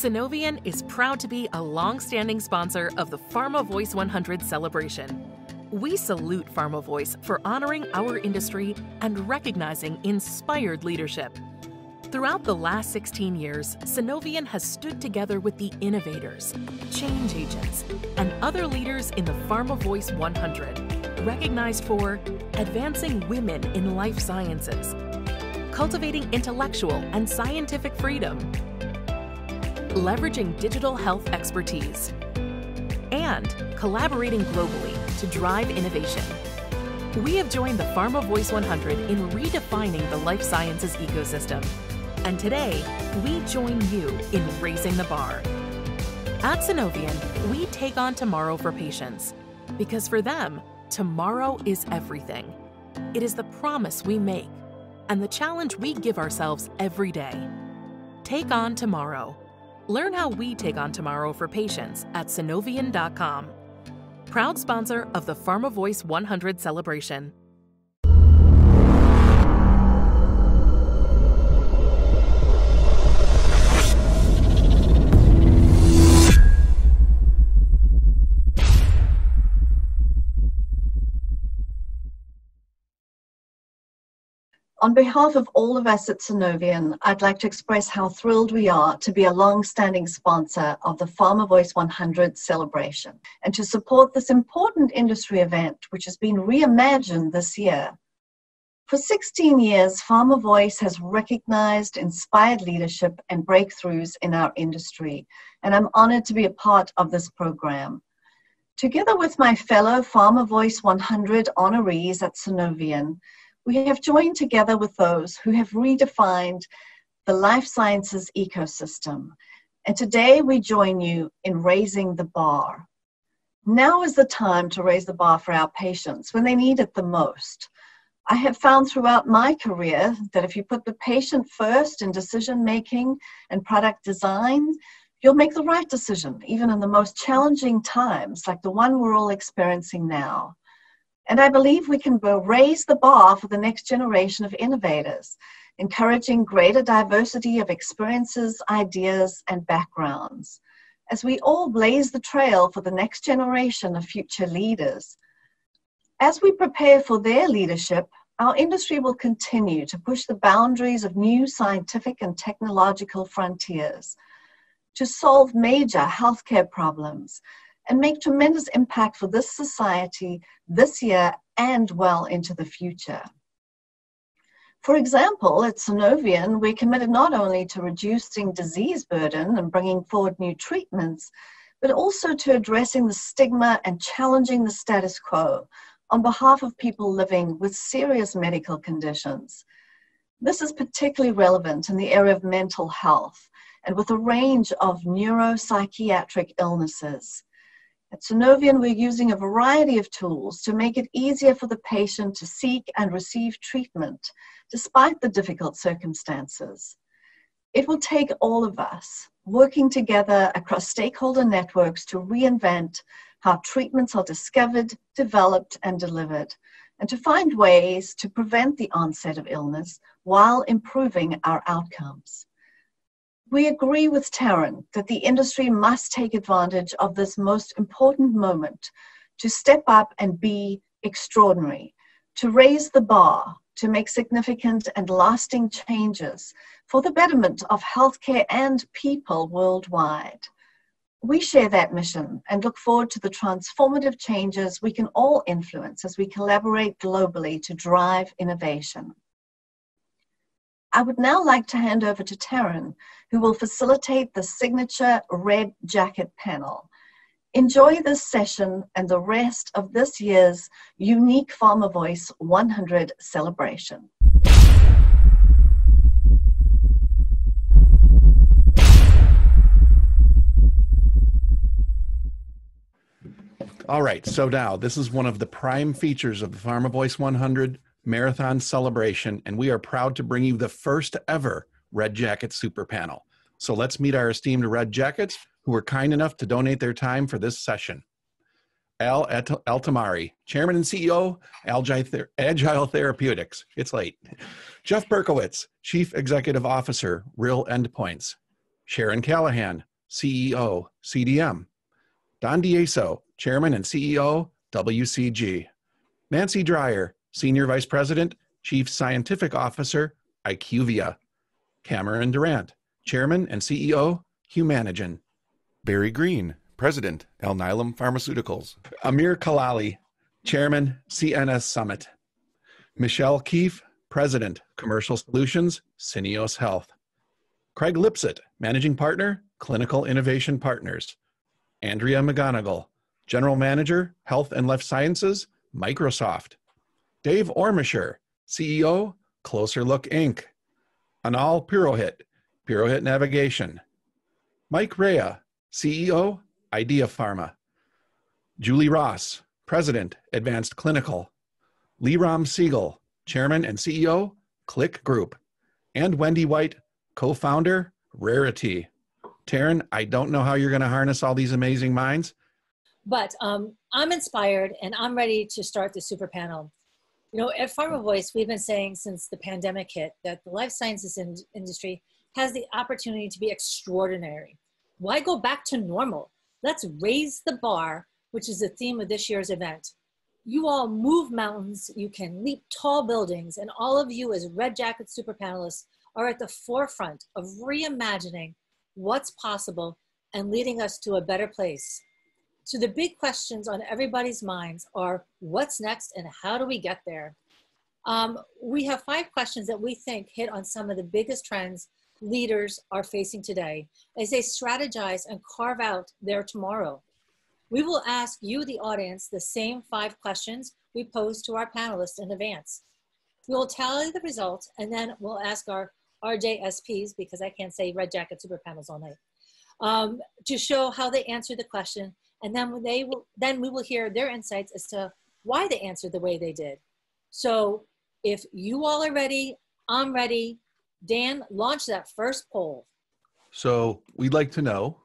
Sunovion is proud to be a long-standing sponsor of the Pharma Voice 100 celebration. We salute Pharma Voice for honoring our industry and recognizing inspired leadership. Throughout the last 16 years, Sunovion has stood together with the innovators, change agents, and other leaders in the Pharma Voice 100, recognized for advancing women in life sciences, cultivating intellectual and scientific freedom, leveraging digital health expertise, and collaborating globally to drive innovation. We have joined the Pharma Voice 100 in redefining the life sciences ecosystem. And today, we join you in raising the bar. At Sunovion, we take on tomorrow for patients because for them, tomorrow is everything. It is the promise we make and the challenge we give ourselves every day. Take on tomorrow. Learn how we take on tomorrow for patients at Sunovion.com. Proud sponsor of the Pharma Voice 100 celebration. On behalf of all of us at Sunovion, I'd like to express how thrilled we are to be a long-standing sponsor of the Pharma Voice 100 celebration and to support this important industry event, which has been reimagined this year. For 16 years, Pharma Voice has recognized inspired leadership and breakthroughs in our industry, and I'm honored to be a part of this program. Together with my fellow Pharma Voice 100 honorees at Sunovion, we have joined together with those who have redefined the life sciences ecosystem. And today we join you in raising the bar. Now is the time to raise the bar for our patients when they need it the most. I have found throughout my career that if you put the patient first in decision making and product design, you'll make the right decision, even in the most challenging times like the one we're all experiencing now. And I believe we can raise the bar for the next generation of innovators, encouraging greater diversity of experiences, ideas, and backgrounds as we all blaze the trail for the next generation of future leaders. As we prepare for their leadership, our industry will continue to push the boundaries of new scientific and technological frontiers to solve major healthcare problems and make tremendous impact for this society this year and well into the future. For example, at Sunovion, we're committed not only to reducing disease burden and bringing forward new treatments, but also to addressing the stigma and challenging the status quo on behalf of people living with serious medical conditions. This is particularly relevant in the area of mental health and with a range of neuropsychiatric illnesses. At Sunovion, we're using a variety of tools to make it easier for the patient to seek and receive treatment despite the difficult circumstances. It will take all of us working together across stakeholder networks to reinvent how treatments are discovered, developed, and delivered, and to find ways to prevent the onset of illness while improving our outcomes. We agree with Taren that the industry must take advantage of this most important moment to step up and be extraordinary, to raise the bar, to make significant and lasting changes for the betterment of healthcare and people worldwide. We share that mission and look forward to the transformative changes we can all influence as we collaborate globally to drive innovation. I would now like to hand over to Taren, who will facilitate the signature red jacket panel. Enjoy this session and the rest of this year's unique Pharma Voice 100 celebration. All right, so now this is one of the prime features of the Pharma Voice 100 marathon celebration, and we are proud to bring you the first ever Red Jacket Super Panel. So let's meet our esteemed Red Jackets who were kind enough to donate their time for this session. Al Altomari, Chairman and CEO, Agile Therapeutics. It's late. Jeff Berkowitz, Chief Executive Officer, Real Endpoints. Sharon Callahan, CEO, CDM. Don Deieso, Chairman and CEO, WCG. Nancy Dreyer, Senior Vice President, Chief Scientific Officer, IQVIA. Cameron Durrant, Chairman and CEO, Humanigen. Barry Greene, President, Alnylam Pharmaceuticals. Amir Kalali, Chairman, CNS Summit. Michele Keefe, President, Commercial Solutions, Syneos Health. Craig Lipset, Managing Partner, Clinical Innovation Partners. Andrea McGonigle, General Manager, Health and Life Sciences, Microsoft. Dave Ormesher, CEO, Closer Look Inc. Ahnal Purohit, Purohit Navigation. Mike Rea, CEO, Idea Pharma. Julie Ross, President, Advanced Clinical. Leerom Segal, Chairman and CEO, Klick Group. And Wendy White, co founder, RareiTi. Taren, I don't know how you're going to harness all these amazing minds. But um, I'm inspired and I'm ready to start the super panel. You know, at Pharma Voice, we've been saying since the pandemic hit that the life sciences in- industry has the opportunity to be extraordinary. Why go back to normal? Let's raise the bar, which is the theme of this year's event. You all move mountains, you can leap tall buildings, and all of you as Red Jacket Super Panelists are at the forefront of reimagining what's possible and leading us to a better place. So the big questions on everybody's minds are what's next and how do we get there? Um, we have five questions that we think hit on some of the biggest trends leaders are facing today as they strategize and carve out their tomorrow. We will ask you, the audience, the same five questions we posed to our panelists in advance. We will tally the results and then we'll ask our RJSPs, because I can't say Red Jacket Super Panels all night, um, to show how they answered the question. And then they will, then we will hear their insights as to why they answered the way they did. So if you all are ready, I'm ready. Dan, launch that first poll. So we'd like to know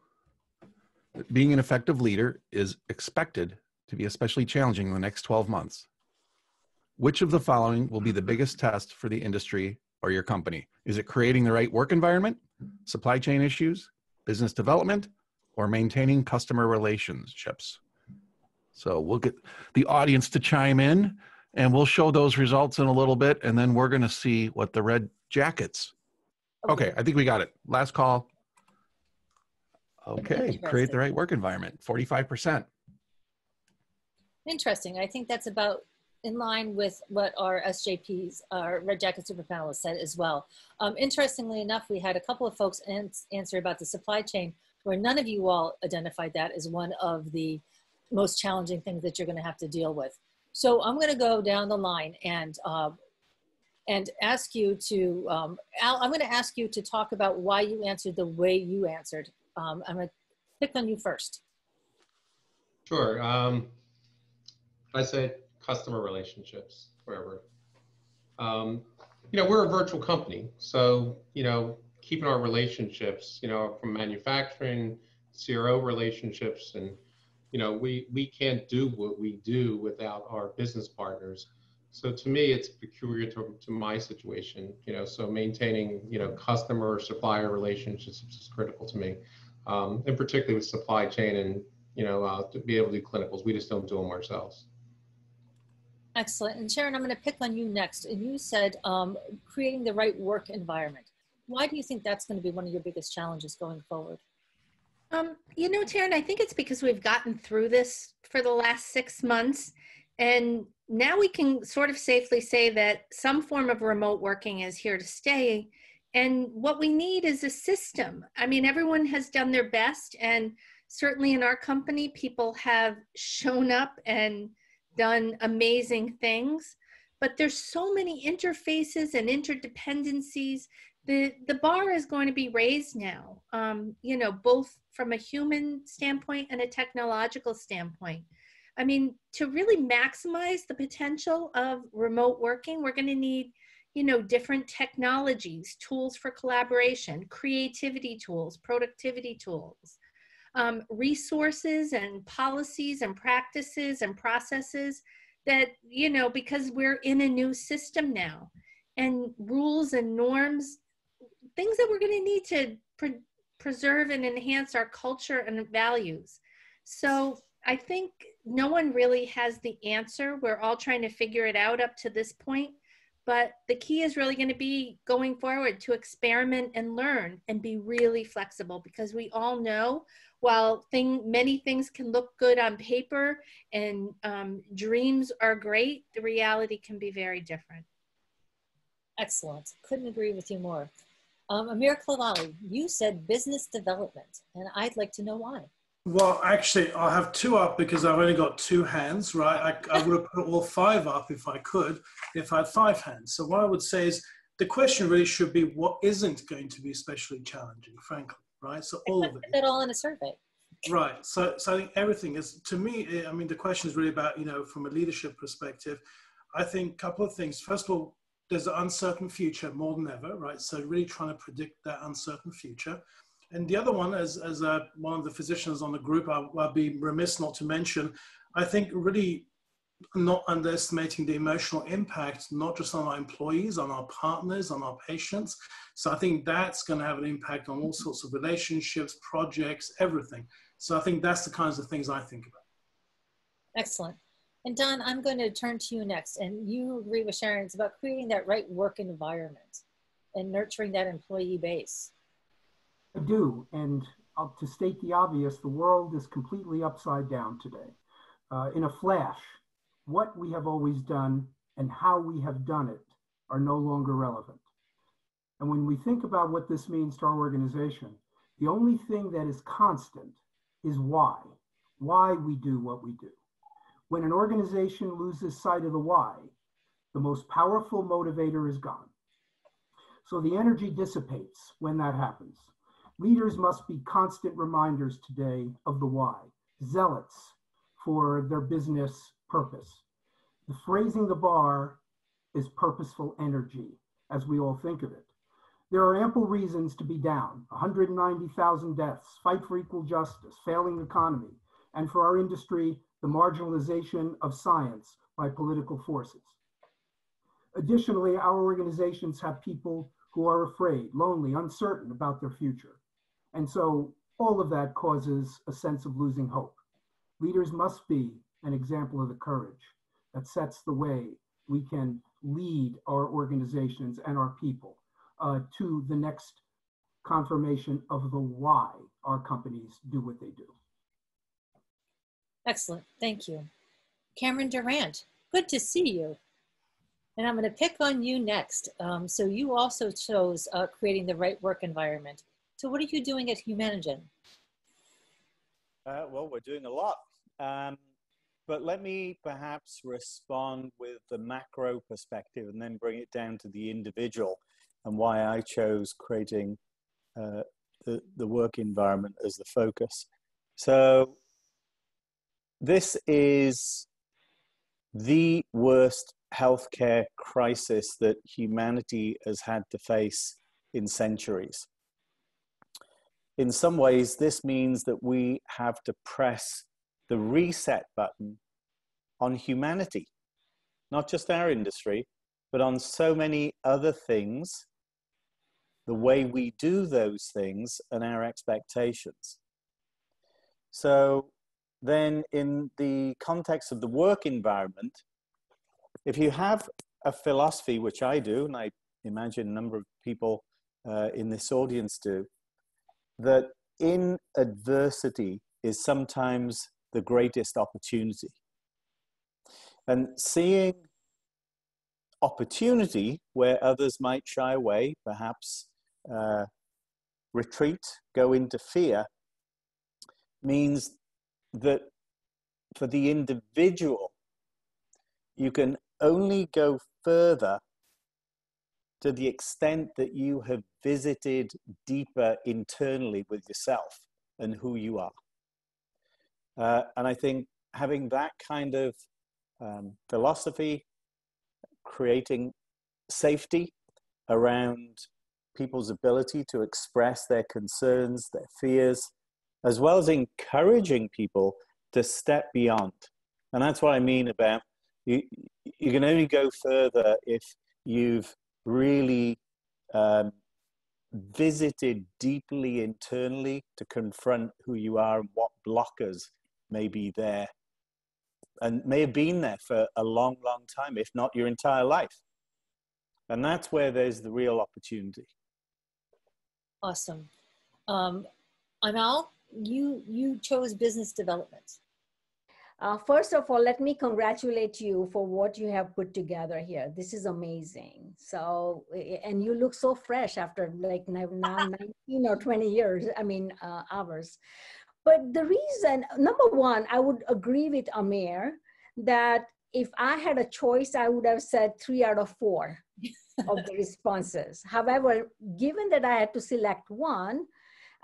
that being an effective leader is expected to be especially challenging in the next 12 months. Which of the following will be the biggest test for the industry or your company? Is it creating the right work environment, supply chain issues, business development, or maintaining customer relationships? So we'll get the audience to chime in and we'll show those results in a little bit and then we're going to see what the red jackets. Okay, I think we got it. Last call. Okay, create the right work environment, 45%. Interesting. I think that's about in line with what our SJPs, our Red Jacket Super Panelists said as well. Um, interestingly enough, we had a couple of folks ans answer about the supply chain where none of you all identified that as one of the most challenging things that you're gonna have to deal with. So I'm gonna go down the line and, uh, and ask you to, um, Al, I'm gonna ask you to talk about why you answered the way you answered. Um, I'm gonna pick on you first. Sure. Um, I said customer relationships wherever. Um, you know, we're a virtual company, so you know, keeping our relationships, you know, from manufacturing, CRO relationships, and you know, we we can't do what we do without our business partners. So to me, it's peculiar to, to my situation, you know, so maintaining, you know, customer supplier relationships is critical to me. Um, and particularly with supply chain and, you know, uh, to be able to do clinicals, we just don't do them ourselves. Excellent. And Sharon, I'm going to pick on you next. And you said um, creating the right work environment. Why do you think that's going to be one of your biggest challenges going forward? Um, you know, Taren, I think it's because we've gotten through this for the last six months. And now we can sort of safely say that some form of remote working is here to stay. And what we need is a system. I mean, everyone has done their best. And certainly in our company, people have shown up and done amazing things, but there's so many interfaces and interdependencies. The, the bar is going to be raised now, um, you know, both from a human standpoint and a technological standpoint. I mean, to really maximize the potential of remote working, we're going to need, you know, different technologies, tools for collaboration, creativity tools, productivity tools um, resources and policies and practices and processes that, you know, because we're in a new system now and rules and norms, things that we're going to need to preserve and enhance our culture and values. So I think no one really has the answer. We're all trying to figure it out up to this point. But the key is really going to be going forward to experiment and learn and be really flexible because we all know while thing, many things can look good on paper and um, dreams are great, the reality can be very different. Excellent. Couldn't agree with you more. Um, Amir Kalali, you said business development, and I'd like to know why. Well, actually, I'll have two up because I've only got two hands, right? I, I would have put all five up if I could, if I had five hands. So, what I would say is the question really should be what isn't going to be especially challenging, frankly, right? So, all of it. Put all in a survey. Right. So, so I think everything is, to me, I mean, the question is really about, you know, from a leadership perspective, I think a couple of things. First of all, there's an uncertain future more than ever, right? So, really trying to predict that uncertain future. And the other one, as, as uh, one of the physicians on the group, I'll, I'll be remiss not to mention, I think really not underestimating the emotional impact, not just on our employees, on our partners, on our patients. So I think that's going to have an impact on all sorts of relationships, projects, everything. So I think that's the kinds of things I think about. Excellent. And Don, I'm going to turn to you next. And you agree with Sharon, it's about creating that right work environment and nurturing that employee base. I do. And uh, to state the obvious, the world is completely upside down today. Uh, in a flash, what we have always done and how we have done it are no longer relevant. And when we think about what this means to our organization, the only thing that is constant is why, why we do what we do. When an organization loses sight of the why, the most powerful motivator is gone. So the energy dissipates when that happens. Leaders must be constant reminders today of the why, zealots for their business purpose. The phrasing the bar is purposeful energy, as we all think of it. There are ample reasons to be down 190,000 deaths, fight for equal justice, failing economy, and for our industry, the marginalization of science by political forces. Additionally, our organizations have people who are afraid, lonely, uncertain about their future. And so all of that causes a sense of losing hope. Leaders must be an example of the courage that sets the way we can lead our organizations and our people uh, to the next confirmation of the why our companies do what they do. Excellent, thank you. Cameron Durrant, good to see you. And I'm going to pick on you next. Um, so you also chose uh, creating the right work environment. So what are you doing at Humanigen? Uh, well, we're doing a lot. Um, but let me perhaps respond with the macro perspective and then bring it down to the individual and why I chose creating uh, the, the work environment as the focus. So, this is the worst healthcare crisis that humanity has had to face in centuries in some ways, this means that we have to press the reset button on humanity, not just our industry, but on so many other things, the way we do those things, and our expectations. So, then, in the context of the work environment, if you have a philosophy, which I do, and I imagine a number of people uh, in this audience do, that in adversity is sometimes the greatest opportunity. And seeing opportunity where others might shy away, perhaps uh, retreat, go into fear, means that for the individual, you can only go further to the extent that you have visited deeper internally with yourself and who you are. Uh, and I think having that kind of um, philosophy, creating safety around people's ability to express their concerns, their fears, as well as encouraging people to step beyond. And that's what I mean about you, you can only go further if you've really um, visited deeply internally to confront who you are and what blockers may be there and may have been there for a long, long time, if not your entire life. And that's where there's the real opportunity. Awesome. Um, Ahnal, you, you chose business development. Uh, first of all, let me congratulate you for what you have put together here. This is amazing. So, and you look so fresh after like now 19 or 20 years, I mean, uh, hours. But the reason, number one, I would agree with Amir that if I had a choice, I would have said three out of four of the responses. However, given that I had to select one,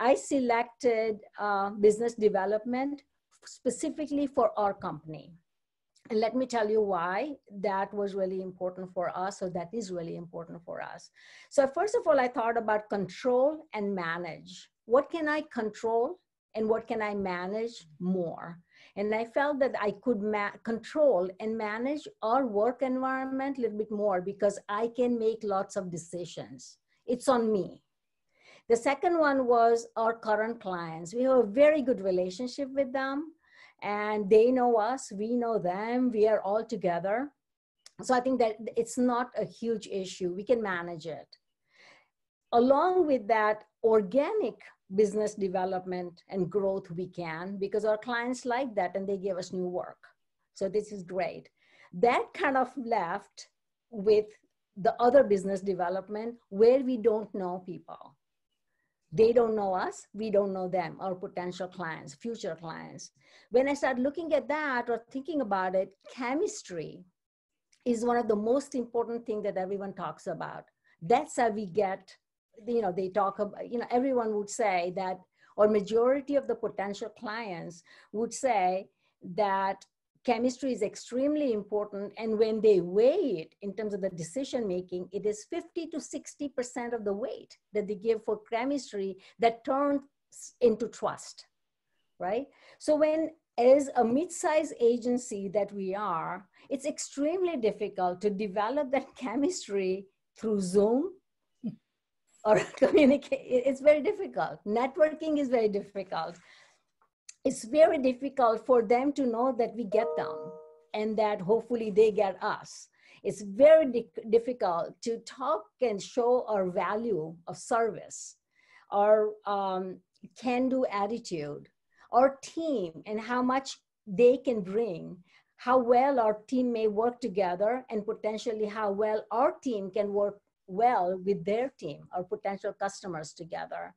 I selected uh, business development specifically for our company. And let me tell you why that was really important for us, or that is really important for us. So, first of all, I thought about control and manage. What can I control and what can I manage more? And I felt that I could control and manage our work environment a little bit more because I can make lots of decisions. It's on me. The second one was our current clients. We have a very good relationship with them, and they know us, we know them, we are all together. So I think that it's not a huge issue. We can manage it. Along with that, organic business development and growth we can because our clients like that and they give us new work. So this is great. That kind of left with the other business development where we don't know people. They don't know us, we don't know them, our potential clients, future clients. When I start looking at that or thinking about it, chemistry is one of the most important thing that everyone talks about. That's how we get you know they talk about you know everyone would say that or majority of the potential clients would say that chemistry is extremely important and when they weigh it in terms of the decision making it is 50 to 60 percent of the weight that they give for chemistry that turns into trust right? So when as a mid-sized agency that we are it's extremely difficult to develop that chemistry through zoom hmm. or communicate it's very difficult. Networking is very difficult it's very difficult for them to know that we get them and that hopefully they get us it's very di- difficult to talk and show our value of service our um, can do attitude our team and how much they can bring how well our team may work together and potentially how well our team can work well with their team or potential customers together.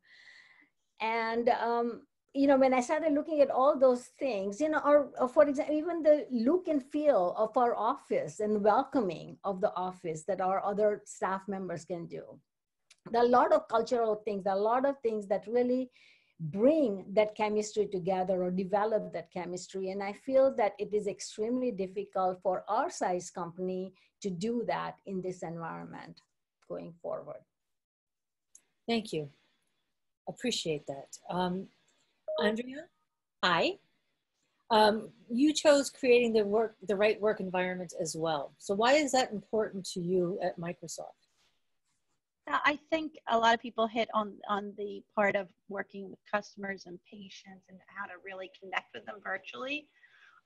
And um, you know, when I started looking at all those things, you know, or, or, for example, even the look and feel of our office and welcoming of the office that our other staff members can do. There are a lot of cultural things, there are a lot of things that really bring that chemistry together or develop that chemistry. And I feel that it is extremely difficult for our size company to do that in this environment going forward. Thank you. Appreciate that. Um, Andrea, hi. Um, you chose creating the work, the right work environment as well. So why is that important to you at Microsoft? I think a lot of people hit on on the part of working with customers and patients and how to really connect with them virtually.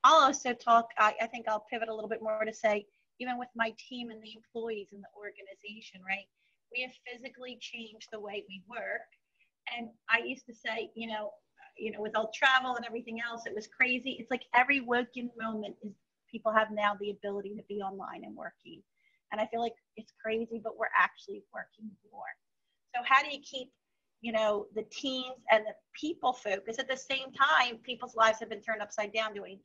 I'll also talk. I, I think I'll pivot a little bit more to say even with my team and the employees in the organization, right? We have physically changed the way we work. And I used to say, you know, you know, with all travel and everything else, it was crazy. It's like every working moment is people have now the ability to be online and working. And I feel like it's crazy, but we're actually working more. So how do you keep, you know, the teams and the people focused at the same time? People's lives have been turned upside down doing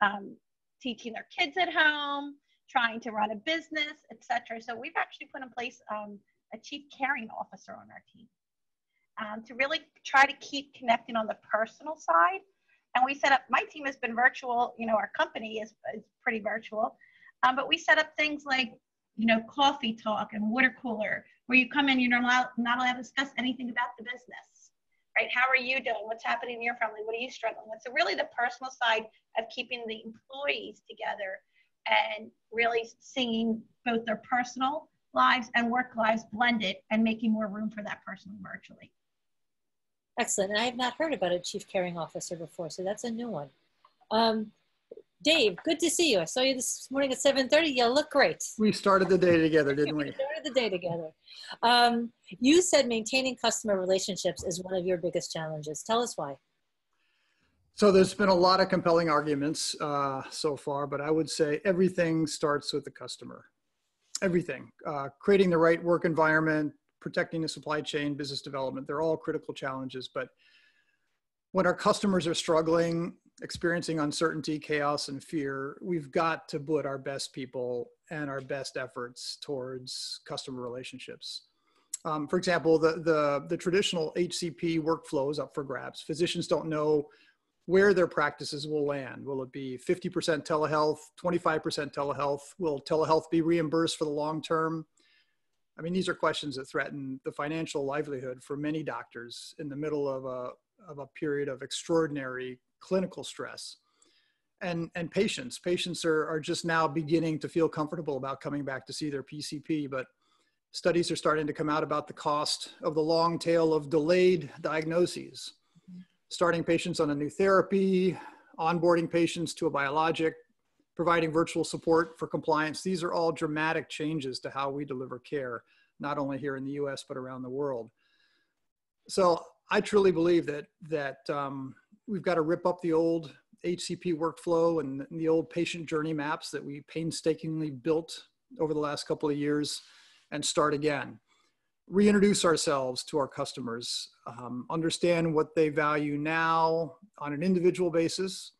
um, teaching their kids at home, trying to run a business, etc. So we've actually put in place um, a chief caring officer on our team um, to really try to keep connecting on the personal side. And we set up, my team has been virtual, you know, our company is, is pretty virtual, um, but we set up things like, you know, coffee talk and water cooler, where you come in, you're not allowed, not allowed to discuss anything about the business, right? How are you doing? What's happening in your family? What are you struggling with? So really the personal side of keeping the employees together and really seeing both their personal lives and work lives blended and making more room for that person virtually. Excellent. And I have not heard about a chief caring officer before, so that's a new one. Um, Dave, good to see you. I saw you this morning at 7.30. You look great. We started the day together, didn't we? we started the day together. Um, you said maintaining customer relationships is one of your biggest challenges. Tell us why. So there's been a lot of compelling arguments uh, so far, but I would say everything starts with the customer. Everything. Uh, creating the right work environment, protecting the supply chain, business development, they're all critical challenges. But when our customers are struggling, experiencing uncertainty, chaos, and fear, we've got to put our best people and our best efforts towards customer relationships. Um, for example, the, the, the traditional HCP workflow is up for grabs. Physicians don't know where their practices will land. Will it be 50% telehealth, 25% telehealth? Will telehealth be reimbursed for the long term? I mean, these are questions that threaten the financial livelihood for many doctors in the middle of a, of a period of extraordinary clinical stress. And, and patients, patients are, are just now beginning to feel comfortable about coming back to see their PCP, but studies are starting to come out about the cost of the long tail of delayed diagnoses. Mm-hmm. Starting patients on a new therapy, onboarding patients to a biologic, providing virtual support for compliance. These are all dramatic changes to how we deliver care, not only here in the US, but around the world. So I truly believe that, that um, we've got to rip up the old HCP workflow and the old patient journey maps that we painstakingly built over the last couple of years and start again. Reintroduce ourselves to our customers, um, understand what they value now on an individual basis,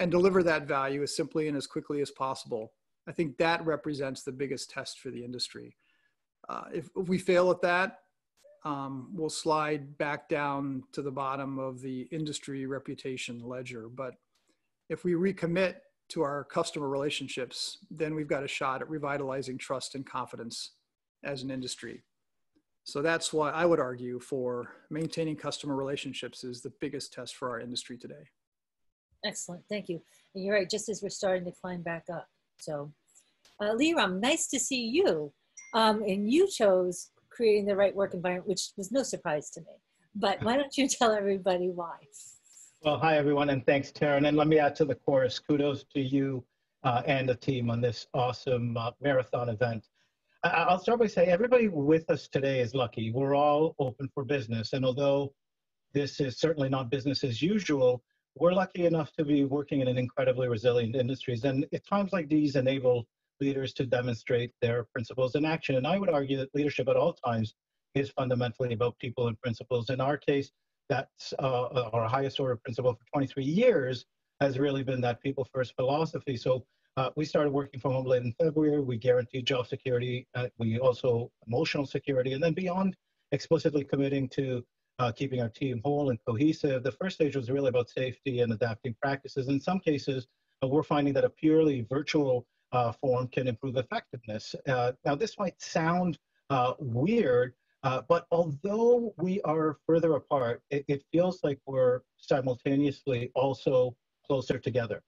and deliver that value as simply and as quickly as possible. I think that represents the biggest test for the industry. Uh, if, if, we fail at that, um, we'll slide back down to the bottom of the industry reputation ledger. But if we recommit to our customer relationships, then we've got a shot at revitalizing trust and confidence as an industry. So that's why I would argue for maintaining customer relationships is the biggest test for our industry today. Excellent, thank you. And you're right, just as we're starting to climb back up. So, uh, Leerom, nice to see you. Um, and you chose creating the right work environment, which was no surprise to me. But why don't you tell everybody why? Well, hi everyone, and thanks, Taren. And let me add to the chorus, kudos to you uh, and the team on this awesome uh, marathon event. I- will start by saying everybody with us today is lucky. We're all open for business, and although this is certainly not business as usual, we're lucky enough to be working in an incredibly resilient industries. And at times like these enable leaders to demonstrate their principles in action. And I would argue that leadership at all times is fundamentally about people and principles. In our case, that's uh, our highest order principle for 23 years has really been that people first philosophy. So uh, we started working from home late in February. We guaranteed job security. Uh, we also emotional security, and then beyond explicitly committing to uh, keeping our team whole and cohesive. The first stage was really about safety and adapting practices. In some cases, uh, we're finding that a purely virtual uh, form can improve effectiveness. Uh, now, this might sound uh, weird, uh, but although we are further apart, it, it, feels like we're simultaneously also closer together.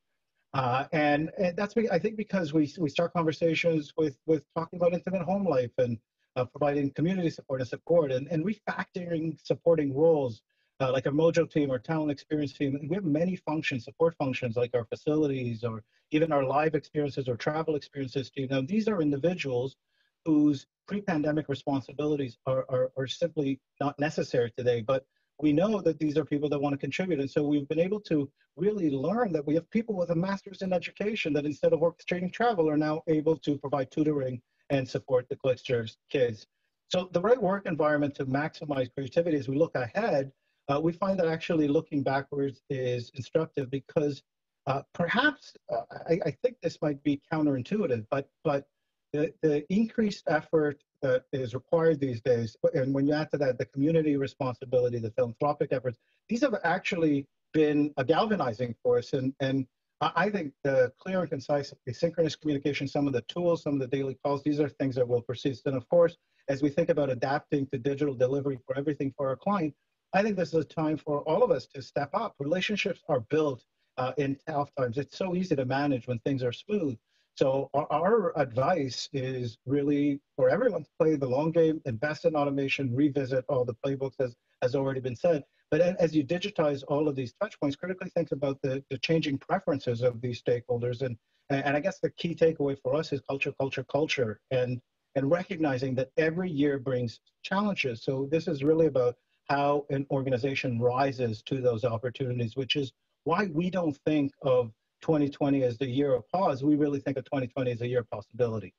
And, and, that's, I think, because we, we start conversations with, with talking about intimate home life and uh, providing community support and support and, and refactoring supporting roles uh, like a Mojo team or talent experience team. We have many functions, support functions like our facilities or even our live experiences or travel experiences team. Now, these are individuals whose pre-pandemic responsibilities are, are, are simply not necessary today, but we know that these are people that want to contribute. And so we've been able to really learn that we have people with a master's in education that instead of orchestrating travel are now able to provide tutoring and support the Klicksters kids. So the right work environment to maximize creativity as we look ahead, uh, we find that actually looking backwards is instructive because uh, perhaps uh, I, I, think this might be counterintuitive, but but the, the increased effort that is required these days, and when you add to that the community responsibility, the philanthropic efforts, these have actually been a galvanizing force. And, and I think the clear and concise asynchronous communication, some of the tools, some of the daily calls, these are things that will persist. And of course, as we think about adapting to digital delivery for everything for our client, I think this is a time for all of us to step up. Relationships are built uh, in tough times. It's so easy to manage when things are smooth. So our, our, advice is really for everyone to play the long game, invest in automation, revisit all the playbooks as has already been said. But as you digitize all of these touch points, critically think about the, the changing preferences of these stakeholders. And, and I guess the key takeaway for us is culture, culture, culture, and, and recognizing that every year brings challenges. So this is really about how an organization rises to those opportunities, which is why we don't think of 2020 as the year of pause. We really think of 2020 as a year of possibility.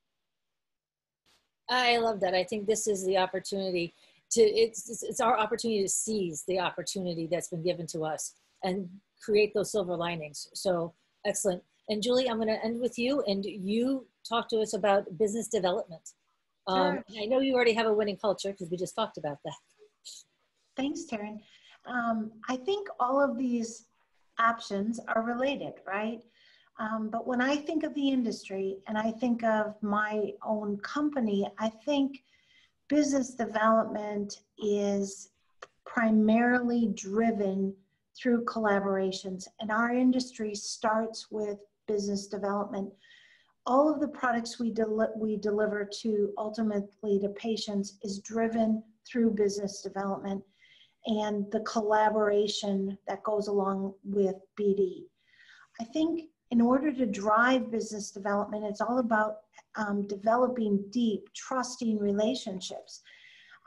I love that. I think this is the opportunity to, it's, it's our opportunity to seize the opportunity that's been given to us and create those silver linings. So excellent. And Julie, I'm going to end with you and you talk to us about business development. Um, I know you already have a winning culture because we just talked about that. Thanks, Taren. Um, I think all of these options are related, right? Um, but when I think of the industry and I think of my own company, I think business development is primarily driven through collaborations, and our industry starts with business development. All of the products we, del- we deliver to ultimately to patients is driven through business development and the collaboration that goes along with BD. I think in order to drive business development, it's all about um, developing deep, trusting relationships.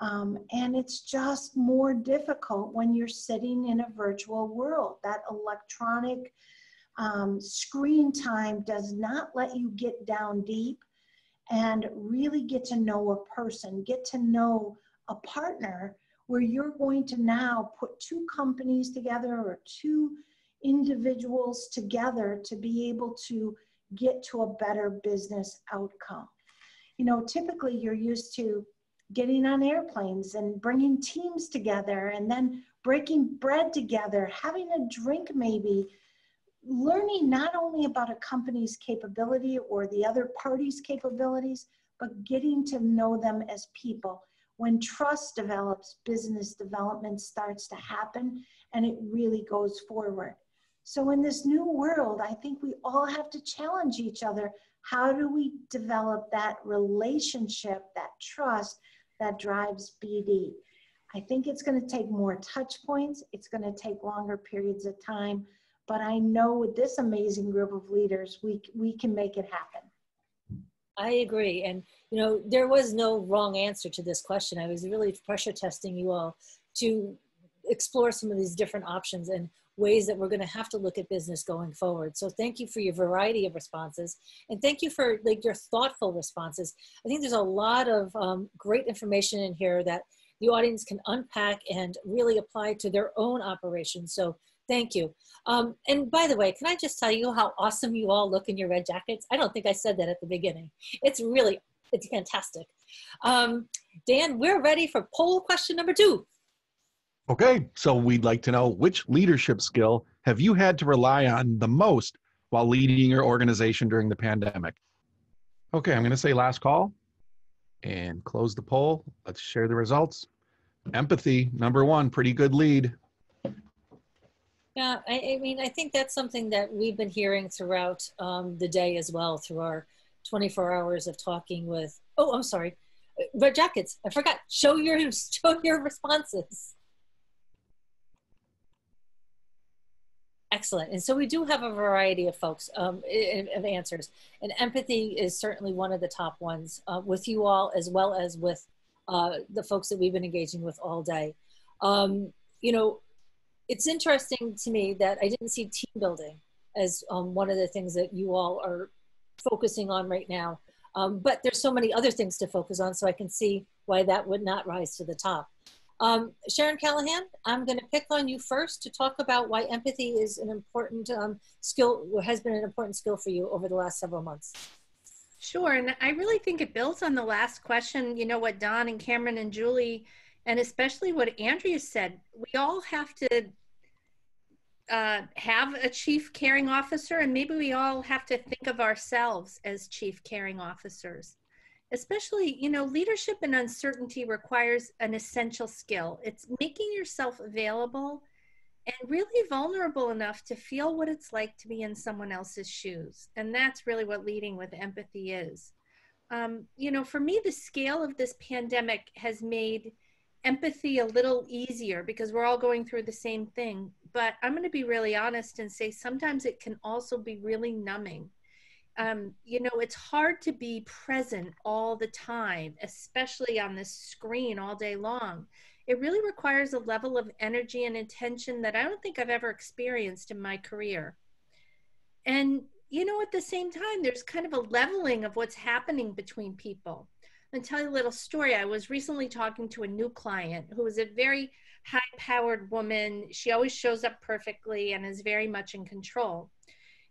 Um, and it's just more difficult when you're sitting in a virtual world. That electronic um, screen time does not let you get down deep and really get to know a person, get to know a partner where you're going to now put two companies together or two individuals together to be able to get to a better business outcome. You know, typically you're used to getting on airplanes and bringing teams together and then breaking bread together, having a drink maybe, learning not only about a company's capability or the other party's capabilities, but getting to know them as people when trust develops, business development starts to happen and it really goes forward. So, in this new world, I think we all have to challenge each other. How do we develop that relationship, that trust that drives BD? I think it's going to take more touch points, it's going to take longer periods of time, but I know with this amazing group of leaders, we, we can make it happen. I agree. And, you know, there was no wrong answer to this question. I was really pressure testing you all to explore some of these different options and ways that we're going to have to look at business going forward. So thank you for your variety of responses and thank you for like your thoughtful responses. I think there's a lot of um, great information in here that the audience can unpack and really apply to their own operations. So Thank you. Um, and by the way, can I just tell you how awesome you all look in your red jackets? I don't think I said that at the beginning. It's really, it's fantastic. Um, Dan, we're ready for poll question number two. Okay, so we'd like to know which leadership skill have you had to rely on the most while leading your organization during the pandemic? Okay, I'm going to say last call and close the poll. Let's share the results. Empathy, number one, pretty good lead. Yeah, I, I, mean, I think that's something that we've been hearing throughout um, the day as well, through our 24 hours of talking with. Oh, I'm sorry, red jackets. I forgot. Show your show your responses. Excellent. And so we do have a variety of folks um, of answers, and empathy is certainly one of the top ones uh, with you all, as well as with uh, the folks that we've been engaging with all day. Um, you know, it's interesting to me that I didn't see team building as um, one of the things that you all are focusing on right now. Um, but there's so many other things to focus on, so I can see why that would not rise to the top. Um, Sharon Callahan, I'm going to pick on you first to talk about why empathy is an important um, skill, has been an important skill for you over the last several months. Sure, and I really think it builds on the last question. You know what Don and Cameron and Julie and especially what Andrea said, we all have to uh, have a chief caring officer, and maybe we all have to think of ourselves as chief caring officers. Especially, you know, leadership and uncertainty requires an essential skill. It's making yourself available and really vulnerable enough to feel what it's like to be in someone else's shoes. And that's really what leading with empathy is. Um, you know, for me, the scale of this pandemic has made empathy a little easier because we're all going through the same thing. But I'm going to be really honest and say sometimes it can also be really numbing. Um, you know, it's hard to be present all the time, especially on this screen all day long. It really requires a level of energy and attention that I don't think I've ever experienced in my career. And, you know, at the same time, there's kind of a leveling of what's happening between people and tell you a little story. I was recently talking to a new client who is a very high powered woman. She always shows up perfectly and is very much in control.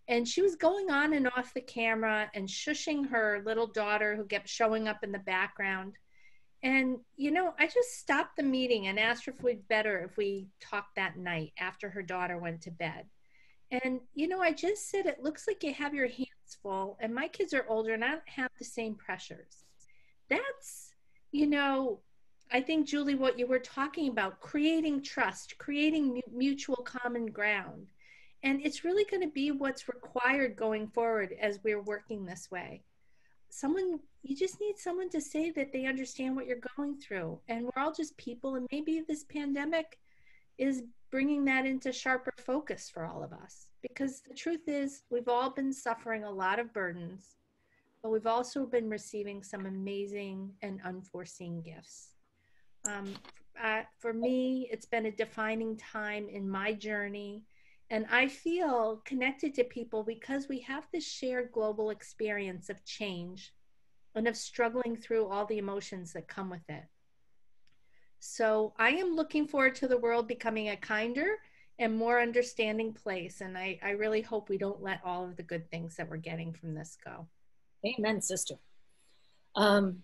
And she was going on and off the camera and shushing her little daughter who kept showing up in the background. And, you know, I just stopped the meeting and asked her if we'd better if we talked that night after her daughter went to bed. And, you know, I just said, it looks like you have your hands full, and my kids are older and I don't have the same pressures that's, you know, I think, Julie, what you were talking about, creating trust, creating mutual common ground. And it's really going to be what's required going forward as we're working this way. Someone, you just need someone to say that they understand what you're going through. And we're all just people. And maybe this pandemic is bringing that into sharper focus for all of us. Because the truth is, we've all been suffering a lot of burdens but we've also been receiving some amazing and unforeseen gifts. Um, uh, for me, it's been a defining time in my journey. And I feel connected to people because we have this shared global experience of change and of struggling through all the emotions that come with it. So I am looking forward to the world becoming a kinder and more understanding place. And I, I really hope we don't let all of the good things that we're getting from this go. Amen, sister. Um,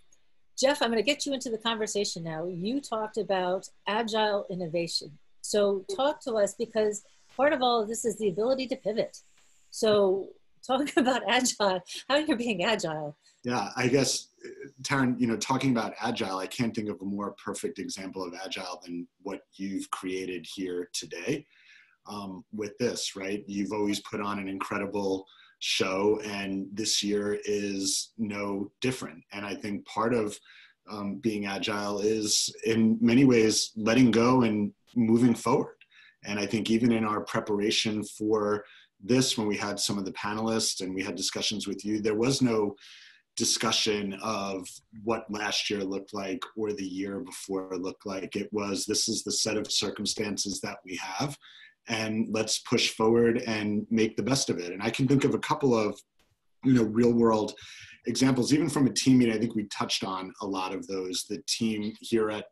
Jeff, I'm going to get you into the conversation now. You talked about agile innovation. So, talk to us because part of all of this is the ability to pivot. So, talk about agile, how you're being agile. Yeah, I guess, Taren, you know, talking about agile, I can't think of a more perfect example of agile than what you've created here today um, with this, right? You've always put on an incredible show, and this year is no different. And I think part of um, being agile is, in many ways, letting go and moving forward. And I think even in our preparation for this, when we had some of the panelists and we had discussions with you, there was no discussion of what last year looked like or the year before looked like. It was this is the set of circumstances that we have, and let's push forward and make the best of it. And I can think of a couple of, you know, real world examples, even from a team meeting. I think we touched on a lot of those. The team here at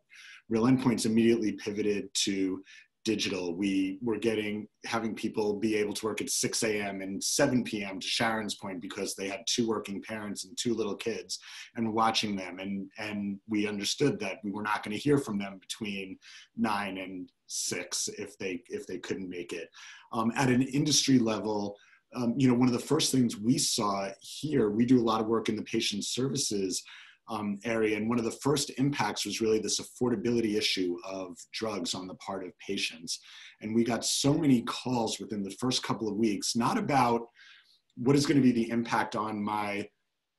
Real Endpoints immediately pivoted to digital. We were getting having people be able to work at 6 a.m. and 7 p.m. to Sharon's point because they had two working parents and two little kids and watching them. And and we understood that we were not going to hear from them between nine and six if they if they couldn't make it. Um, at an industry level. Um, you know, one of the first things we saw here, we do a lot of work in the patient services um, area. And one of the first impacts was really this affordability issue of drugs on the part of patients. And we got so many calls within the first couple of weeks, not about what is going to be the impact on my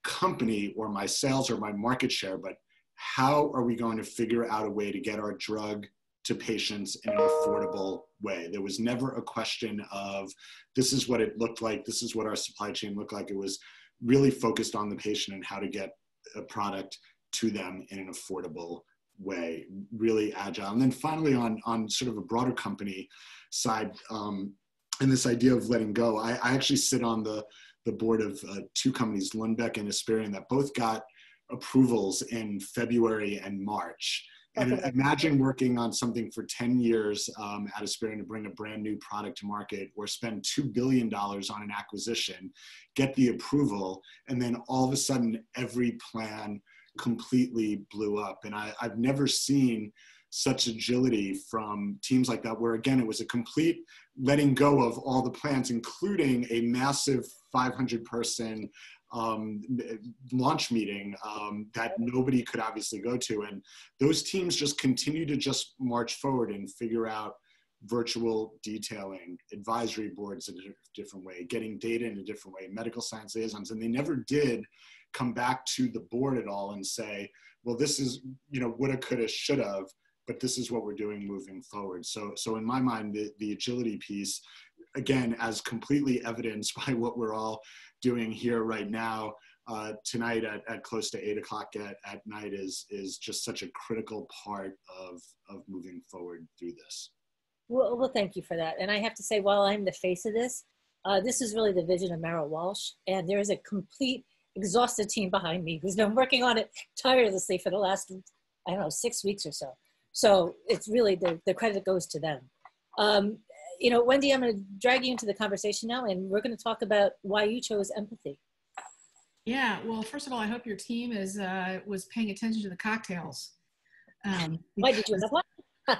company or my sales or my market share, but how are we going to figure out a way to get our drug to patients in an affordable way. There was never a question of this is what it looked like, this is what our supply chain looked like. It was really focused on the patient and how to get a product to them in an affordable way, really agile. And then finally, on on sort of a broader company side, um, and this idea of letting go, I, I actually sit on the the board of uh, two companies, Lundbeck and Esperion, that both got approvals in February and March. And imagine working on something for 10 years um, at Esperion to bring a brand new product to market or spend $2 billion on an acquisition, get the approval, and then all of a sudden every plan completely blew up. And I, I've never seen such agility from teams like that, where again, it was a complete letting go of all the plans, including a massive 500 person um, launch meeting um, that nobody could obviously go to. And those teams just continue to just march forward and figure out virtual detailing, advisory boards in a different way, getting data in a different way, medical science liaisons, and they never did come back to the board at all and say, well, this is, you know, woulda, coulda, shoulda, but this is what we're doing moving forward. So, so in my mind, the, the agility piece, again, as completely evidenced by what we're all doing here right now, uh, tonight at, at close to eight o'clock at, at night is, is just such a critical part of, of moving forward through this. Well, well, thank you for that. And I have to say, while I'm the face of this, uh, this is really the vision of Mara Walsh, and there is a complete, exhausted team behind me who's been working on it tirelessly for the last, I don't know, six weeks or so. So it's really the, the credit goes to them. Um, you know, Wendy, I'm going to drag you into the conversation now, and we're going to talk about why you chose empathy. Yeah, well, first of all, I hope your team is uh, was paying attention to the cocktails. Um, why did you have one?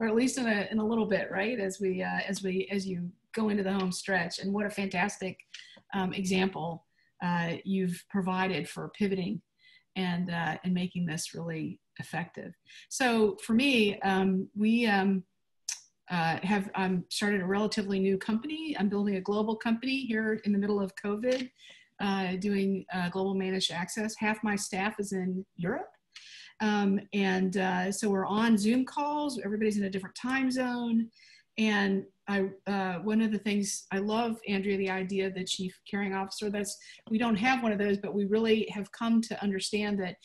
or at least in a, in a little bit, right? As we uh, as we as you go into the home stretch, and what a fantastic um, example uh, you've provided for pivoting and uh, and making this really effective. So for me, um, we um, uh, have um, started a relatively new company. I'm building a global company here in the middle of COVID, uh, doing uh, global managed access. Half my staff is in Europe. Um, and uh, so we're on Zoom calls. Everybody's in a different time zone. And I, uh, one of the things I love, Andrea, the idea of the chief caring officer. That's we don't have one of those, but we really have come to understand that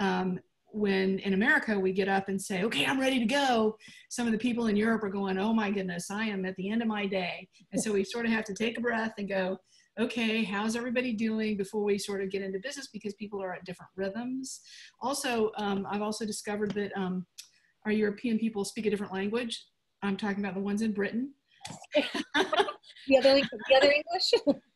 um, when in America we get up and say, "Okay, I'm ready to go," some of the people in Europe are going, "Oh my goodness, I am at the end of my day," and so we sort of have to take a breath and go, okay, how's everybody doing before we sort of get into business because people are at different rhythms. Also, um, I've also discovered that um, our European people speak a different language. I'm talking about the ones in Britain. the other, the other English.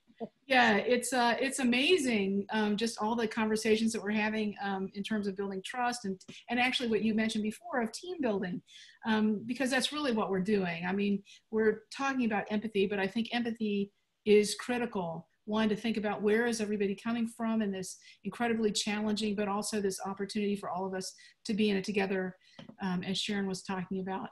yeah, it's uh, it's amazing. Um, just all the conversations that we're having um, in terms of building trust and and actually what you mentioned before of team building, um, because that's really what we're doing. I mean, we're talking about empathy, but I think empathy is critical. One, to think about where is everybody coming from in this incredibly challenging, but also this opportunity for all of us to be in it together, um, as Sharon was talking about.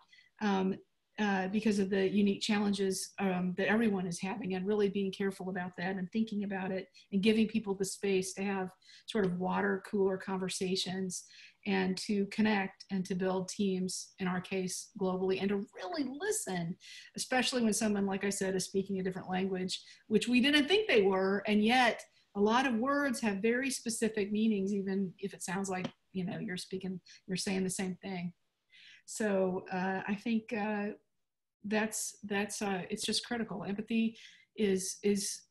Uh, because of the unique challenges um, that everyone is having and really being careful about that and thinking about it and giving people the space to have sort of water cooler conversations and to connect and to build teams in our case globally and to really listen especially when someone like i said is speaking a different language which we didn't think they were and yet a lot of words have very specific meanings even if it sounds like you know you're speaking you're saying the same thing. So uh, i think uh, that's that's uh, it's just critical. Empathy is is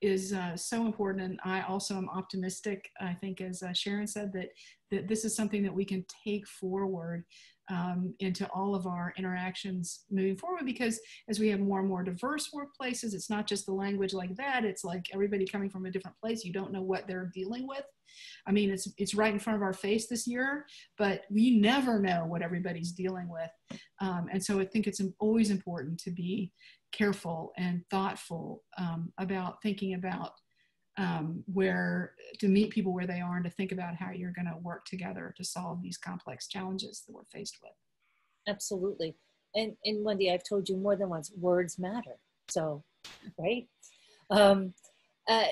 is uh, so important and i also am optimistic. I think as uh, sharon said that that this is something that we can take forward um, into all of our interactions moving forward because as we have more and more diverse workplaces it's not just the language like that it's like everybody coming from a different place you don't know what they're dealing with. I mean it's it's right in front of our face this year but we never know what everybody's dealing with. Um, and so i think it's always important to be careful and thoughtful um, about thinking about um, where to meet people where they are and to think about how you're going to work together to solve these complex challenges that we're faced with. Absolutely. And, and Wendy, I've told you more than once, words matter. So, right? Um, uh,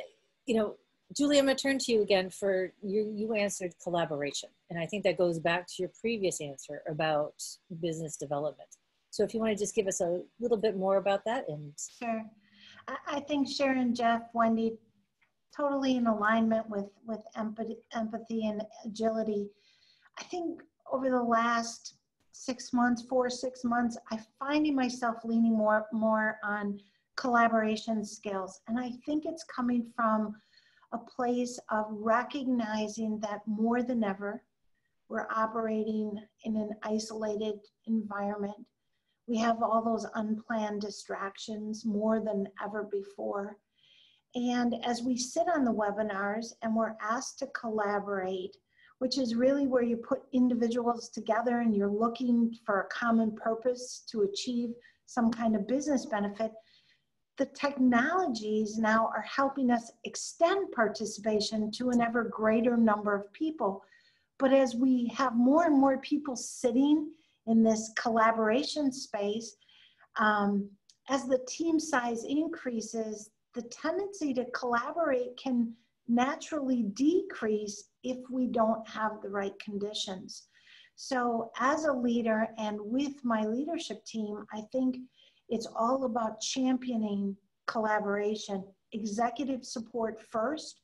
you know, Julie, I'm going to turn to you again for you. You answered collaboration, and I think that goes back to your previous answer about business development. So, if you want to just give us a little bit more about that, and sure, I think Sharon, Jeff, Wendy totally in alignment with with empathy, empathy and agility. I think over the last six months, four six months, I finding myself leaning more more on collaboration skills, and I think it's coming from a place of recognizing that more than ever, we're operating in an isolated environment. We have all those unplanned distractions more than ever before. And as we sit on the webinars and we're asked to collaborate, which is really where you put individuals together and you're looking for a common purpose to achieve some kind of business benefit, the technologies now are helping us extend participation to an ever greater number of people. But as we have more and more people sitting in this collaboration space, um, as the team size increases, the tendency to collaborate can naturally decrease if we don't have the right conditions. So, as a leader and with my leadership team, I think it's all about championing collaboration, executive support first,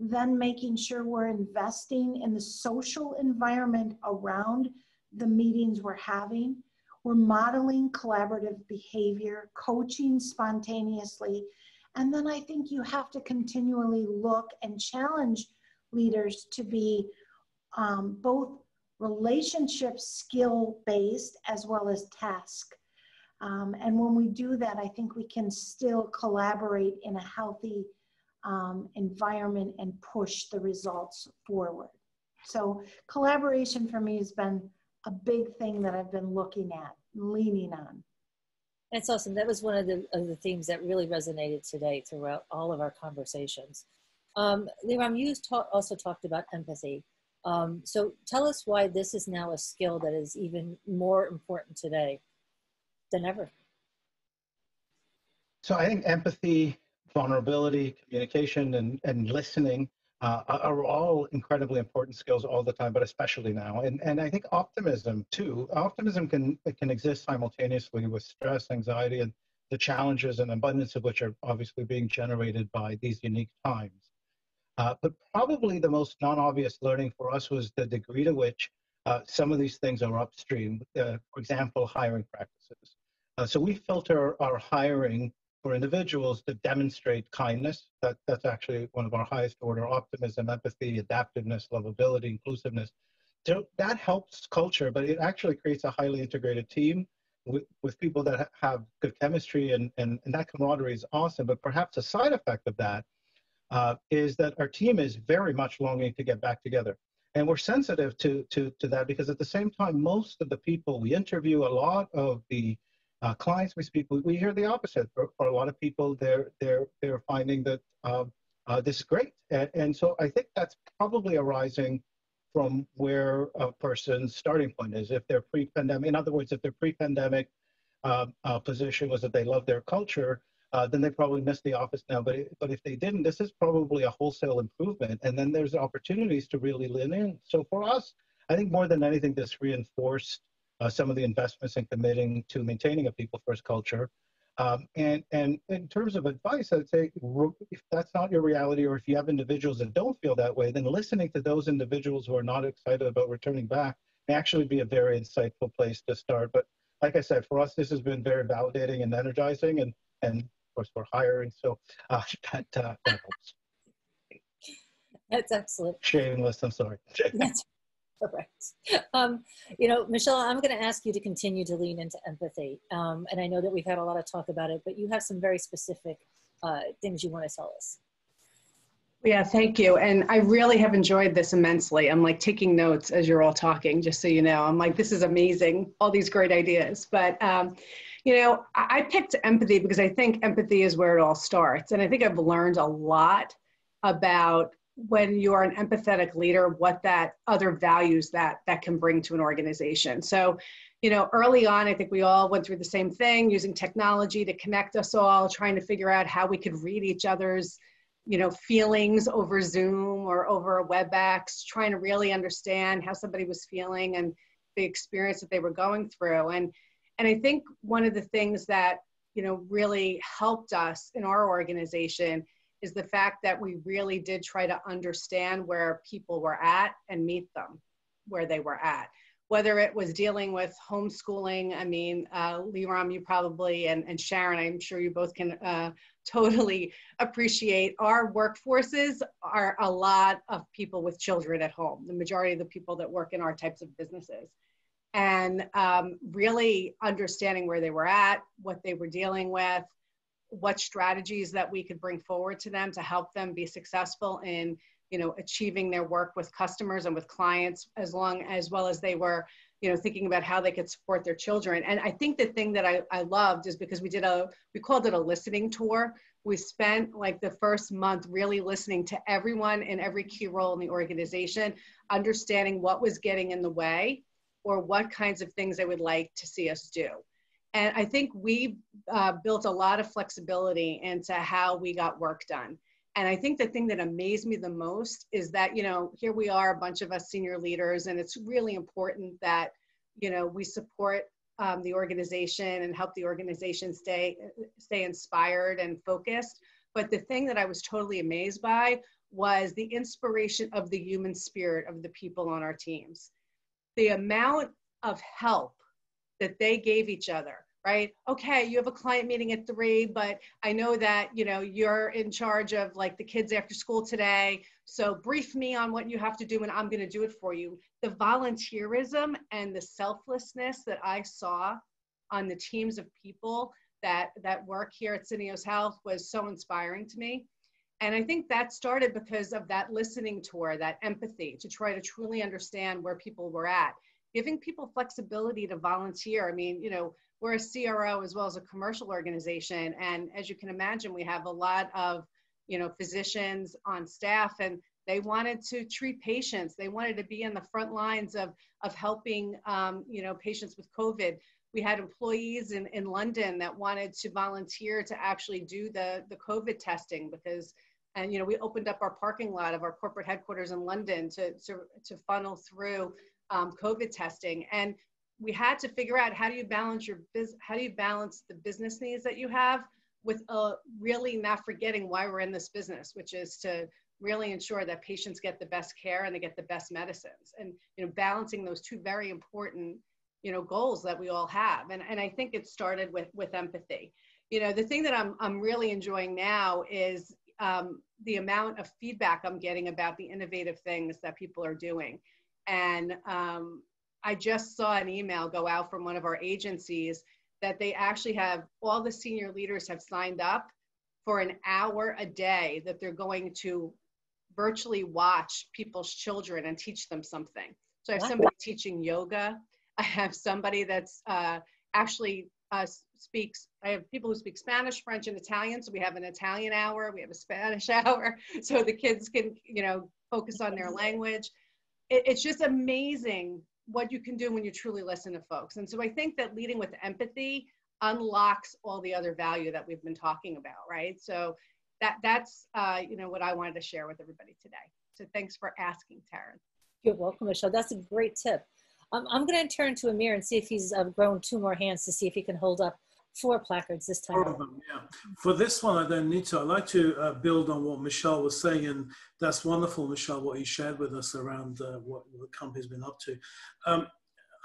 then making sure we're investing in the social environment around the meetings we're having. We're modeling collaborative behavior, coaching spontaneously. And then I think you have to continually look and challenge leaders to be um, both relationship skill based as well as task. Um, and when we do that, I think we can still collaborate in a healthy um, environment and push the results forward. So collaboration for me has been a big thing that I've been looking at, leaning on. That's awesome. That was one of the, of the themes that really resonated today throughout all of our conversations. Um, Leerom, you ta- also talked about empathy. Um, so tell us why this is now a skill that is even more important today than ever. So I think empathy, vulnerability, communication, and, and listening uh, are all incredibly important skills all the time, but especially now. And, and I think optimism too. Optimism can, can exist simultaneously with stress, anxiety, and the challenges and abundance of which are obviously being generated by these unique times. Uh, but probably the most non-obvious learning for us was the degree to which uh, some of these things are upstream. Uh, for example, hiring practices. Uh, so we filter our hiring for individuals to demonstrate kindness. That, that's actually one of our highest order optimism, empathy, adaptiveness, lovability, inclusiveness. So that helps culture, but it actually creates a highly integrated team with, with people that have good chemistry, and, and, and that camaraderie is awesome. But perhaps a side effect of that uh, is that our team is very much longing to get back together. And we're sensitive to, to, to that because at the same time, most of the people we interview, a lot of the uh, clients we speak with, we hear the opposite. For, for, a lot of people, they're, they're, they're finding that uh, uh, this is great. And, and so I think that's probably arising from where a person's starting point is. If they're pre-pandemic, in other words, if their pre-pandemic uh, uh, position was that they love their culture, uh, then they probably missed the office now. But, but if they didn't, this is probably a wholesale improvement. And then there's opportunities to really lean in. So for us, I think more than anything, this reinforced uh, some of the investments in committing to maintaining a people first culture. Um, and, and in terms of advice, I'd say if that's not your reality, or if you have individuals that don't feel that way, then listening to those individuals who are not excited about returning back may actually be a very insightful place to start. But like I said, for us, this has been very validating and energizing, and, and of course, we're hiring. So uh, that, uh, that helps. That's excellent. Shameless, I'm sorry. That's correct. Um, you know, Michele, I'm going to ask you to continue to lean into empathy. Um, and I know that we've had a lot of talk about it, but you have some very specific uh, things you want to tell us. Yeah, thank you. And I really have enjoyed this immensely. I'm like taking notes as you're all talking, just so you know. I'm like, this is amazing, all these great ideas. But um, you know, I picked empathy because I think empathy is where it all starts. And I think I've learned a lot about when you're an empathetic leader, what that other values that that can bring to an organization. So, you know, early on, I think we all went through the same thing, using technology to connect us all, trying to figure out how we could read each other's, you know, feelings over Zoom or over a WebEx, trying to really understand how somebody was feeling and the experience that they were going through. And and I think one of the things that, you know, really helped us in our organization is the fact that we really did try to understand where people were at and meet them where they were at. Whether it was dealing with homeschooling, I mean, uh, you probably, and, and Sharon, I'm sure you both can uh, totally appreciate our workforces are a lot of people with children at home, the majority of the people that work in our types of businesses and um, really understanding where they were at, what they were dealing with, what strategies that we could bring forward to them to help them be successful in you know achieving their work with customers and with clients as long as well as they were you know thinking about how they could support their children and i think the thing that i, I loved is because we did a we called it a listening tour we spent like the first month really listening to everyone in every key role in the organization understanding what was getting in the way or what kinds of things they would like to see us do. And I think we uh, built a lot of flexibility into how we got work done. And I think the thing that amazed me the most is that, you know, here we are, a bunch of us senior leaders, and it's really important that, you know, we support um, the organization and help the organization stay stay inspired and focused. But the thing that I was totally amazed by was the inspiration of the human spirit of the people on our teams. The amount of help that they gave each other right? Okay you have a client meeting at three but i know that you know you're in charge of like the kids after school today. So brief me on what you have to do and i'm going to do it for you. The volunteerism and the selflessness that i saw on the teams of people that that work here at Syneos Health was so inspiring to me. And i think that started because of that listening tour that empathy to try to truly understand where people were at. Giving people flexibility to volunteer i mean you know we're a CRO as well as a commercial organization. And as you can imagine, we have a lot of, you know, physicians on staff and they wanted to treat patients. They wanted to be in the front lines of, of helping, um, you know, patients with COVID. We had employees in, in London that wanted to volunteer to actually do the, the COVID testing because, and, you know, we opened up our parking lot of our corporate headquarters in London to, to, to funnel through um, COVID testing. And we had to figure out how do you balance your biz how do you balance the business needs that you have with uh, really not forgetting why we're in this business which is to really ensure that patients get the best care and they get the best medicines. And you know balancing those two very important you know goals that we all have. And, and i think it started with with empathy. You know the thing that i'm, I'm really enjoying now is um, the amount of feedback i'm getting about the innovative things that people are doing. And um, I just saw an email go out from one of our agencies that they actually have all the senior leaders have signed up for an hour a day that they're going to virtually watch people's children and teach them something. So I have somebody teaching yoga. I have somebody that's uh, actually uh, speaks, I have people who speak Spanish, French, and Italian. So we have an Italian hour, we have a Spanish hour, so the kids can, you know, focus on their language. It, it's just amazing what you can do when you truly listen to folks. And so I think that leading with empathy unlocks all the other value that we've been talking about, right? So that that's uh, you know what I wanted to share with everybody today. So thanks for asking, Taren. You're welcome, Michele. That's a great tip. Um, I'm going to turn to Amir and see if he's uh, grown two more hands to see if he can hold up four placards this time. Four of them, yeah. For this one, I don't need to. I'd like to uh, build on what Michele was saying, and that's wonderful, Michele, what you shared with us around uh, what the company's been up to. Um,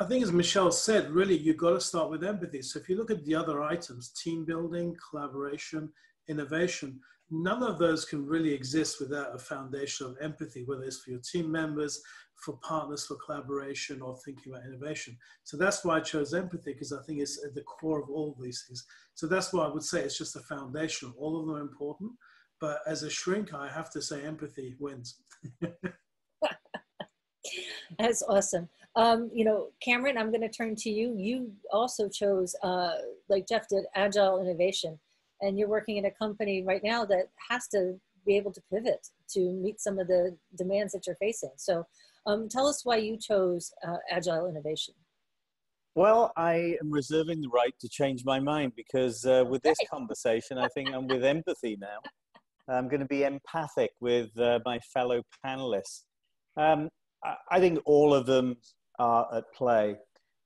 I think, as Michele said, really, you've got to start with empathy. So if you look at the other items, team building, collaboration, innovation, none of those can really exist without a foundation of empathy, whether it's for your team members, for partners for collaboration or thinking about innovation. So that's why I chose empathy because I think it's at the core of all of these things. So that's why I would say it's just a foundation. All of them are important, but as a shrink, I have to say empathy wins. that's awesome. Um, you know, Cameron, I'm going to turn to you. You also chose, uh, like Jeff did, agile innovation, and you're working in a company right now that has to be able to pivot to meet some of the demands that you're facing. So um, tell us why you chose uh, Agile Innovation. Well, I am reserving the right to change my mind because uh, with this conversation, I think I'm with empathy now. I'm going to be empathic with uh, my fellow panelists. Um, I think all of them are at play.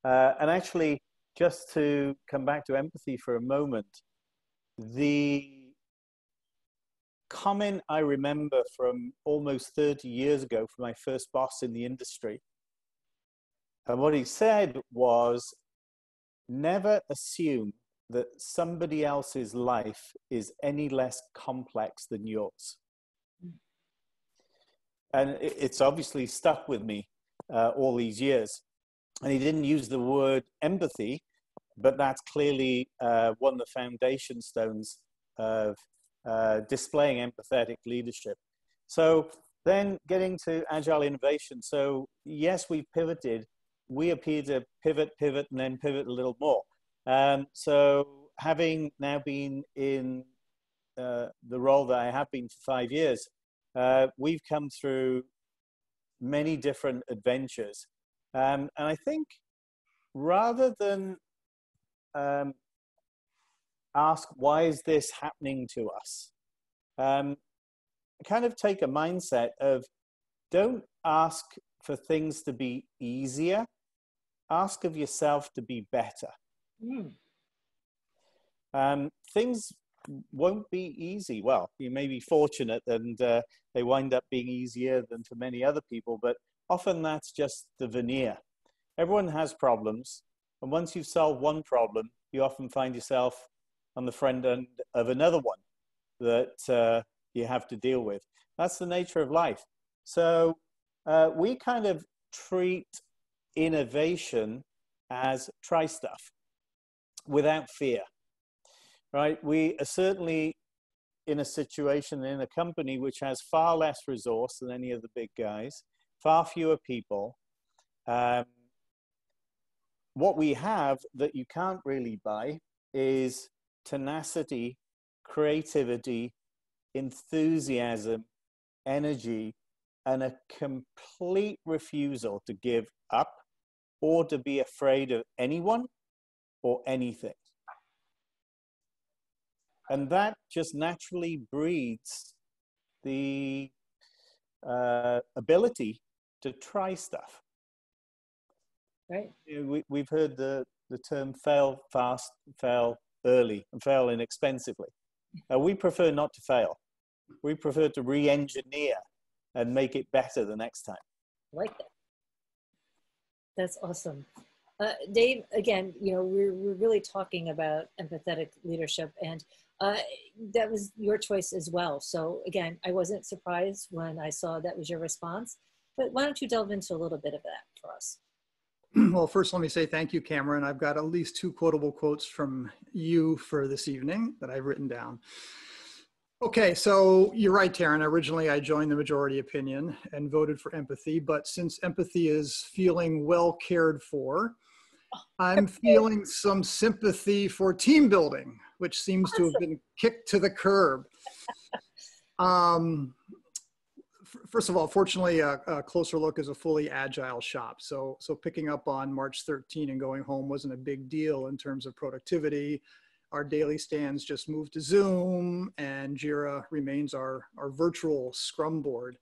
Uh, and actually, just to come back to empathy for a moment, the comment I remember from almost 30 years ago from my first boss in the industry. And what he said was never assume that somebody else's life is any less complex than yours. And it's obviously stuck with me uh, all these years. And he didn't use the word empathy, but that's clearly uh, one of the foundation stones of uh, displaying empathetic leadership. So then getting to agile innovation. So yes, we pivoted. We appear to pivot, pivot, and then pivot a little more. Um, so having now been in uh, the role that I have been for five years, uh, we've come through many different adventures. Um, and I think rather than um, ask, why is this happening to us? Um, kind of take a mindset of don't ask for things to be easier, ask of yourself to be better. Mm. Um, things won't be easy. Well, you may be fortunate and uh, they wind up being easier than for many other people, but often that's just the veneer. Everyone has problems. And once you've solved one problem, you often find yourself on the front end of another one that uh, you have to deal with. That's the nature of life. So uh, we kind of treat innovation as try stuff without fear, right? We are certainly in a situation in a company which has far less resource than any of the big guys, far fewer people. Um, what we have that you can't really buy is tenacity, creativity, enthusiasm, energy, and a complete refusal to give up or to be afraid of anyone or anything. And that just naturally breeds the uh, ability to try stuff. Right. We, we've heard the, the term fail fast, fail early, and fail inexpensively. Uh, we prefer not to fail. We prefer to re engineer and make it better the next time. I like that. That's awesome. Uh, Dave, again, you know, we're, we're really talking about empathetic leadership, and uh, that was your choice as well. So, again, I wasn't surprised when I saw that was your response, but why don't you delve into a little bit of that for us? Well, first, let me say thank you, Cameron. I've got at least two quotable quotes from you for this evening that I've written down. Okay, so you're right, Taren. Originally, I joined the majority opinion and voted for empathy, but since empathy is feeling well cared for, I'm feeling some sympathy for team building, which seems to have been kicked to the curb. Um, first of all, fortunately, a, closerlook is a fully agile shop. So, so picking up on March 13 and going home wasn't a big deal in terms of productivity our daily stands just moved to Zoom and Jira remains our, our virtual Scrum board.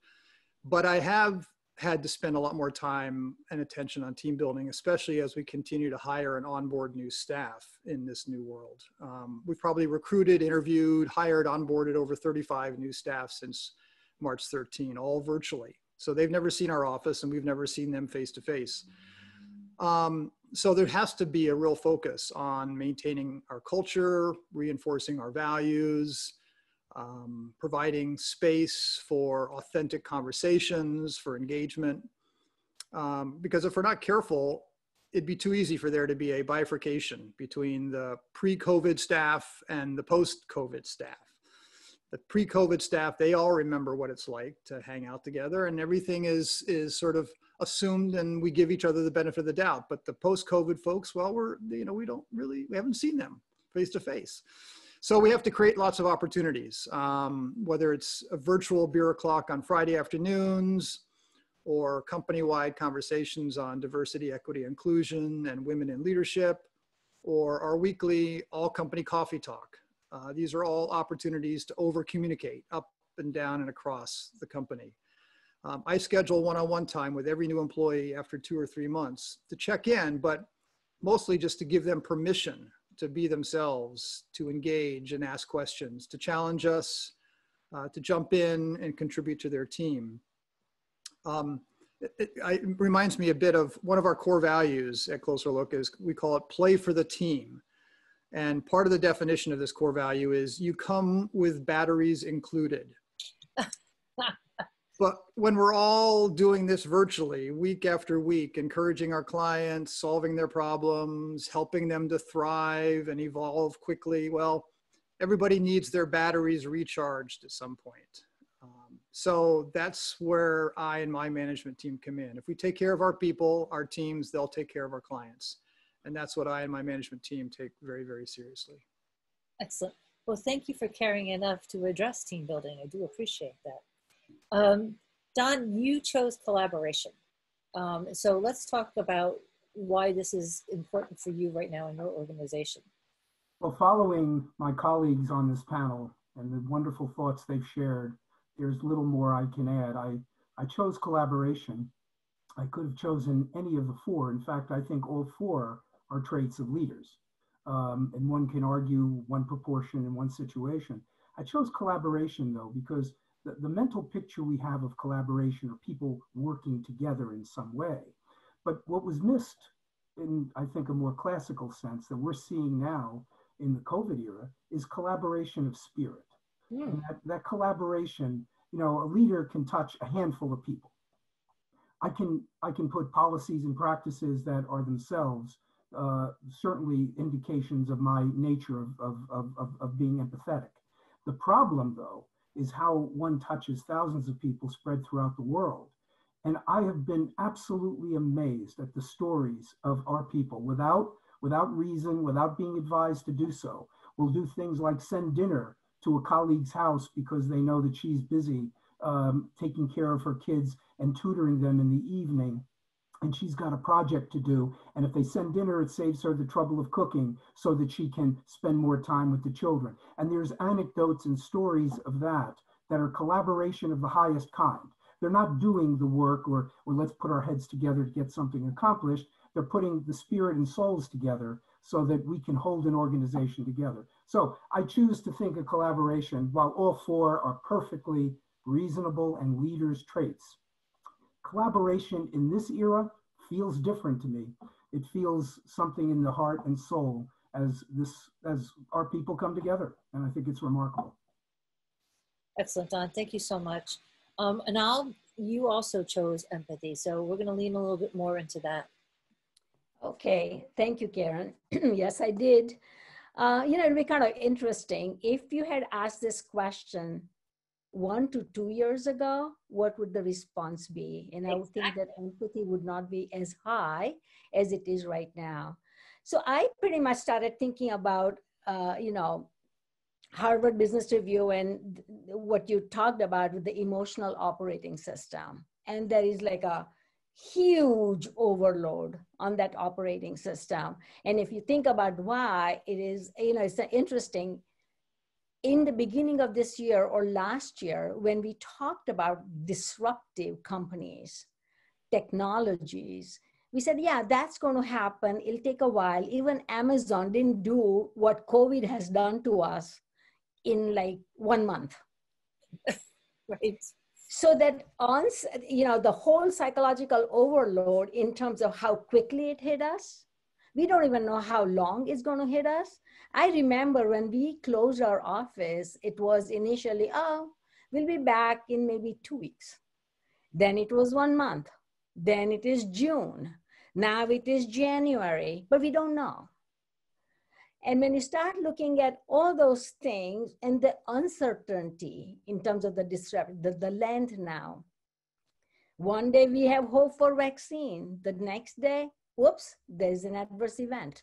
But I have had to spend a lot more time and attention on team building, especially as we continue to hire and onboard new staff in this new world. Um, we've probably recruited, interviewed, hired, onboarded over 35 new staff since March 13, all virtually. So they've never seen our office and we've never seen them face to face. So there has to be a real focus on maintaining our culture, reinforcing our values, um, providing space for authentic conversations, for engagement. Um, because if we're not careful, it'd be too easy for there to be a bifurcation between the pre-COVID staff and the post-COVID staff. The pre-COVID staff, they all remember what it's like to hang out together and everything is, is sort of assumed and we give each other the benefit of the doubt. But the post-COVID folks, well, we're, you know, we don't really, we haven't seen them face to face. So we have to create lots of opportunities, um, whether it's a virtual beer o'clock on Friday afternoons or company-wide conversations on diversity, equity, inclusion, and women in leadership, or our weekly all-company coffee talk. Uh, these are all opportunities to over-communicate up and down and across the company. Um, I schedule one-on-one time with every new employee after two or three months to check in, but mostly just to give them permission to be themselves, to engage and ask questions, to challenge us, uh, to jump in and contribute to their team. Um, it, it, it, reminds me a bit of one of our core values at closerlook is we call it play for the team. And part of the definition of this core value is you come with batteries included. But when we're all doing this virtually, week after week, encouraging our clients, solving their problems, helping them to thrive and evolve quickly, well, everybody needs their batteries recharged at some point. Um, so that's where I and my management team come in. If we take care of our people, our teams, they'll take care of our clients. And that's what I and my management team take very, very seriously. Excellent. Well, thank you for caring enough to address team building. I do appreciate that. Um, Don, you chose collaboration. Um, so let's talk about why this is important for you right now in your organization. Well, following my colleagues on this panel and the wonderful thoughts they've shared, there's little more I can add. I, I chose collaboration. I could have chosen any of the four. In fact, I think all four are traits of leaders. Um, and one can argue one proportion in one situation. I chose collaboration though, because the, the mental picture we have of collaboration are people working together in some way. But what was missed in, I think, a more classical sense that we're seeing now in the COVID era is collaboration of spirit. Mm. And that, that collaboration, you know, a leader can touch a handful of people. I can, I can put policies and practices that are themselves uh, certainly indications of my nature of, of, of, of, being empathetic. The problem, though, is how one touches thousands of people spread throughout the world. And I have been absolutely amazed at the stories of our people without, without reason, without being advised to do so. Will do things like send dinner to a colleague's house because they know that she's busy um, taking care of her kids and tutoring them in the evening and she's got a project to do. And if they send dinner, it saves her the trouble of cooking so that she can spend more time with the children. And there's anecdotes and stories of that that are collaboration of the highest kind. They're not doing the work or, or let's put our heads together to get something accomplished. They're putting the spirit and souls together so that we can hold an organization together. So I choose to think of collaboration while all four are perfectly reasonable and leaders' traits collaboration in this era feels different to me. It feels something in the heart and soul as this as our people come together, and I think it's remarkable. Excellent, Don. Thank you so much. Um, and Al, you also chose empathy, so we're going to lean a little bit more into that. Okay, thank you, Karen. yes, I did. Uh, you know, it'd be kind of interesting if you had asked this question one to two years ago, what would the response be? And I would think that empathy would not be as high as it is right now. So I pretty much started thinking about, uh, you know, Harvard Business Review and what you talked about with the emotional operating system. And there is like a huge overload on that operating system. And if you think about why, it is, you know, it's interesting in the beginning of this year or last year, when we talked about disruptive companies, technologies, we said, yeah, that's going to happen. It'll take a while. Even Amazon didn't do what COVID has done to us in like one month. right. So that on, you know, the whole psychological overload in terms of how quickly it hit us, we don't even know how long it's going to hit us. I remember when we closed our office, it was initially, oh, we'll be back in maybe two weeks. Then it was one month. Then it is June. Now it is January, but we don't know. And when you start looking at all those things and the uncertainty in terms of the disrupt, the, the length now, one day we have hope for vaccine. The next day, whoops, there's an adverse event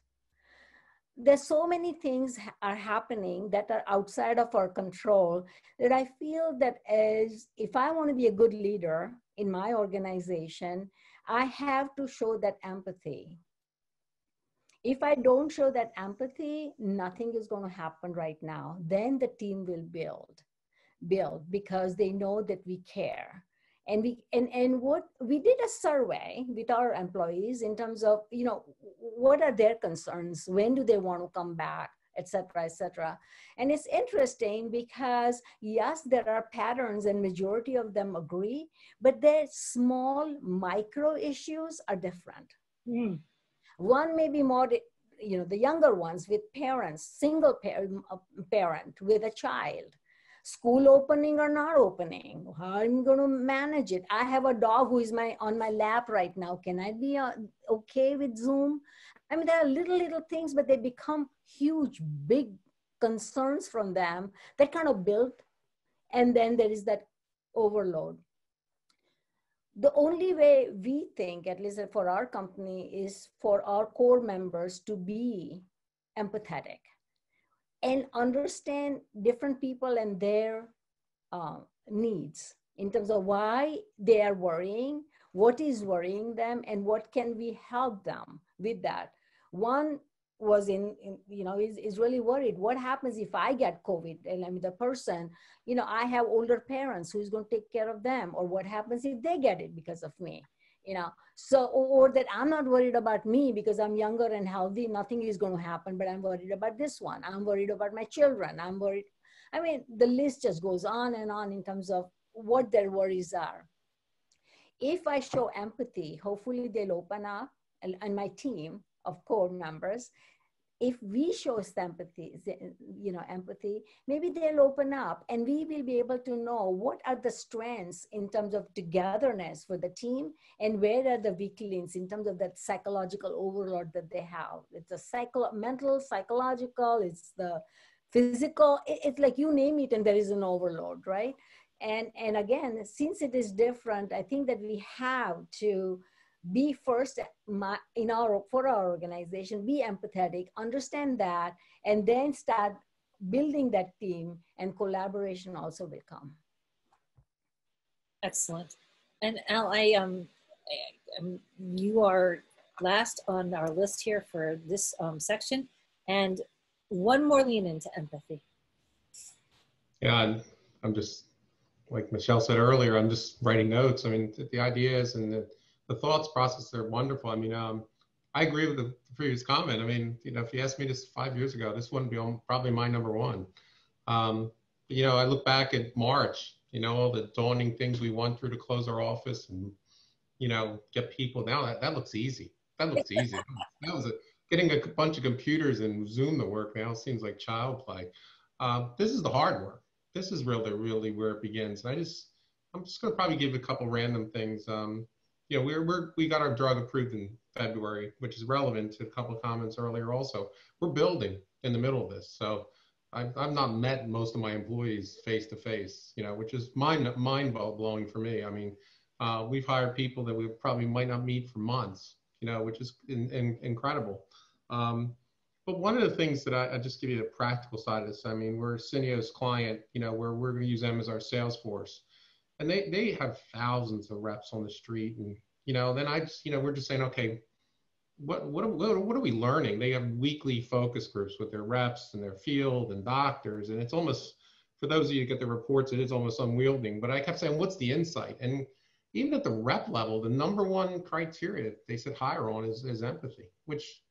there's so many things are happening that are outside of our control that I feel that as if I want to be a good leader in my organization, I have to show that empathy. If I don't show that empathy, nothing is going to happen right now. Then the team will build, build because they know that we care and we and and what we did a survey with our employees in terms of you know what are their concerns? When do they want to come back? Etc etc and it's interesting because yes there are patterns and majority of them agree but their small micro issues are different. Mm. one may be more you know the younger ones with parents single parent, parent with a child school opening or not opening? How i'm going to manage it? I have a dog who is my on my lap right now. Can i be uh, okay with zoom? I mean there are little little things but they become huge big concerns from them. That kind of build and then there is that overload. The only way we think at least for our company is for our core members to be empathetic and understand different people and their uh, needs in terms of why they are worrying, what is worrying them and what can we help them with that. One was in, in, you know is, is really worried. What happens if i get covid? And i mean the person you know i have older parents who's going to take care of them? Or what happens if they get it because of me you know. So or, that i'm not worried about me because i'm younger and healthy nothing is going to happen but i'm worried about this one. I'm worried about my children. I'm worried i mean the list just goes on and on in terms of what their worries are. If i show empathy hopefully they'll open up and, and my team of core members if we show empathy you know empathy maybe they'll open up and we will be able to know what are the strengths in terms of togetherness for the team and where are the weak links in terms of that psychological overload that they have. It's a psycho mental psychological it's the physical it, it's like you name it and there is an overload right? And and again since it is different i think that we have to be first in our for our organization be empathetic understand that and then start building that team and collaboration also will come. Excellent. And al i um, um you are last on our list here for this um, section. And one more lean into empathy. Yeah I'm, I'm just like Michele said earlier i'm just writing notes. I mean the, the ideas and the the thoughts process are wonderful. I mean, um, I agree with the, previous comment. I mean, you know, if you asked me this five years ago, this wouldn't be on, probably my number one. Um, you know, I look back at March, you know, all the daunting things we went through to close our office and, you know, get people now that, that looks easy. That looks easy. that was a, getting a bunch of computers and Zoom to work now seems like child play. Uh, this is the hard work. This is really, really where it begins. And I just, I'm just going to probably give a couple random things. Um, know, we're, we're, we got our drug approved in February, which is relevant to a couple of comments earlier also. We're building in the middle of this. So I've, I've not met most of my employees face to face, you know, which is mind, mind blowing for me. I mean, uh, we've hired people that we probably might not meet for months, you know, which is in, in, incredible. Um, but one of the things that I, I just give you the practical side of this, I mean, we're Syneos client, you know, where we're going to use them as our sales force and they they have thousands of reps on the street and you know then i just you know we're just saying okay what what what, what are we learning? They have weekly focus groups with their reps and their field and doctors and it's almost for those of you who get the reports it is almost unwielding but i kept saying what's the insight? And even at the rep level the number one criteria they said higher on is, is empathy which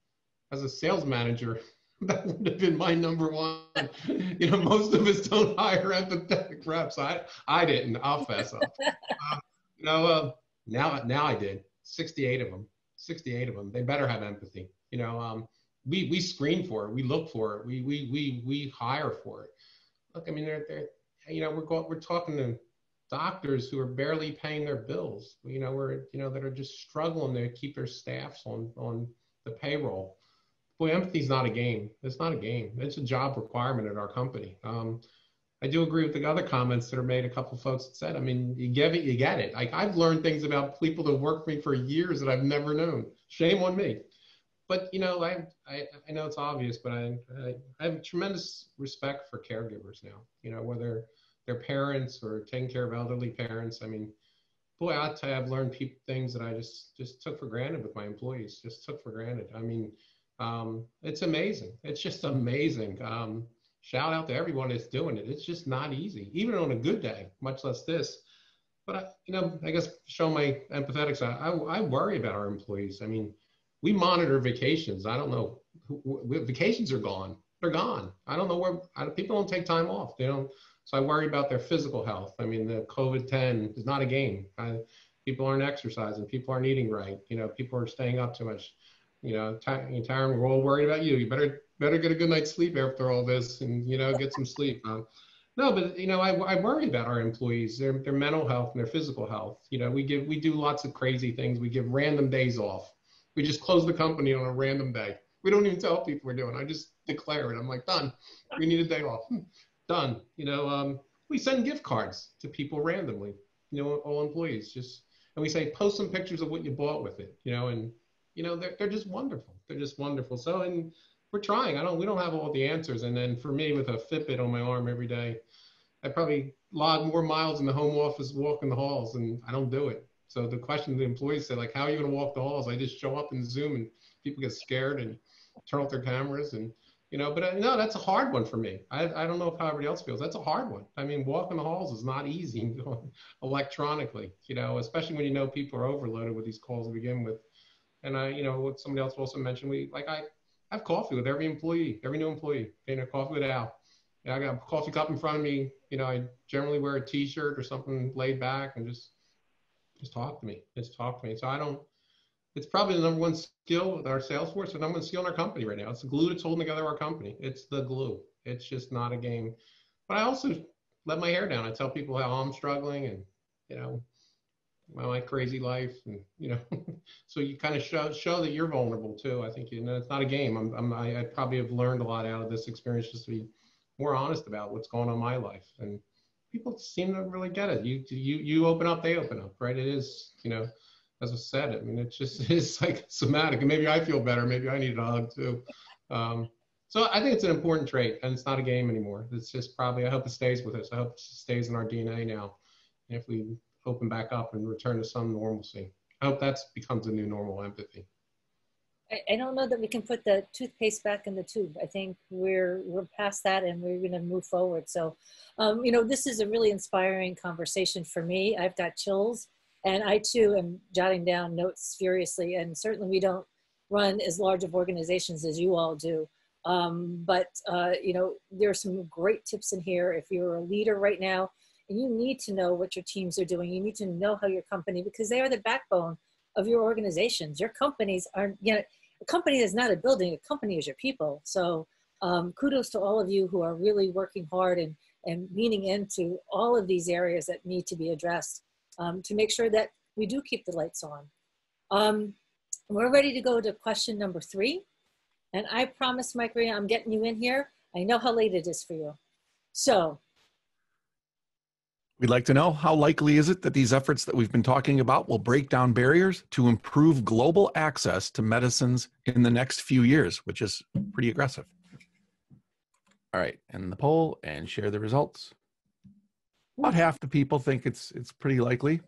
as a sales manager that would have been my number one. You know, most of us don't hire empathetic reps. I I didn't. I'll fess up. Uh, you know, uh, now now I did. 68 of them. 68 of them. They better have empathy. You know, um, we we screen for it. We look for it. We we we we hire for it. Look, I mean, they're they're you know we're going, we're talking to doctors who are barely paying their bills. You know, we're you know that are just struggling to keep their staffs on on the payroll boy, empathy is not a game. It's not a game. It's a job requirement at our company. Um, I do agree with the other comments that are made. A couple of folks said, I mean, you get it, you get it. Like I've learned things about people that work for me for years that I've never known. Shame on me. But you know, I I, I know it's obvious, but I, I I have tremendous respect for caregivers now. You know, whether they're parents or taking care of elderly parents. I mean, boy, I've learned things that I just just took for granted with my employees. Just took for granted. I mean, um, it's amazing. It's just amazing. Um, shout out to everyone that's doing it. It's just not easy, even on a good day, much less this. But I, you know, I guess show my empathetic side. I, I worry about our employees. I mean, we monitor vacations. I don't know. Vacations are gone. They're gone. I don't know where I, people don't take time off. They don't. So I worry about their physical health. I mean, the COVID 10 is not a game. I, people aren't exercising. People aren't eating right. You know, people are staying up too much you know, Ty- Taren, we're all worried about you. You better better get a good night's sleep after all this, and you know, get some sleep. Um, no, but you know, I, I worry about our employees, their their mental health and their physical health. You know, we give we do lots of crazy things. We give random days off. We just close the company on a random day. We don't even tell people we're doing. I just declare it. I'm like, done. We need a day off. done. You know, um, we send gift cards to people randomly. You know, all employees just, and we say, post some pictures of what you bought with it. You know, and you know, they're, they're just wonderful. They're just wonderful. So, and we're trying. I don't, we don't have all the answers. And then for me, with a Fitbit on my arm every day, I probably log more miles in the home office walking the halls, and I don't do it. So the question the employees say, like, how are you going to walk the halls? I just show up in Zoom and people get scared and turn off their cameras and you know but uh, no that's a hard one for me I, I don't know how everybody else feels that's a hard one i mean walking the halls is not easy electronically you know especially when you know people are overloaded with these calls to begin with and i you know what somebody else also mentioned we like i have coffee with every employee every new employee you know coffee with al know, i got a coffee cup in front of me you know i generally wear a t-shirt or something laid back and just just talk to me just talk to me so i don't it's probably the number one skill with our sales force, the number one skill in our company right now. It's the glue that's holding together our company. It's the glue. It's just not a game. But I also let my hair down. I tell people how I'm struggling and, you know, my crazy life and, you know, so you kind of show, show that you're vulnerable too. I think, you know, it's not a game. I'm, I'm, I, I probably have learned a lot out of this experience just to be more honest about what's going on in my life. And people seem to really get it. You, you, you open up, they open up, right? It is, you know, as I said, I mean, it's just it's like somatic, and maybe I feel better. Maybe I need a hug too. Um, so I think it's an important trait, and it's not a game anymore. It's just probably. I hope it stays with us. I hope it stays in our DNA now. And if we open back up and return to some normalcy, I hope that becomes a new normal. Empathy. I, I don't know that we can put the toothpaste back in the tube. I think we're we're past that, and we're going to move forward. So, um, you know, this is a really inspiring conversation for me. I've got chills and I too am jotting down notes furiously. And certainly we don't run as large of organizations as you all do. Um, but, uh, you know, there are some great tips in here. If you're a leader right now you need to know what your teams are doing, you need to know how your company, because they are the backbone of your organizations. Your companies are, you know, a company is not a building, a company is your people. So um, kudos to all of you who are really working hard and, and leaning into all of these areas that need to be addressed um, to make sure that we do keep the lights on. Um, we're ready to go to question number three. And I promise, Mike Rea, I'm getting you in here. I know how late it is for you. So. We'd like to know how likely is it that these efforts that we've been talking about will break down barriers to improve global access to medicines in the next few years, which is pretty aggressive. All right, and the poll and share the results. About half the people think it's it's pretty likely.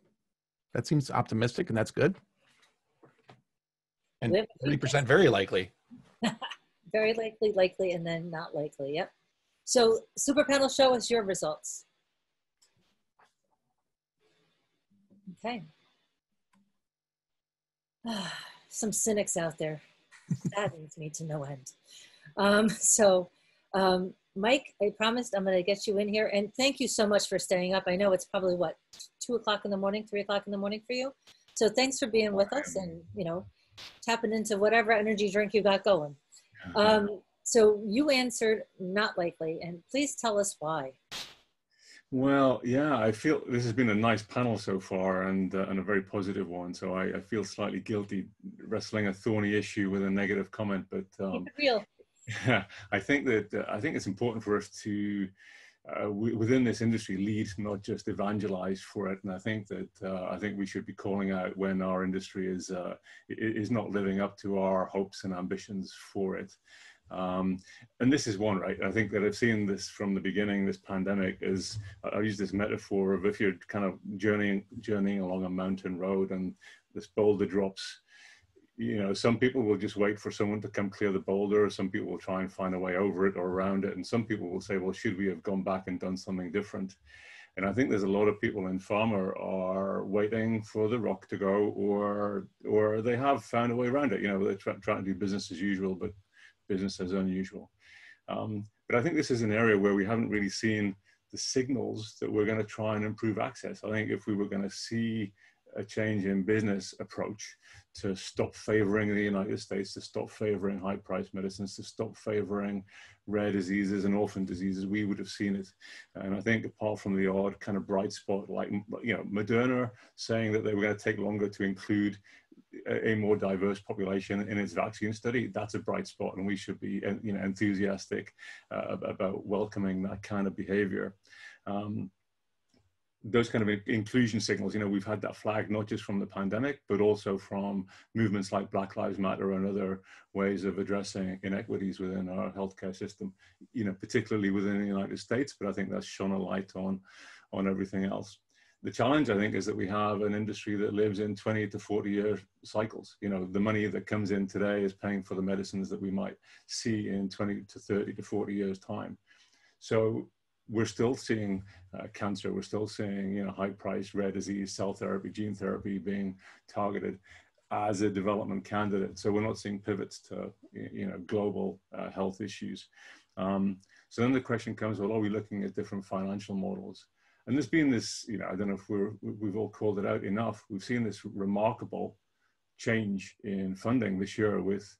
That seems optimistic, and that's good. And thirty percent very likely. very likely, likely, and then not likely. Yep. So, super panel, show us your results. Okay. Some cynics out there. Saddens me to no end. Um, so, um, Mike, I promised I'm going to get you in here. And thank you so much for staying up. I know it's probably what, two o'clock in the morning, three o'clock in the morning for you. So thanks for being with us and, you know, tapping into whatever energy drink you got going. Um, so you answered not likely, and please tell us why. Well, yeah, I feel this has been a nice panel so far and, uh, and a very positive one. So I, I, feel slightly guilty wrestling a thorny issue with a negative comment, but um, real. Yeah, I think that uh, I think it's important for us to uh, within this industry lead, not just evangelize for it. And I think that uh, I think we should be calling out when our industry is uh, is not living up to our hopes and ambitions for it. Um, and this is one, right? I think that I've seen this from the beginning. This pandemic is I use this metaphor of if you're kind of journeying journeying along a mountain road and this boulder drops you know, some people will just wait for someone to come clear the boulder. Some people will try and find a way over it or around it. And some people will say, well, should we have gone back and done something different? And I think there's a lot of people in pharma are waiting for the rock to go or, or they have found a way around it. You know, they're try, trying to do business as usual, but business as unusual. Um, but I think this is an area where we haven't really seen the signals that we're going to try and improve access. I think if we were going to see a change in business approach to stop favoring the United States, to stop favoring high priced medicines, to stop favoring rare diseases and orphan diseases, we would have seen it. And I think apart from the odd kind of bright spot, like, you know, Moderna saying that they were going to take longer to include a, more diverse population in its vaccine study, that's a bright spot. And we should be, you know, enthusiastic uh, about welcoming that kind of behavior. Um, those kind of inclusion signals, you know, we've had that flag not just from the pandemic, but also from movements like Black Lives Matter and other ways of addressing inequities within our healthcare system, you know, particularly within the United States, but I think that's shone a light on, on everything else. The challenge, I think, is that we have an industry that lives in 20 to 40 year cycles. You know, the money that comes in today is paying for the medicines that we might see in 20 to 30 to 40 years time. So we're still seeing uh, cancer, we're still seeing, you know, high price rare disease, cell therapy, gene therapy being targeted as a development candidate. So we're not seeing pivots to, you know, global uh, health issues. Um, so then the question comes, well, are we looking at different financial models? And there's been this, you know, I don't know if we're, we've all called it out enough. We've seen this remarkable change in funding this year with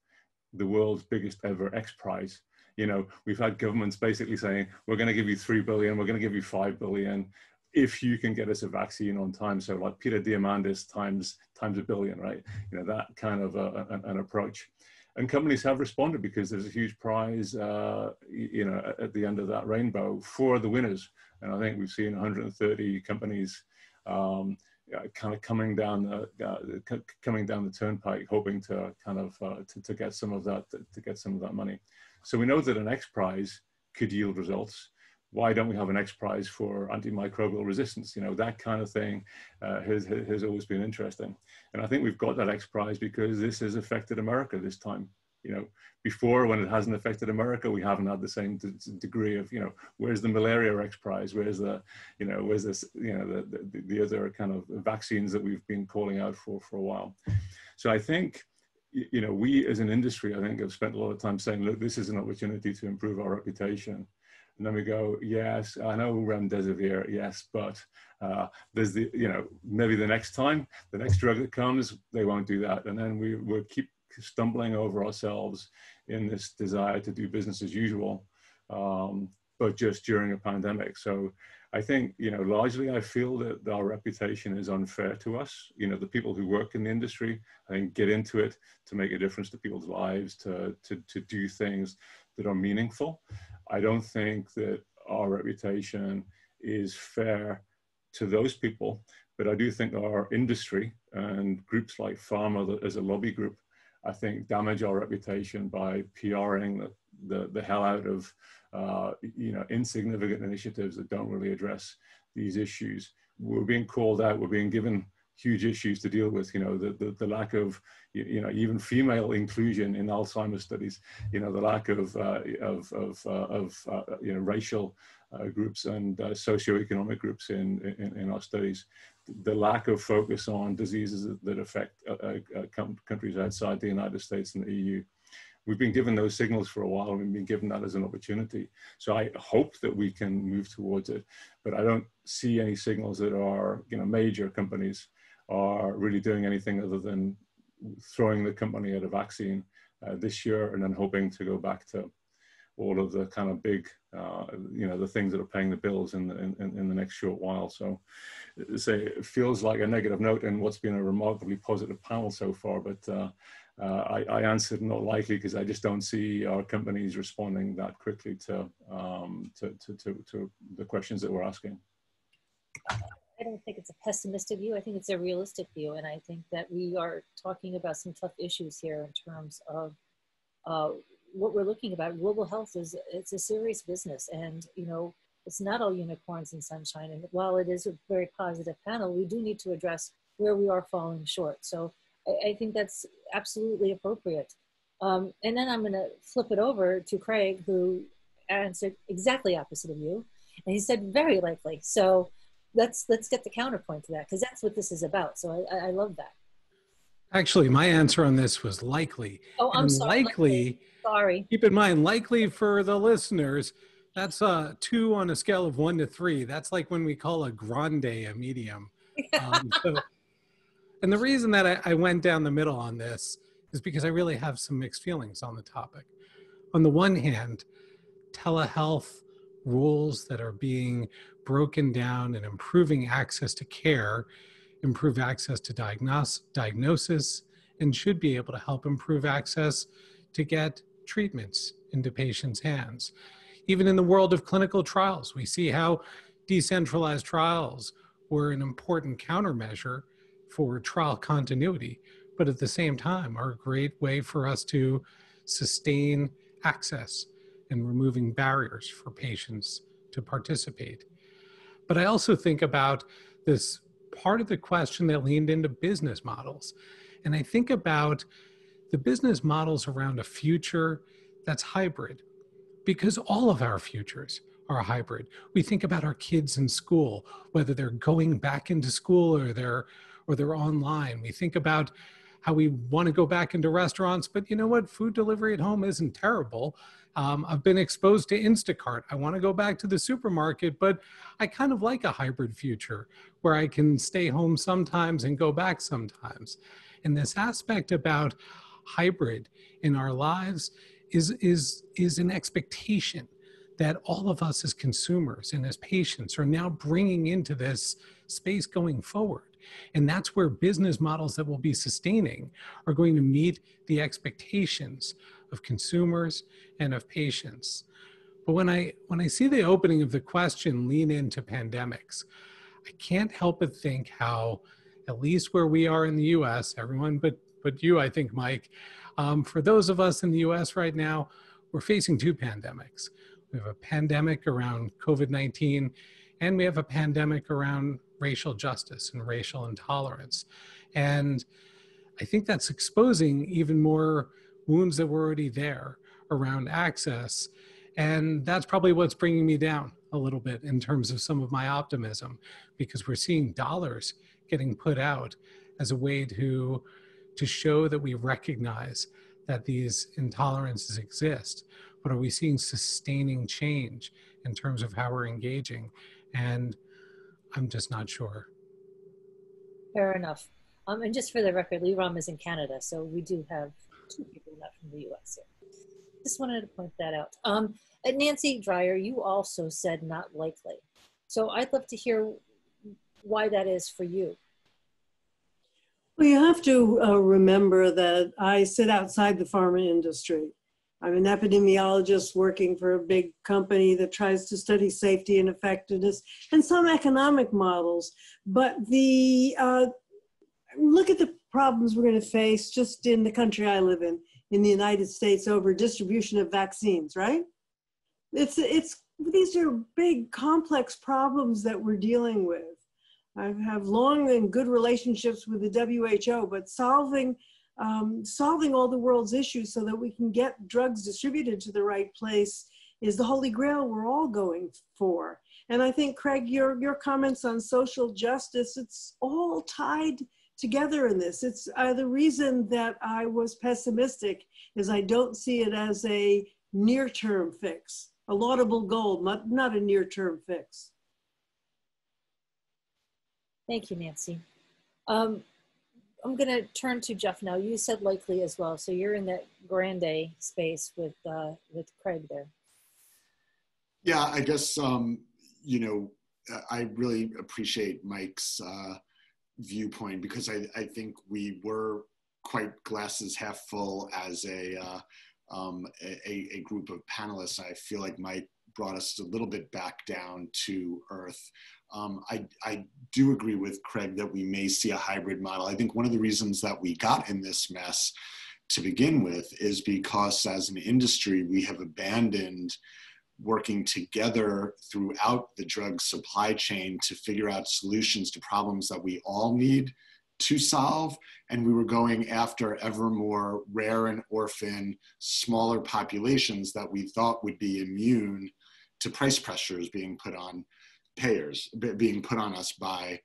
the world's biggest ever X Prize. You know, we've had governments basically saying, we're going to give you 3 billion, we're going to give you 5 billion if you can get us a vaccine on time. So like Peter Diamandis times, times a billion, right? You know, that kind of a, an, an approach and companies have responded because there's a huge prize, uh, you know, at the end of that rainbow for the winners. And I think we've seen 130 companies um, kind of coming down the uh, coming down the turnpike, hoping to kind of uh, to, to, get some of that to get some of that money. So we know that an X prize could yield results. Why don't we have an X prize for antimicrobial resistance? You know that kind of thing uh, has has always been interesting, and I think we've got that X prize because this has affected America this time you know, before when it hasn't affected America, we haven't had the same degree of, you know, where's the malaria X prize? Where's the, you know, where's this, you know, the, the, the other kind of vaccines that we've been calling out for for a while. So I think, you know, we as an industry, I think have spent a lot of time saying, look, this is an opportunity to improve our reputation. And then we go, yes, I know remdesivir, yes, but uh, there's the, you know, maybe the next time, the next drug that comes, they won't do that. And then we will keep stumbling over ourselves in this desire to do business as usual, um, but just during a pandemic. So I think, you know, largely I feel that our reputation is unfair to us. You know, the people who work in the industry, I think, get into it to make a difference to people's lives, to, to, to do things that are meaningful. I don't think that our reputation is fair to those people, but I do think our industry and groups like pharma as a lobby group I think, damage our reputation by PRing the, the, the hell out of, uh, you know, insignificant initiatives that don't really address these issues. We're being called out, we're being given huge issues to deal with, you know, the, the, the lack of, you, know, even female inclusion in Alzheimer's studies, you know, the lack of, uh, of, of, uh, of uh, you know, racial uh, groups and uh, socioeconomic groups in, in, in, our studies the lack of focus on diseases that affect uh, countries outside the United States and the EU. We've been given those signals for a while. We've been given that as an opportunity. So I hope that we can move towards it, but I don't see any signals that are, you know, major companies are really doing anything other than throwing the company at a vaccine uh, this year and then hoping to go back to all of the kind of big, uh, you know, the things that are paying the bills in the, in, in the next short while. So, say it feels like a negative note in what's been a remarkably positive panel so far, but uh, uh, I, I, answered not likely because I just don't see our companies responding that quickly to, um, to, to, to, to the questions that we're asking. I don't think it's a pessimistic view. I think it's a realistic view. And I think that we are talking about some tough issues here in terms of uh, what we're looking about global health is it's a serious business and you know it's not all unicorns and sunshine and while it is a very positive panel we do need to address where we are falling short so i, I think that's absolutely appropriate um, and then i'm going to flip it over to craig who answered exactly opposite of you and he said very likely so let's let's get the counterpoint to that because that's what this is about so I, I love that Actually, my answer on this was likely. Oh, I'm and sorry. Likely. Sorry. Keep in mind, likely for the listeners, that's a two on a scale of one to three. That's like when we call a grande a medium. Um, so, and the reason that I, I went down the middle on this is because I really have some mixed feelings on the topic. On the one hand, telehealth rules that are being broken down and improving access to care improve access to diagnos- diagnosis, and should be able to help improve access to get treatments into patients' hands. Even in the world of clinical trials, we see how decentralized trials were an important countermeasure for trial continuity, but at the same time are a great way for us to sustain access and removing barriers for patients to participate. But I also think about this part of the question that leaned into business models. And I think about the business models around a future that's hybrid, because all of our futures are hybrid. We think about our kids in school, whether they're going back into school or they're or they're online. We think about how we want to go back into restaurants, but you know what? Food delivery at home isn't terrible. Um, I've been exposed to Instacart. I want to go back to the supermarket, but I kind of like a hybrid future where I can stay home sometimes and go back sometimes. And this aspect about hybrid in our lives is, is, is an expectation that all of us as consumers and as patients are now bringing into this space going forward. And that's where business models that will be sustaining are going to meet the expectations of consumers and of patients. But when I when I see the opening of the question lean into pandemics, I can't help but think how, at least where we are in the U.S., everyone but but you, I think, Mike, um, for those of us in the U.S. right now, we're facing two pandemics. We have a pandemic around COVID-19, and we have a pandemic around racial justice and racial intolerance. And I think that's exposing even more wounds that were already there around access. And that's probably what's bringing me down a little bit in terms of some of my optimism, because we're seeing dollars getting put out as a way to, to show that we recognize that these intolerances exist. But are we seeing sustaining change in terms of how we're engaging? And I'm just not sure. Fair enough. Um, and just for the record, Lee is in Canada, so we do have two people not from the U.S. here. Just wanted to point that out. Um, Nancy Dreyer, you also said not likely. So I'd love to hear why that is for you. Well, you have to uh, remember that I sit outside the pharma industry. I'm an epidemiologist working for a big company that tries to study safety and effectiveness and some economic models. But the uh, look at the problems we're going to face just in the country I live in, in the United States, over distribution of vaccines. Right? It's it's these are big, complex problems that we're dealing with. I have long and good relationships with the WHO, but solving um, solving all the world's issues so that we can get drugs distributed to the right place is the holy grail we're all going for. And I think, Craig, your, your comments on social justice, it's all tied together in this. It's uh, the reason that I was pessimistic is I don't see it as a near-term fix, a laudable goal, not, not a near-term fix. Thank you, Nancy. Um, I'm going to turn to Jeff now. You said likely as well, so you're in that grande space with uh, with Craig there. Yeah, I guess um, you know I really appreciate Mike's uh, viewpoint because I, I think we were quite glasses half full as a, uh, um, a, a group of panelists. I feel like Mike brought us a little bit back down to earth. Um, I, I do agree with Craig that we may see a hybrid model. I think one of the reasons that we got in this mess to begin with is because as an industry, we have abandoned working together throughout the drug supply chain to figure out solutions to problems that we all need to solve. And we were going after ever more rare and orphan, smaller populations that we thought would be immune to price pressures being put on payers, being put on us by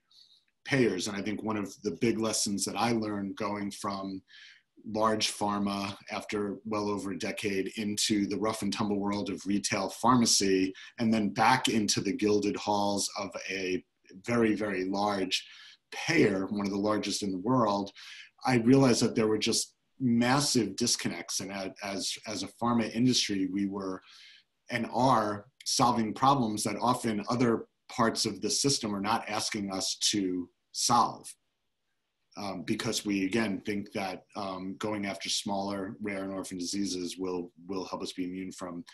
payers. And I think one of the big lessons that I learned going from large pharma after well over a decade into the rough and tumble world of retail pharmacy and then back into the gilded halls of a very, very large payer, one of the largest in the world, I realized that there were just massive disconnects. And as, as a pharma industry, we were and are solving problems that often other parts of the system are not asking us to solve. Um, because we again think that um, going after smaller, rare, and orphan diseases will will help us be immune from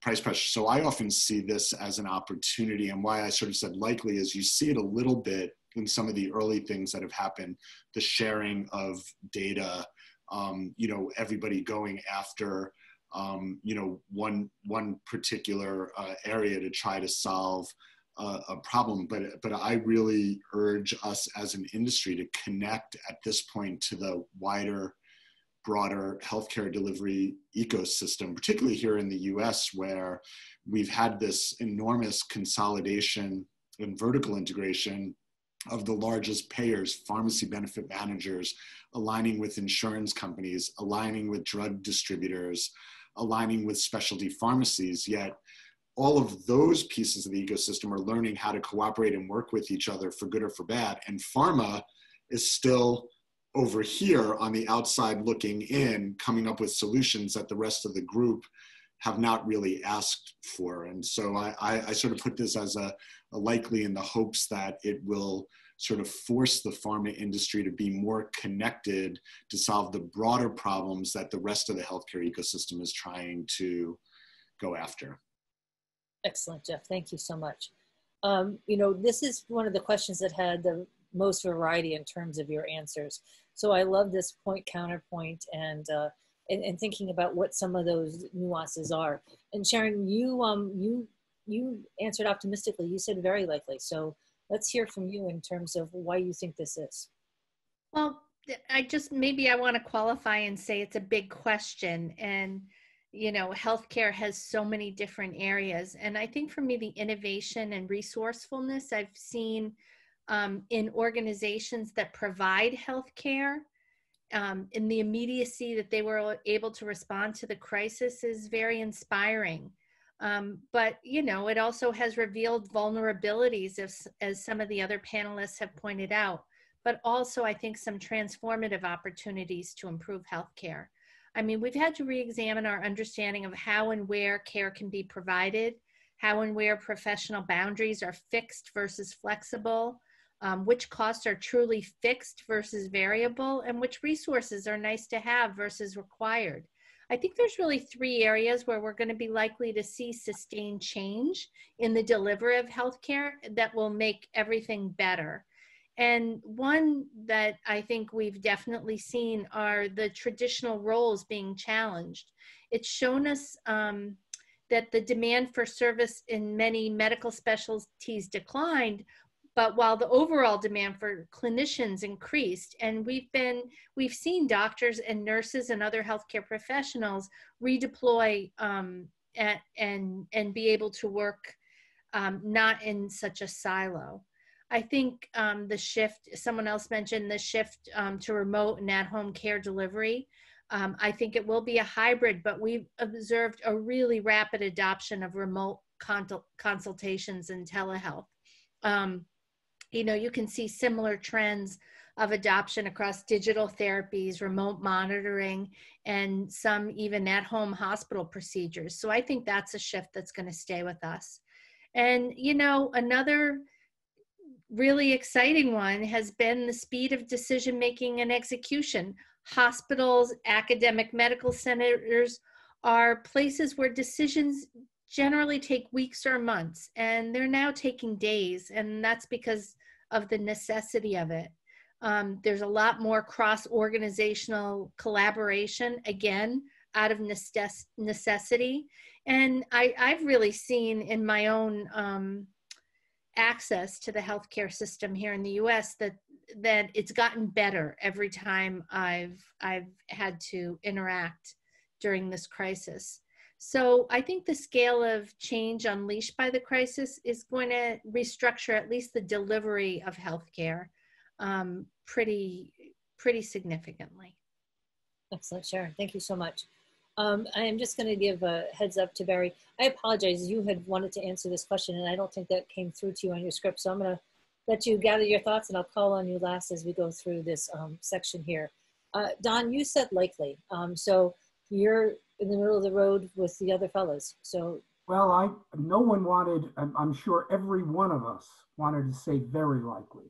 price pressure. So I often see this as an opportunity, and why I sort of said likely is you see it a little bit in some of the early things that have happened, the sharing of data, um, you know, everybody going after um, you know, one, one particular uh, area to try to solve a, problem, but but I really urge us as an industry to connect at this point to the wider, broader healthcare delivery ecosystem, particularly here in the U.S., where we've had this enormous consolidation and vertical integration of the largest payers, pharmacy benefit managers, aligning with insurance companies, aligning with drug distributors, aligning with specialty pharmacies. Yet all of those pieces of the ecosystem are learning how to cooperate and work with each other for good or for bad. And pharma is still over here on the outside looking in, coming up with solutions that the rest of the group have not really asked for. And so I, I, I sort of put this as a, a likely in the hopes that it will sort of force the pharma industry to be more connected to solve the broader problems that the rest of the healthcare ecosystem is trying to go after. Excellent, Jeff. Thank you so much. Um, you know, this is one of the questions that had the most variety in terms of your answers. So I love this point counterpoint and, uh, and, and thinking about what some of those nuances are. And Sharon, you um, you you answered optimistically. You said very likely. So let's hear from you in terms of why you think this is. Well, I just maybe I want to qualify and say it's a big question and you know, healthcare has so many different areas. And I think for me, the innovation and resourcefulness I've seen um, in organizations that provide healthcare, um, in the immediacy that they were able to respond to the crisis is very inspiring. Um, but you know, it also has revealed vulnerabilities, as, as some of the other panelists have pointed out. But also, I think some transformative opportunities to improve healthcare. I mean, we've had to re examine our understanding of how and where care can be provided, how and where professional boundaries are fixed versus flexible, um, which costs are truly fixed versus variable, and which resources are nice to have versus required. I think there's really three areas where we're going to be likely to see sustained change in the delivery of healthcare that will make everything better. And one that I think we've definitely seen are the traditional roles being challenged. It's shown us um, that the demand for service in many medical specialties declined, but while the overall demand for clinicians increased, and we've been we've seen doctors and nurses and other healthcare professionals redeploy um, at, and and be able to work um, not in such a silo. I think um, the shift, someone else mentioned the shift um, to remote and at home care delivery. Um, I think it will be a hybrid, but we've observed a really rapid adoption of remote consultations and telehealth. Um, you know, you can see similar trends of adoption across digital therapies, remote monitoring, and some even at home hospital procedures. So I think that's a shift that's going to stay with us. And, you know, another really exciting one has been the speed of decision making and execution. Hospitals, academic medical centers are places where decisions generally take weeks or months, and they're now taking days, and that's because of the necessity of it. Um, there's a lot more cross organizational collaboration, again, out of necess- necessity. And I, have really seen in my own um, access to the healthcare system here in the US that that it's gotten better every time I've I've had to interact during this crisis. So I think the scale of change unleashed by the crisis is going to restructure at least the delivery of healthcare um, pretty pretty significantly. Excellent, Sharon. Thank you so much. Um, I am just going to give a heads up to Barry. I apologize. You had wanted to answer this question, and I don't think that came through to you on your script. So I'm going to let you gather your thoughts, and I'll call on you last as we go through this um, section here. Uh, Don, you said likely. Um, so you're in the middle of the road with the other fellows. So well, I no one wanted. I'm, I'm sure every one of us wanted to say very likely,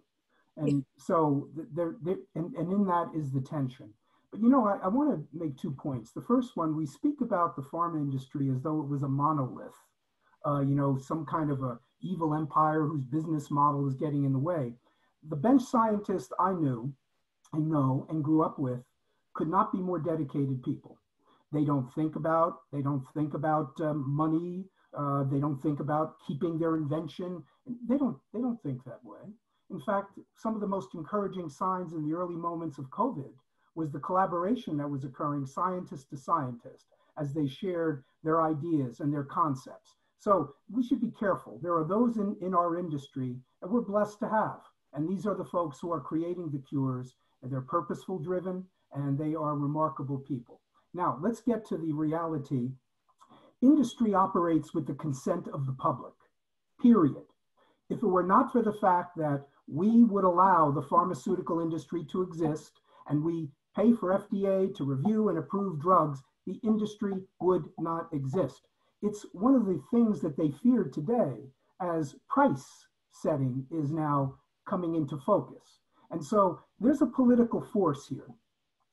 and so there, there and, and in that is the tension. You know, I, I want to make two points. The first one, we speak about the pharma industry as though it was a monolith, uh, you know, some kind of a evil empire whose business model is getting in the way. The bench scientists I knew and know and grew up with could not be more dedicated people. They don't think about they don't think about um, money Uh, they don't think about keeping their invention. They don't, they don't think that way. In fact, some of the most encouraging signs in the early moments of COVID was the collaboration that was occurring scientist to scientist as they shared their ideas and their concepts. So we should be careful. There are those in, in our industry that we're blessed to have. And these are the folks who are creating the cures, and they're purposeful driven, and they are remarkable people. Now, let's get to the reality. Industry operates with the consent of the public, period. If it were not for the fact that we would allow the pharmaceutical industry to exist and we pay for FDA to review and approve drugs, the industry would not exist. It's one of the things that they feared today as price setting is now coming into focus. And so there's a political force here.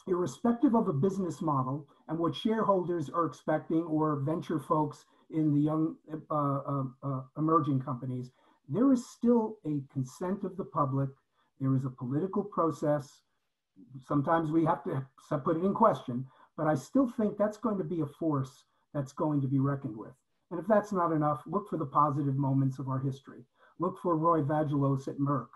Irrespective of a business model and what shareholders are expecting or venture folks in the young uh, uh, uh, emerging companies, there is still a consent of the public. There is a political process. Sometimes we have to put it in question, but I still think that's going to be a force that's going to be reckoned with. And if that's not enough, look for the positive moments of our history. Look for Roy Vagelos at Merck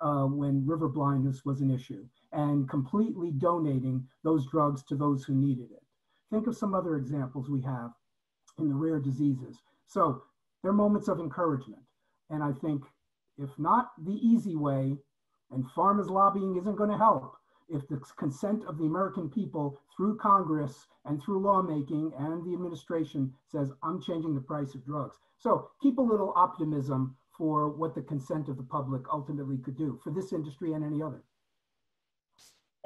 uh, when river blindness was an issue and completely donating those drugs to those who needed it. Think of some other examples we have in the rare diseases. So they're moments of encouragement. And I think if not the easy way, and pharma's lobbying isn't going to help, if the consent of the American people through Congress and through lawmaking and the administration says, I'm changing the price of drugs. So keep a little optimism for what the consent of the public ultimately could do for this industry and any other.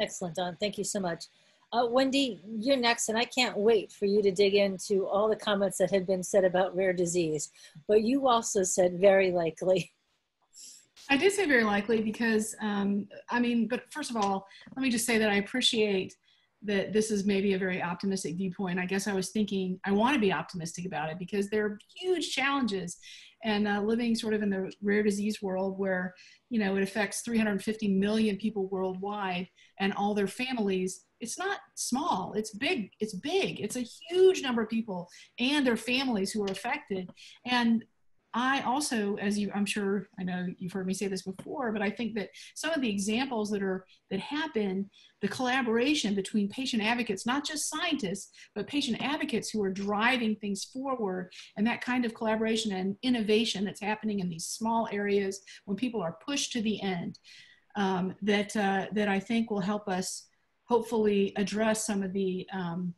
Excellent, Don. Thank you so much. Uh, Wendy, you're next, and I can't wait for you to dig into all the comments that have been said about rare disease. But you also said very likely. I did say very likely because, um, I mean, but first of all, let me just say that I appreciate that this is maybe a very optimistic viewpoint. I guess I was thinking I want to be optimistic about it because there are huge challenges and uh, living sort of in the rare disease world where you know it affects 350 million people worldwide and all their families it's not small it's big it's big it's a huge number of people and their families who are affected and I also, as you, I'm sure, I know you've heard me say this before, but I think that some of the examples that are that happen, the collaboration between patient advocates, not just scientists, but patient advocates who are driving things forward, and that kind of collaboration and innovation that's happening in these small areas when people are pushed to the end, um, that uh, that I think will help us hopefully address some of the um,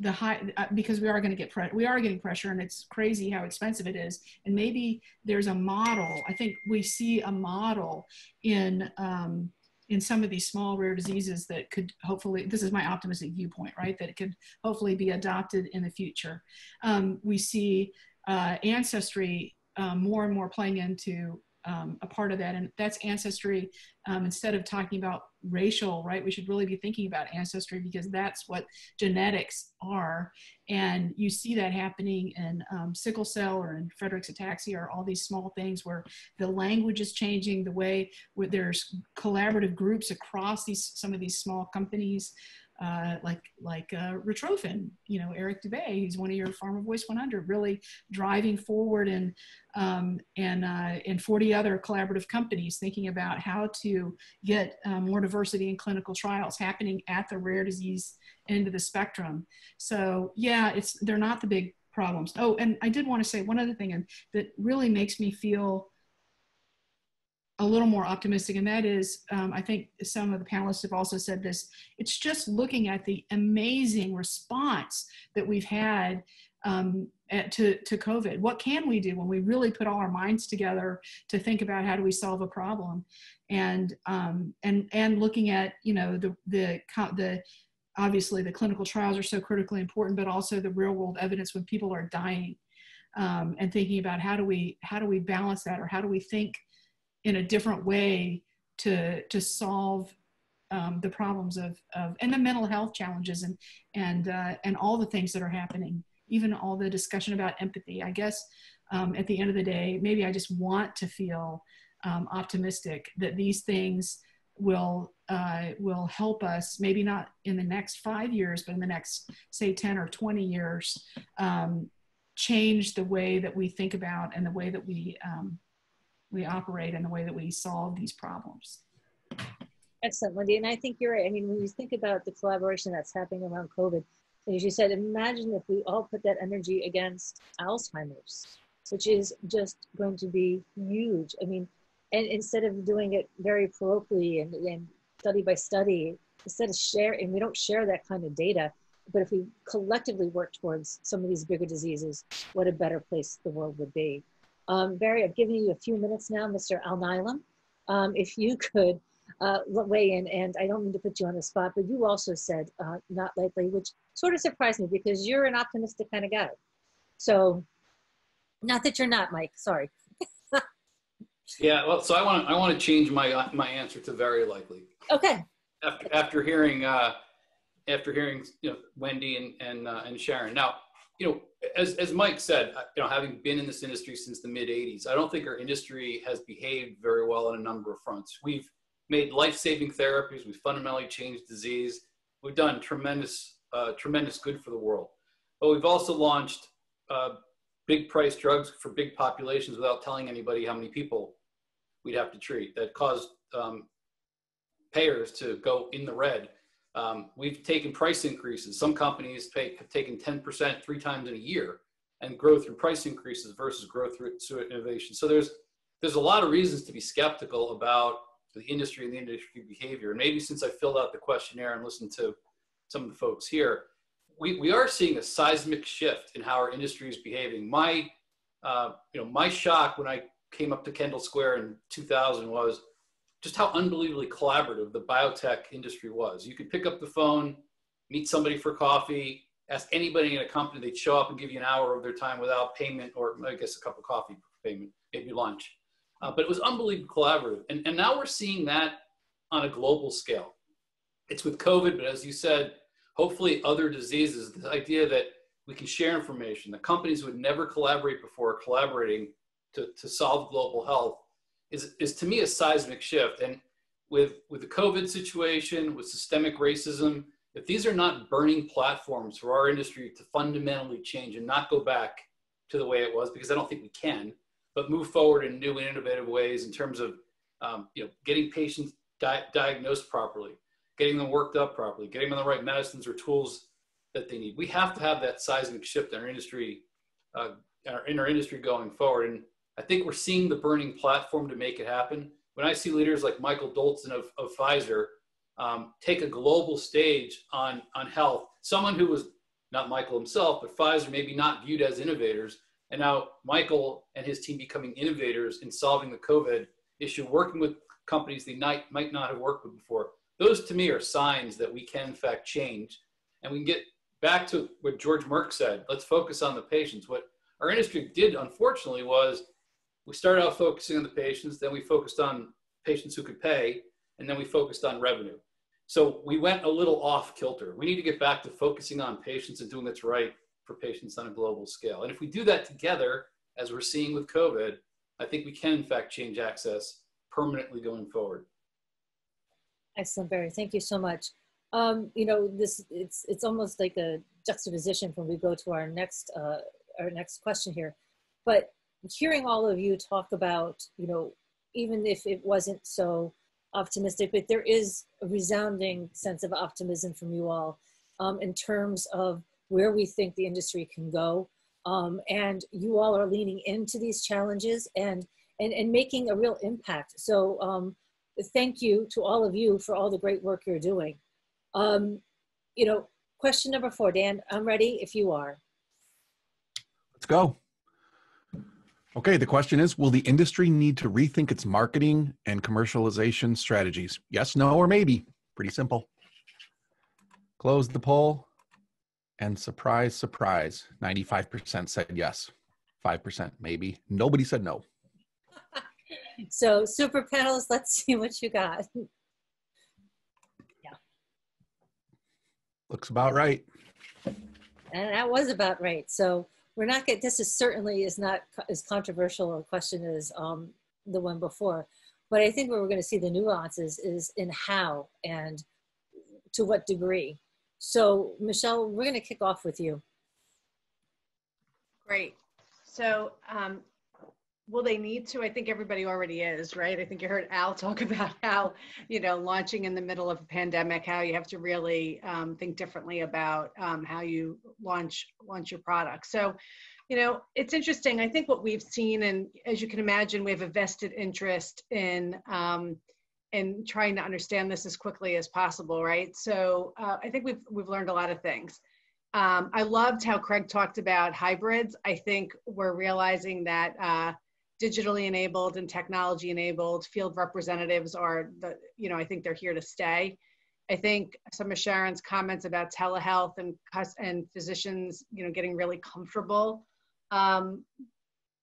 the high uh, because we are going to get pre- we are getting pressure and it's crazy how expensive it is. And maybe there's a model i think we see a model in um, in some of these small rare diseases that could hopefully this is my optimistic viewpoint right that it could hopefully be adopted in the future. Um, we see uh, ancestry uh, more and more playing into um, a part of that. And that's ancestry um, instead of talking about racial right? We should really be thinking about ancestry because that's what genetics are. And you see that happening in um, sickle cell or in Friedreich's ataxia or all these small things where the language is changing the way where there's collaborative groups across these some of these small companies uh, like like uh, you know, Eric Dubé, he's one of your Pharma Voice 100, really driving forward and um, and uh, and 40 other collaborative companies thinking about how to get uh, more diversity in clinical trials happening at the rare disease end of the spectrum. So yeah, it's they're not the big problems. Oh, and I did want to say one other thing and that really makes me feel a little more optimistic, and that is, um, I think some of the panelists have also said this. It's just looking at the amazing response that we've had um, at, to, to COVID. What can we do when we really put all our minds together to think about how do we solve a problem, and um, and and looking at you know the the the obviously the clinical trials are so critically important, but also the real world evidence when people are dying, um, and thinking about how do we how do we balance that or how do we think in a different way to to solve um, the problems of, of and the mental health challenges and and uh, and all the things that are happening even all the discussion about empathy. I guess um, at the end of the day maybe i just want to feel um, optimistic that these things will uh, will help us maybe not in the next five years but in the next say 10 or 20 years um, change the way that we think about and the way that we um, we operate and the way that we solve these problems. Excellent, Wendy. And I think you're right. I mean, when you think about the collaboration that's happening around COVID, as you said, imagine if we all put that energy against Alzheimer's, which is just going to be huge. I mean, and instead of doing it very parochially and, and study by study, instead of share, and we don't share that kind of data, but if we collectively work towards some of these bigger diseases, what a better place the world would be. Um, Barry, I've given you a few minutes now, Mr. Al Um, if you could uh, weigh in, and I don't mean to put you on the spot, but you also said uh, not likely, which sort of surprised me because you're an optimistic kind of guy. So, not that you're not, Mike. Sorry. yeah, well, so I want I want to change my my answer to very likely. Okay. After after hearing uh, after hearing you know Wendy and and uh, and Sharon. Now, you know, as as Mike said, uh, you know, having been in this industry since the mid '80s, I don't think our industry has behaved very well on a number of fronts. We've made life-saving therapies. We've fundamentally changed disease. We've done tremendous uh, tremendous good for the world. But we've also launched uh, big price drugs for big populations without telling anybody how many people we'd have to treat. That caused um, payers to go in the red um, we've taken price increases. Some companies have taken 10% three times in a year and grow through price increases versus growth through, through innovation. So there's, there's a lot of reasons to be skeptical about the industry and the industry behavior. And maybe since I filled out the questionnaire and listened to some of the folks here, we, we are seeing a seismic shift in how our industry is behaving. My, uh, you know, my shock when I came up to Kendall Square in 2000 was just how unbelievably collaborative the biotech industry was. You could pick up the phone, meet somebody for coffee, ask anybody in a company, they'd show up and give you an hour of their time without payment or I guess a cup of coffee payment, maybe lunch. Uh, but it was unbelievably collaborative. And, and now we're seeing that on a global scale. It's with COVID, but as you said, hopefully other diseases, the idea that we can share information, that companies would never collaborate before collaborating to, to solve global health is, is to me a seismic shift. And with, with the COVID situation, with systemic racism, if these are not burning platforms for our industry to fundamentally change and not go back to the way it was, because I don't think we can, but move forward in new and innovative ways in terms of um, you know, getting patients di- diagnosed properly, getting them worked up properly, getting them the right medicines or tools that they need. We have to have that seismic shift in our industry, uh, in our industry going forward. And I think we're seeing the burning platform to make it happen. When I see leaders like Michael Dolsten of, of Pfizer um, take a global stage on, on health, someone who was not Michael himself, but Pfizer maybe not viewed as innovators, and now Michael and his team becoming innovators in solving the COVID issue, working with companies they might, might not have worked with before. Those to me are signs that we can in fact change. And we can get back to what George Merck said, let's focus on the patients. What our industry did, unfortunately, was we started out focusing on the patients, then we focused on patients who could pay, and then we focused on revenue. So we went a little off kilter. We need to get back to focusing on patients and doing what's right for patients on a global scale. And if we do that together, as we're seeing with COVID, I think we can in fact change access permanently going forward. Excellent, Barry. Thank you so much. Um, you know, this it's it's almost like a juxtaposition when we go to our next uh, our next question here. But hearing all of you talk about, you know, even if it wasn't so optimistic, but there is a resounding sense of optimism from you all um, in terms of where we think the industry can go. Um, and you all are leaning into these challenges and, and, and making a real impact. So um, thank you to all of you for all the great work you're doing. Um, you know, question number four, Dan, I'm ready if you are. Let's go. Okay, the question is Will the industry need to rethink its marketing and commercialization strategies? Yes, no, or maybe. Pretty simple. Close the poll. And surprise, surprise, 95% said yes, 5% maybe. Nobody said no. so, super panels, let's see what you got. yeah. Looks about right. And that was about right. So, we're not get this is certainly is not as controversial a question as um, the one before. But i think where we're going to see the nuances is in how and to what degree. So Michele we're going to kick off with you. Great. So um, will they need to? I think everybody already is, right? I think you heard Al talk about how, you know, launching in the middle of a pandemic, how you have to really um, think differently about um, how you launch launch your product. So, you know, it's interesting. I think what we've seen, and as you can imagine, we have a vested interest in um, in trying to understand this as quickly as possible, right? So uh, I think we've we've learned a lot of things. Um, I loved how Craig talked about hybrids. I think we're realizing that uh, digitally enabled and technology enabled field representatives are the, you know, I think they're here to stay. I think some of Sharon's comments about telehealth and and physicians, you know, getting really comfortable um,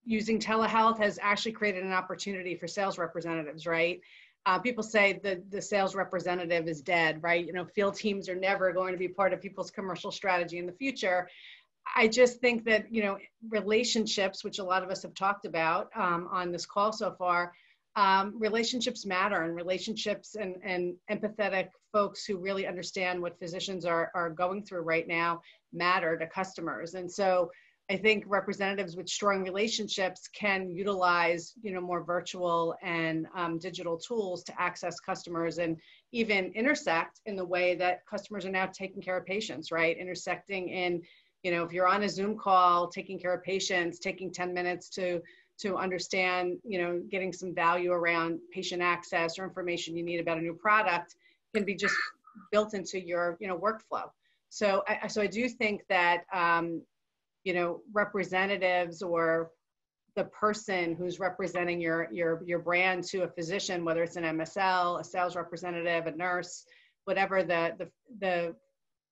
using telehealth has actually created an opportunity for sales representatives, right? Uh, people say the, the sales representative is dead, right? You know, field teams are never going to be part of people's commercial strategy in the future. I just think that, you know, relationships, which a lot of us have talked about um, on this call so far, um, relationships matter and relationships and, and empathetic folks who really understand what physicians are, are going through right now matter to customers. And so I think representatives with strong relationships can utilize, you know, more virtual and um, digital tools to access customers and even intersect in the way that customers are now taking care of patients, right? Intersecting in, you know, if you're on a Zoom call, taking care of patients, taking 10 minutes to to understand, you know, getting some value around patient access or information you need about a new product can be just built into your, you know, workflow. So, I, so I do think that um, you know representatives or the person who's representing your your your brand to a physician whether it's an msl a sales representative a nurse whatever the the the,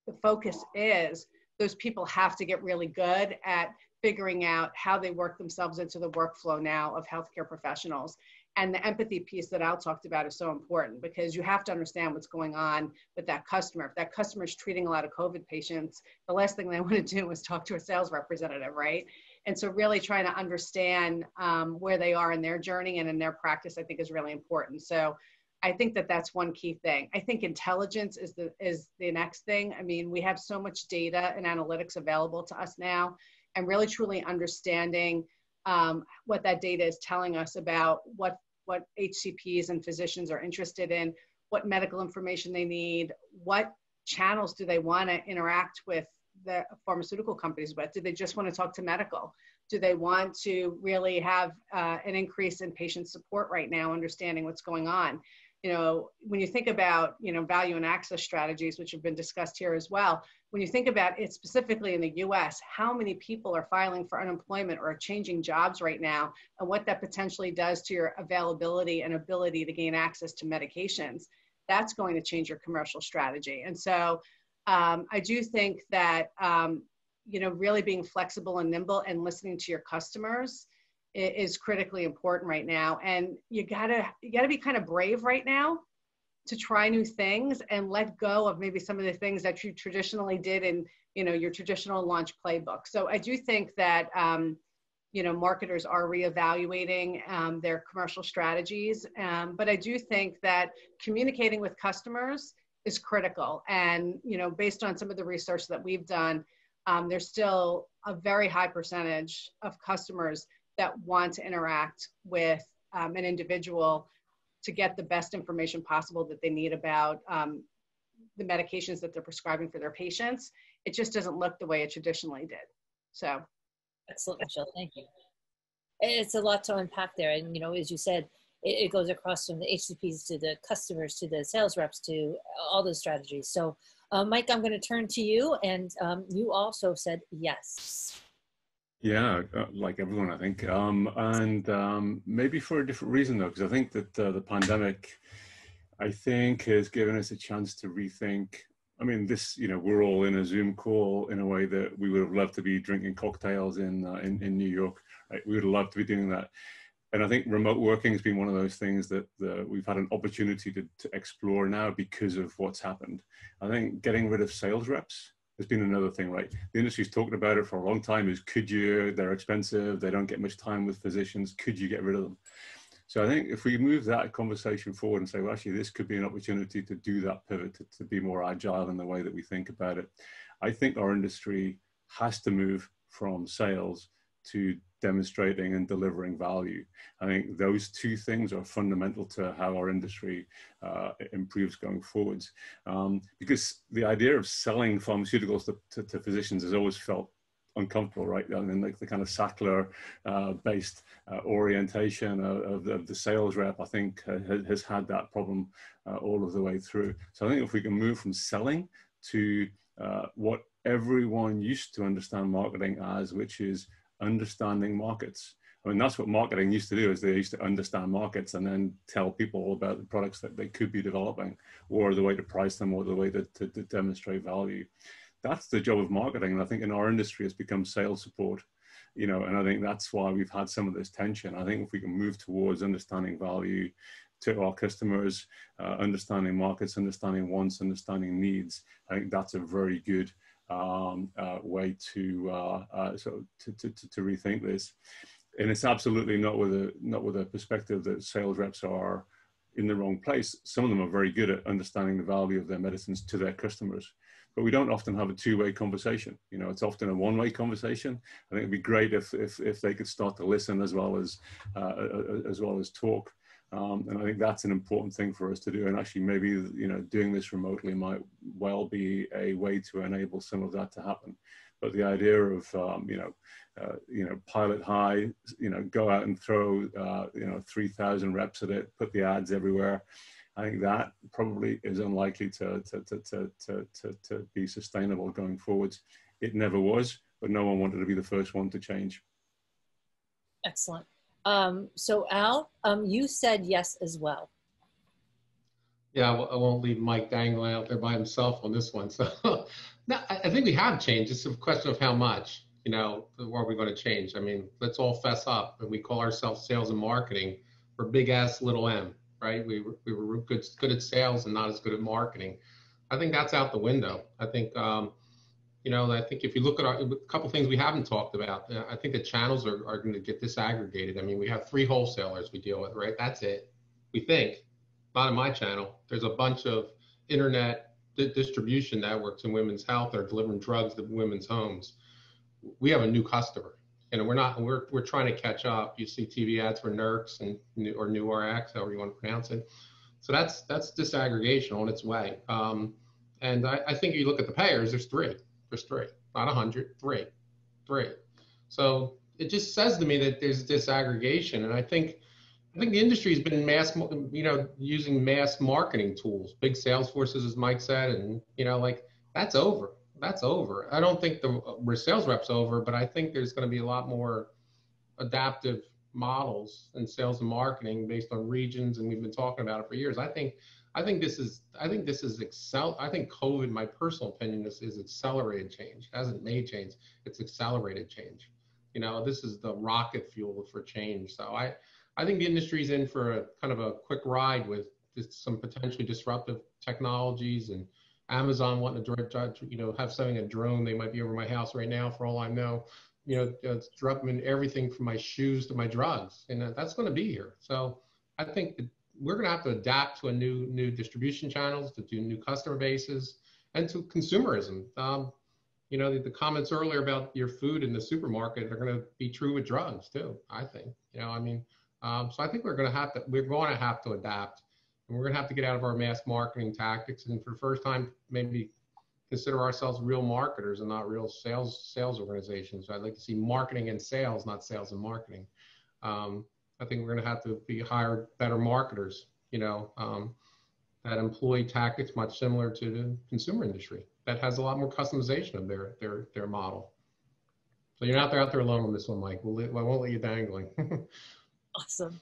the focus is those people have to get really good at figuring out how they work themselves into the workflow now of healthcare professionals and the empathy piece that Al talked about is so important because you have to understand what's going on with that customer. If that customer is treating a lot of COVID patients, the last thing they want to do is talk to a sales representative, right? And so, really trying to understand um, where they are in their journey and in their practice, I think, is really important. So, I think that that's one key thing. I think intelligence is the is the next thing. I mean, we have so much data and analytics available to us now, and really truly understanding um, what that data is telling us about what what HCPs and physicians are interested in, what medical information they need, what channels do they want to interact with the pharmaceutical companies with? Do they just want to talk to medical? Do they want to really have uh, an increase in patient support right now, understanding what's going on? You know, when you think about, you know, value and access strategies, which have been discussed here as well, when you think about it specifically in the US, how many people are filing for unemployment or are changing jobs right now, and what that potentially does to your availability and ability to gain access to medications, that's going to change your commercial strategy. And so um, I do think that, um, you know, really being flexible and nimble and listening to your customers is critically important right now. And you gotta you gotta be kind of brave right now to try new things and let go of maybe some of the things that you traditionally did in you know your traditional launch playbook. So i do think that um, you know marketers are reevaluating um, their commercial strategies. Um, but i do think that communicating with customers is critical. And you know based on some of the research that we've done um, there's still a very high percentage of customers that want to interact with um, an individual to get the best information possible that they need about um, the medications that they're prescribing for their patients. It just doesn't look the way it traditionally did. So, excellent, Michele. Thank you. It's a lot to unpack there, and you know, as you said, it, it goes across from the HCPs to the customers to the sales reps to all those strategies. So, uh, Mike, I'm going to turn to you, and um, you also said yes. Yeah, uh, like everyone, I think, um, and um, maybe for a different reason though, because I think that uh, the pandemic, I think, has given us a chance to rethink. I mean, this, you know, we're all in a Zoom call in a way that we would have loved to be drinking cocktails in uh, in, in New York. Right? We would have loved to be doing that, and I think remote working has been one of those things that uh, we've had an opportunity to, to explore now because of what's happened. I think getting rid of sales reps has been another thing, right? The industry's talked about it for a long time is could you, they're expensive, they don't get much time with physicians, could you get rid of them? So I think if we move that conversation forward and say, well, actually, this could be an opportunity to do that pivot, to, to be more agile in the way that we think about it, I think our industry has to move from sales to demonstrating and delivering value. I think those two things are fundamental to how our industry uh, improves going forwards. Um, because the idea of selling pharmaceuticals to, to, to, physicians has always felt uncomfortable, right? I mean, like the kind of Sackler uh, based uh, orientation of, of, the sales rep, I think has, has had that problem uh, all of the way through. So I think if we can move from selling to uh, what everyone used to understand marketing as, which is understanding markets. I mean, that's what marketing used to do is they used to understand markets and then tell people about the products that they could be developing or the way to price them or the way to, to, to demonstrate value. That's the job of marketing. And I think in our industry, it's become sales support, you know, and I think that's why we've had some of this tension. I think if we can move towards understanding value to our customers, uh, understanding markets, understanding wants, understanding needs, I think that's a very good um, uh, way to, uh, uh, so to, to, to, rethink this. And it's absolutely not with a not with a perspective that sales reps are in the wrong place. Some of them are very good at understanding the value of their medicines to their customers, but we don't often have a two-way conversation. You know, it's often a one-way conversation. I think it'd be great if if, if they could start to listen as well as uh, as well as talk. Um, and I think that's an important thing for us to do. And actually, maybe you know, doing this remotely might well be a way to enable some of that to happen. But the idea of um, you know, uh, you know, pilot high, you know, go out and throw uh, you know, three thousand reps at it, put the ads everywhere. I think that probably is unlikely to to, to, to, to, to, to be sustainable going forwards. It never was, but no one wanted to be the first one to change. Excellent. Um, so Al, um, you said yes as well. Yeah, I won't leave Mike dangling out there by himself on this one. So no, I think we have changed. It's a question of how much, you know, what are we going to change? I mean, let's all fess up. And we call ourselves sales and marketing. We're big ass little M, right? We were, we were good, good at sales and not as good at marketing. I think that's out the window. I think, um, you know, I think if you look at our, a couple things we haven't talked about, uh, I think the channels are, are going to get disaggregated. I mean, we have three wholesalers we deal with, right? That's it. We think, not in my channel. There's a bunch of internet di- distribution networks in women's health that are delivering drugs to women's homes. We have a new customer, and we're not. We're we're trying to catch up. You see TV ads for Nurx and or New RX, however you want to pronounce it. So that's that's disaggregation on its way. Um, and I, I think if you look at the payers, there's three there's three, not a hundred, three, three. So it just says to me that there's disaggregation, and I think I think the industry has been mass, you know, using mass marketing tools, big sales forces, as Mike said, and you know, like that's over. That's over. I don't think the sales reps over, but I think there's going to be a lot more adaptive models in sales and marketing based on regions, and we've been talking about it for years. I think I think this is I think this is excel. I think COVID, my personal opinion, is, is accelerated change. It hasn't made change. It's accelerated change. You know, this is the rocket fuel for change. So I I think the industry's in for a kind of a quick ride with just some potentially disruptive technologies and Amazon wanting to uh, you know have something a drone. They might be over my house right now for all I know. You know, it's dropping everything from my shoes to my drugs, and uh, that's going to be here. So I think we're going to have to adapt to a new new distribution channels, to do new customer bases, and to consumerism. Um, you know, the, the, comments earlier about your food in the supermarket are going to be true with drugs too. I think. You know, I mean, um, so I think we're going to have to we're going to have to adapt, and we're going to have to get out of our mass marketing tactics, and for the first time, maybe consider ourselves real marketers and not real sales sales organizations. So I'd like to see marketing and sales, not sales and marketing. Um, I think we're going to have to be hired better marketers, you know, um, that employ tactics much similar to the consumer industry that has a lot more customization of their their their model. So you're not there out there alone on this one, Mike. We'll, I won't let you dangling. awesome,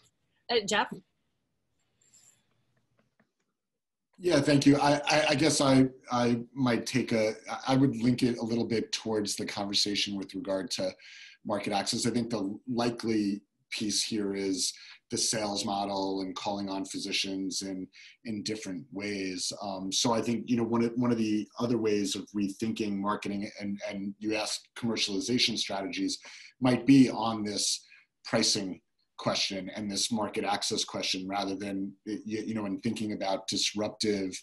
uh, Jeff. Yeah, thank you. I, I, I, guess I, I might take a, I would link it a little bit towards the conversation with regard to market access. I think the likely piece here is the sales model and calling on physicians in in different ways. Um, so I think you know one of one of the other ways of rethinking marketing and and you ask commercialization strategies might be on this pricing question and this market access question rather than you know in thinking about disruptive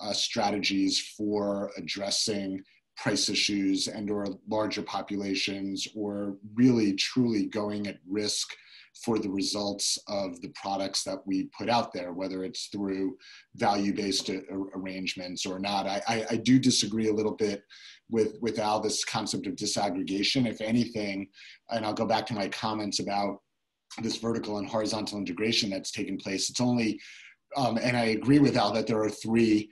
uh, strategies for addressing price issues and or larger populations or really truly going at risk for the results of the products that we put out there, whether it's through value-based arrangements or not. I, I, I, do disagree a little bit with, with Al, this concept of disaggregation. If anything, and I'll go back to my comments about this vertical and horizontal integration that's taken place, it's only, um, and I agree with Al that there are three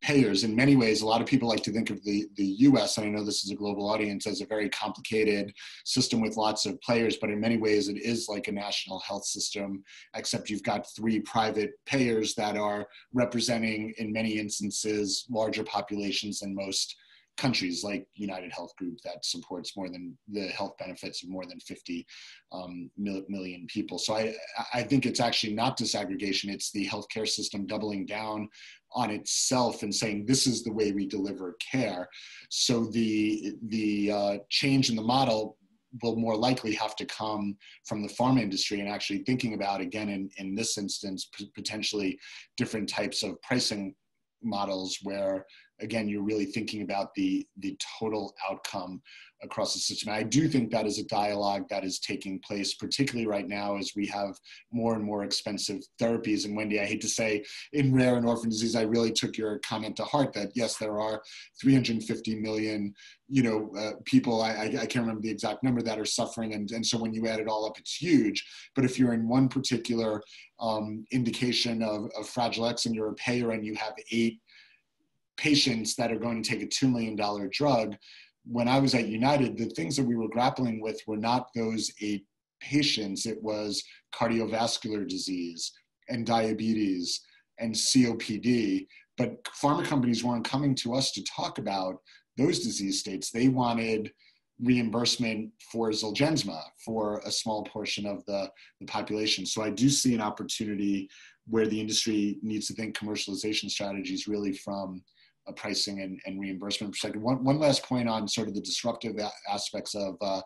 payers in many ways a lot of people like to think of the the us and i know this is a global audience as a very complicated system with lots of players but in many ways it is like a national health system except you've got three private payers that are representing in many instances larger populations than most countries like United Health Group that supports more than the health benefits of more than 50 um, million people. So I, I think it's actually not disaggregation, it's the healthcare system doubling down on itself and saying this is the way we deliver care. So the, the uh, change in the model will more likely have to come from the pharma industry and actually thinking about, again, in, in this instance, potentially different types of pricing models where again you're really thinking about the the total outcome across the system. I do think that is a dialogue that is taking place, particularly right now as we have more and more expensive therapies. And Wendy, I hate to say in rare and orphan disease, I really took your comment to heart that yes, there are 350 million, you know, uh, people, I, I, I, can't remember the exact number that are suffering. And, and so when you add it all up, it's huge. But if you're in one particular um, indication of, of Fragile X and you're a payer and you have eight patients that are going to take a $2 million drug, when I was at United, the things that we were grappling with were not those eight patients, it was cardiovascular disease and diabetes and COPD. But pharma companies weren't coming to us to talk about those disease states. They wanted reimbursement for Zolgensma for a small portion of the, the population. So I do see an opportunity where the industry needs to think commercialization strategies really from a pricing and, and reimbursement perspective. One, one last point on sort of the disruptive aspects of uh,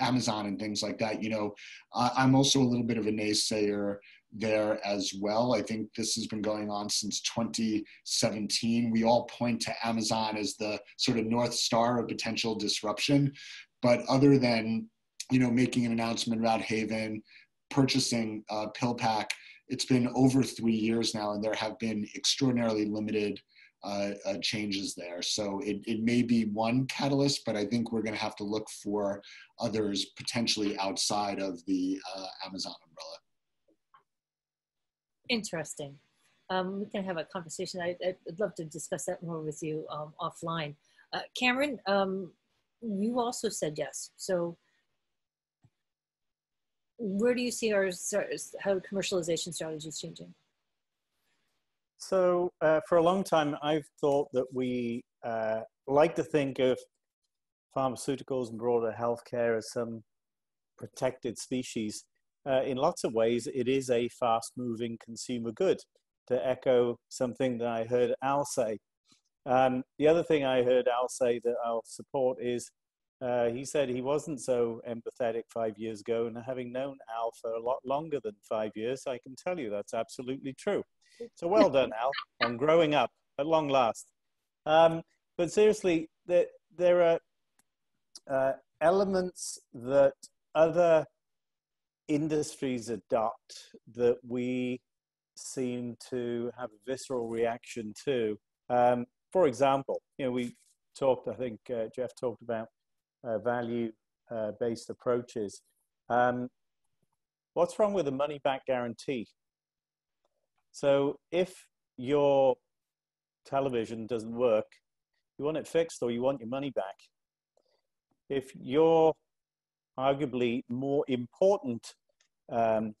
Amazon and things like that. You know, I'm also a little bit of a naysayer there as well. I think this has been going on since 2017. We all point to Amazon as the sort of north star of potential disruption, but other than you know making an announcement about Haven purchasing uh, PillPack, it's been over three years now, and there have been extraordinarily limited uh, uh, changes there. So it, it may be one catalyst, but I think we're going to have to look for others potentially outside of the uh, Amazon umbrella. Interesting. Um, we can have a conversation. I, would love to discuss that more with you um, offline. Uh, Cameron, um, you also said yes. So where do you see our how commercialization strategy is changing? So uh, for a long time, I've thought that we uh, like to think of pharmaceuticals and broader healthcare as some protected species. Uh, in lots of ways, it is a fast-moving consumer good. To echo something that I heard Al say, um, the other thing I heard Al say that I'll support is uh, he said he wasn't so empathetic five years ago, and having known Al for a lot longer than five years, I can tell you that's absolutely true. So well done, Al, on growing up at long last. Um, but seriously, there, there are uh, elements that other industries adopt that we seem to have a visceral reaction to. Um, for example, you know, we talked, I think uh, Jeff talked about uh, value uh, based approaches. Um, what's wrong with a money back guarantee? So if your television doesn't work, you want it fixed or you want your money back. If your arguably more important um,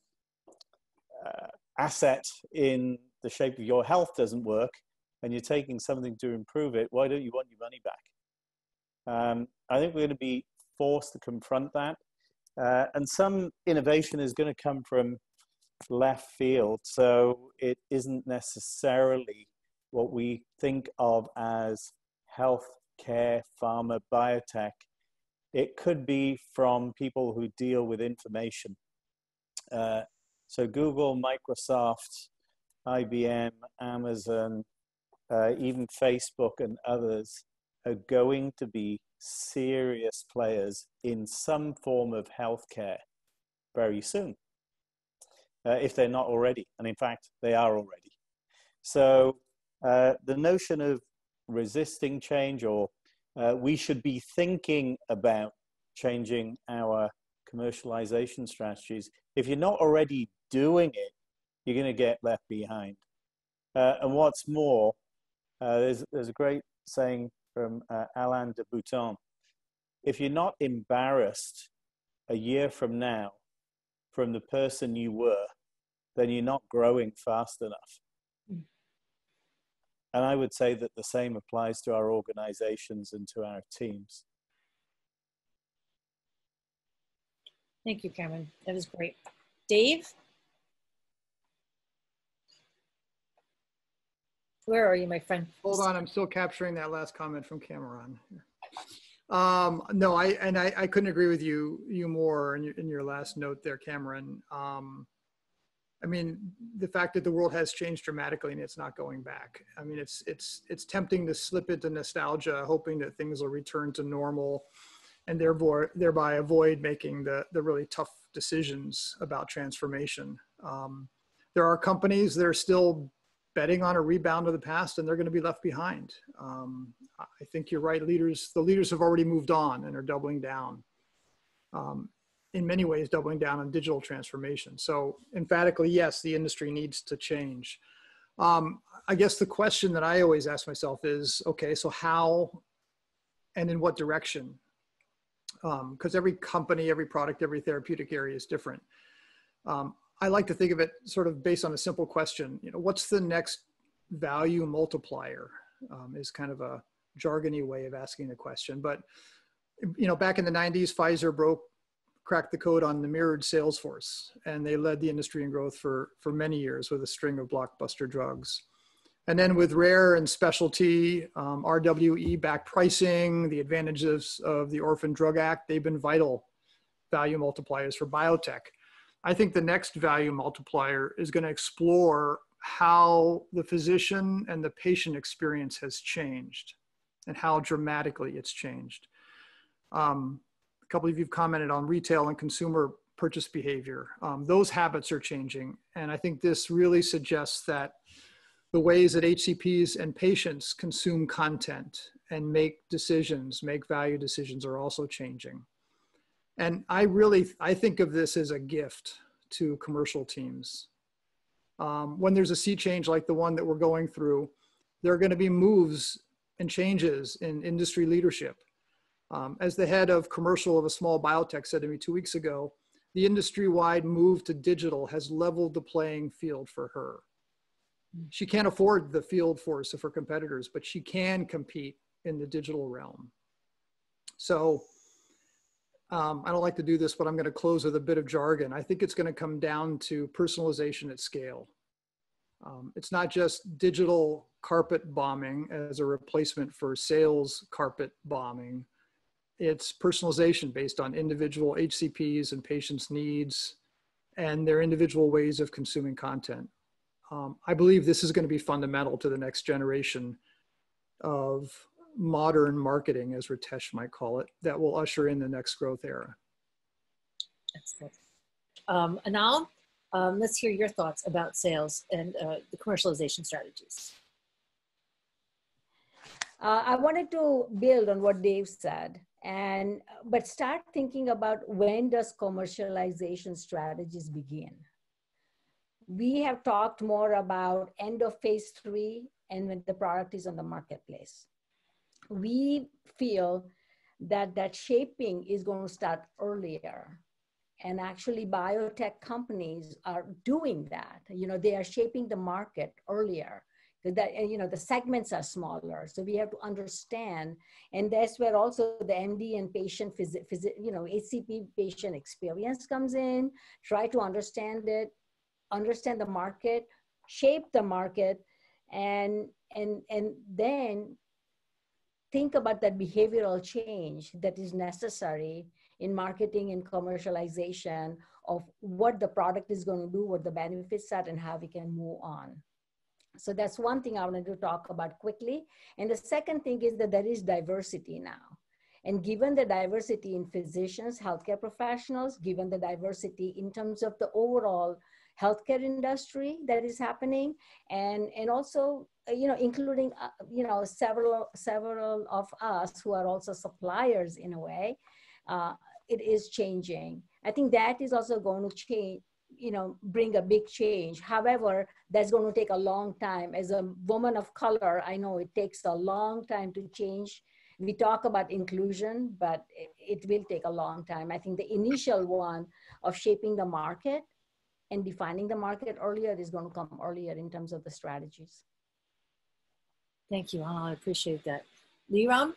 uh, asset in the shape of your health doesn't work and you're taking something to improve it, why don't you want your money back? Um, I think we're going to be forced to confront that. Uh, and some innovation is going to come from left field. So it isn't necessarily what we think of as healthcare, pharma, biotech. It could be from people who deal with information. Uh, so Google, Microsoft, IBM, Amazon, uh, even Facebook and others are going to be serious players in some form of healthcare very soon, uh, if they're not already. And in fact, they are already. So uh, the notion of resisting change or uh, we should be thinking about changing our commercialization strategies. If you're not already doing it, you're going to get left behind. Uh, and what's more, uh, there's, there's a great saying from uh, Alain de Botton. If you're not embarrassed a year from now from the person you were, then you're not growing fast enough. Mm. And I would say that the same applies to our organizations and to our teams. Thank you, Cameron. That was great. Dave? Where are you, my friend? Hold on, I'm still capturing that last comment from Cameron. Um, no, I and I, I couldn't agree with you you more in your, in your last note there, Cameron. Um, I mean, the fact that the world has changed dramatically and it's not going back. I mean, it's it's it's tempting to slip into nostalgia, hoping that things will return to normal, and therefore thereby avoid making the the really tough decisions about transformation. Um, there are companies that are still betting on a rebound of the past and they're going to be left behind. Um, I think you're right. Leaders, the leaders have already moved on and are doubling down. Um, in many ways, doubling down on digital transformation. So emphatically, yes, the industry needs to change. Um, I guess the question that I always ask myself is, okay, so how and in what direction? Because um, every company, every product, every therapeutic area is different. I like to think of it sort of based on a simple question. You know, what's the next value multiplier? Um, is kind of a jargony way of asking the question. But you know, back in the '90s, Pfizer broke, cracked the code on the mirrored sales force, and they led the industry in growth for for many years with a string of blockbuster drugs. And then with rare and specialty, um, RWE back pricing, the advantages of the Orphan Drug Act, they've been vital value multipliers for biotech. I think the next value multiplier is going to explore how the physician and the patient experience has changed and how dramatically it's changed. Um, a couple of you have commented on retail and consumer purchase behavior. Um, those habits are changing. And I think this really suggests that the ways that HCPs and patients consume content and make decisions, make value decisions are also changing. And I really, I think of this as a gift to commercial teams. Um, when there's a sea change like the one that we're going through, there are going to be moves and changes in industry leadership. Um, as the head of commercial of a small biotech said to me two weeks ago, the industry-wide move to digital has leveled the playing field for her. She can't afford the field force of her competitors, but she can compete in the digital realm. So um, I don't like to do this, but I'm going to close with a bit of jargon. I think it's going to come down to personalization at scale. Um, it's not just digital carpet bombing as a replacement for sales carpet bombing. It's personalization based on individual HCPs and patients' needs and their individual ways of consuming content. Um, I believe this is going to be fundamental to the next generation of modern marketing, as Ritesh might call it, that will usher in the next growth era. Excellent. Um, Ahnal, um, let's hear your thoughts about sales and uh, the commercialization strategies. Uh, I wanted to build on what Dave said, and but start thinking about when does commercialization strategies begin. We have talked more about end of phase three and when the product is on the marketplace we feel that that shaping is going to start earlier. And actually biotech companies are doing that. You know they are shaping the market earlier. That you know the segments are smaller. So we have to understand and that's where also the md and patient phys- phys- you know hcp patient experience comes in. Try to understand it understand the market shape the market and and and then think about that behavioral change that is necessary in marketing and commercialization of what the product is going to do, what the benefits are, and how we can move on. So that's one thing I wanted to talk about quickly. And the second thing is that there is diversity now. And given the diversity in physicians, healthcare professionals, given the diversity in terms of the overall healthcare industry that is happening, and, and also, you know, including, uh, you know, several, several of us who are also suppliers in a way, uh, it is changing. I think that is also going to change, you know, bring a big change. However, that's going to take a long time. As a woman of color, I know it takes a long time to change we talk about inclusion, but it, it, will take a long time. I think the initial one of shaping the market and defining the market earlier is going to come earlier in terms of the strategies. Thank you. I appreciate that. Leerom,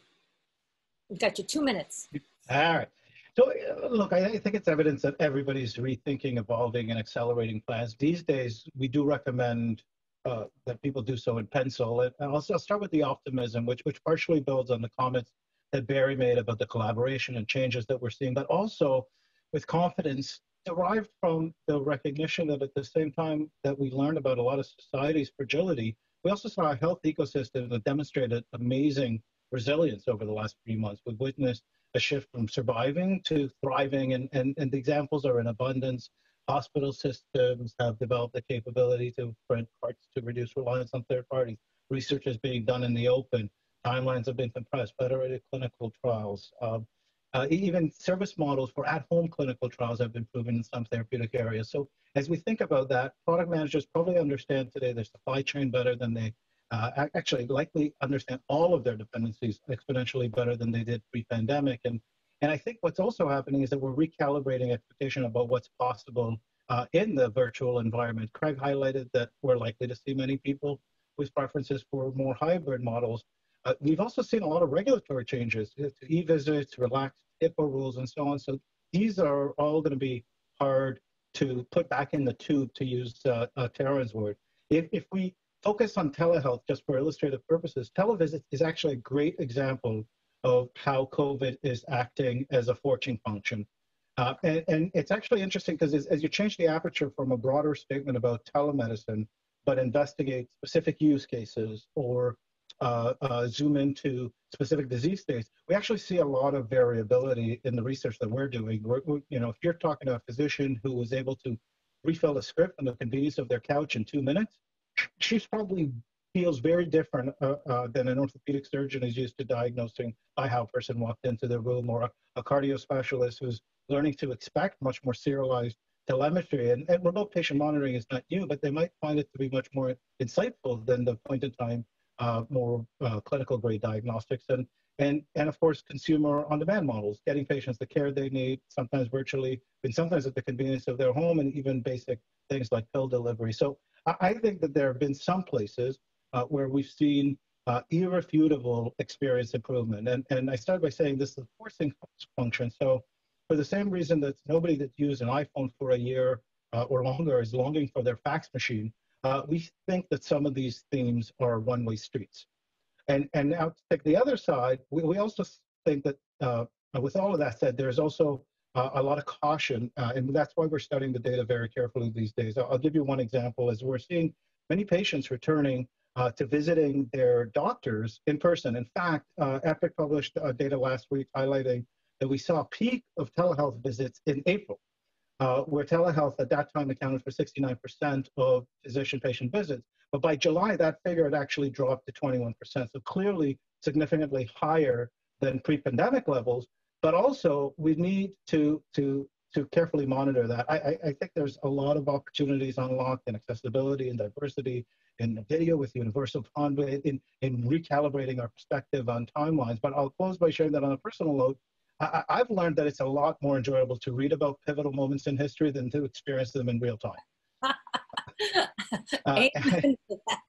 we've got you two minutes. All right. So, uh, look, I, I think it's evidence that everybody's rethinking, evolving, and accelerating plans. These days, we do recommend uh, that people do so in pencil. And I'll, I'll start with the optimism, which, which partially builds on the comments that Barry made about the collaboration and changes that we're seeing, but also with confidence derived from the recognition that at the same time that we learn about a lot of society's fragility, we also saw a health ecosystem that demonstrated amazing resilience over the last few months. We've witnessed a shift from surviving to thriving, and, and, and the examples are in abundance. Hospital systems have developed the capability to print parts to reduce reliance on third parties. Research is being done in the open. Timelines have been compressed. Federated clinical trials. Um, uh, even service models for at-home clinical trials have been proven in some therapeutic areas. So as we think about that, product managers probably understand today their supply chain better than they uh, actually likely understand all of their dependencies exponentially better than they did pre-pandemic. And and I think what's also happening is that we're recalibrating expectation about what's possible uh, in the virtual environment. Craig highlighted that we're likely to see many people with preferences for more hybrid models. Uh, we've also seen a lot of regulatory changes to e-visits, relaxed HIPAA rules, and so on. So these are all going to be hard to put back in the tube, to use uh, uh, Taren's word. If, if we focus on telehealth just for illustrative purposes, televisit is actually a great example of how COVID is acting as a forcing function. Uh, and, and, it's actually interesting because as, as, you change the aperture from a broader statement about telemedicine, but investigate specific use cases or uh, uh, zoom into specific disease states, we actually see a lot of variability in the research that we're doing. We're, we're, you know, if you're talking to a physician who was able to refill a script on the convenience of their couch in two minutes, she's probably feels very different uh, uh, than an orthopedic surgeon is used to diagnosing by how a person walked into the room or a, a cardio specialist who's learning to expect much more serialized telemetry. And, and, remote patient monitoring is not new, but they might find it to be much more insightful than the point in time, uh, more uh, clinical grade diagnostics. And, and, and of course, consumer on demand models, getting patients the care they need, sometimes virtually, and sometimes at the convenience of their home, and even basic things like pill delivery. So I, I think that there have been some places uh, where we've seen uh, irrefutable experience improvement. And, and I started by saying this is a forcing function. So for the same reason that nobody that used an iPhone for a year uh, or longer is longing for their fax machine, uh, we think that some of these themes are one-way streets. And, and now to take the other side, we, we also think that uh, with all of that said, there's also uh, a lot of caution, uh, and that's why we're studying the data very carefully these days. I'll, I'll give you one example. As we're seeing many patients returning uh, to visiting their doctors in person. In fact, uh, Epic published data last week highlighting that we saw a peak of telehealth visits in April, uh, where telehealth at that time accounted for 69% of physician-patient visits. But by July, that figure had actually dropped to 21%. So clearly significantly higher than pre-pandemic levels. But also, we need to to to carefully monitor that. I, I, I think there's a lot of opportunities unlocked in accessibility and diversity in video with Universal Conway in, in recalibrating our perspective on timelines. But I'll close by sharing that on a personal note, I, have learned that it's a lot more enjoyable to read about pivotal moments in history than to experience them in real time. uh,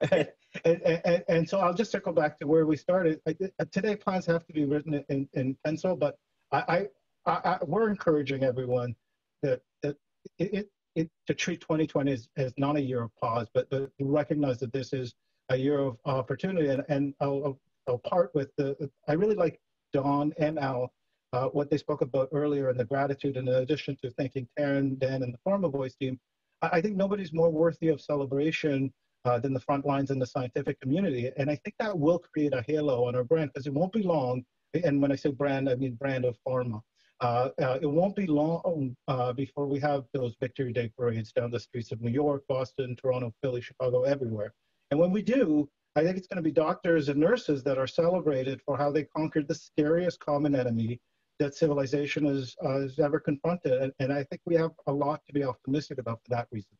and, and, and, and, so I'll just circle back to where we started. I, today, plans have to be written in, in pencil, but I, I, I, we're encouraging everyone that, that it, it, to treat 2020 as, as not a year of pause, but, but recognize that this is a year of opportunity. And, and I'll, I'll part with the, I really like Dawn and Al, uh, what they spoke about earlier and the gratitude, and in addition to thanking Taren, Dan, and the PharmaVoice team. I, I think nobody's more worthy of celebration uh, than the front lines in the scientific community. And I think that will create a halo on our brand because it won't be long. And when I say brand, I mean brand of pharma. Uh, uh, it won't be long uh, before we have those Victory Day parades down the streets of New York, Boston, Toronto, Philly, Chicago, everywhere. And when we do, I think it's going to be doctors and nurses that are celebrated for how they conquered the scariest common enemy that civilization has, uh, has ever confronted. And, and I think we have a lot to be optimistic about for that reason.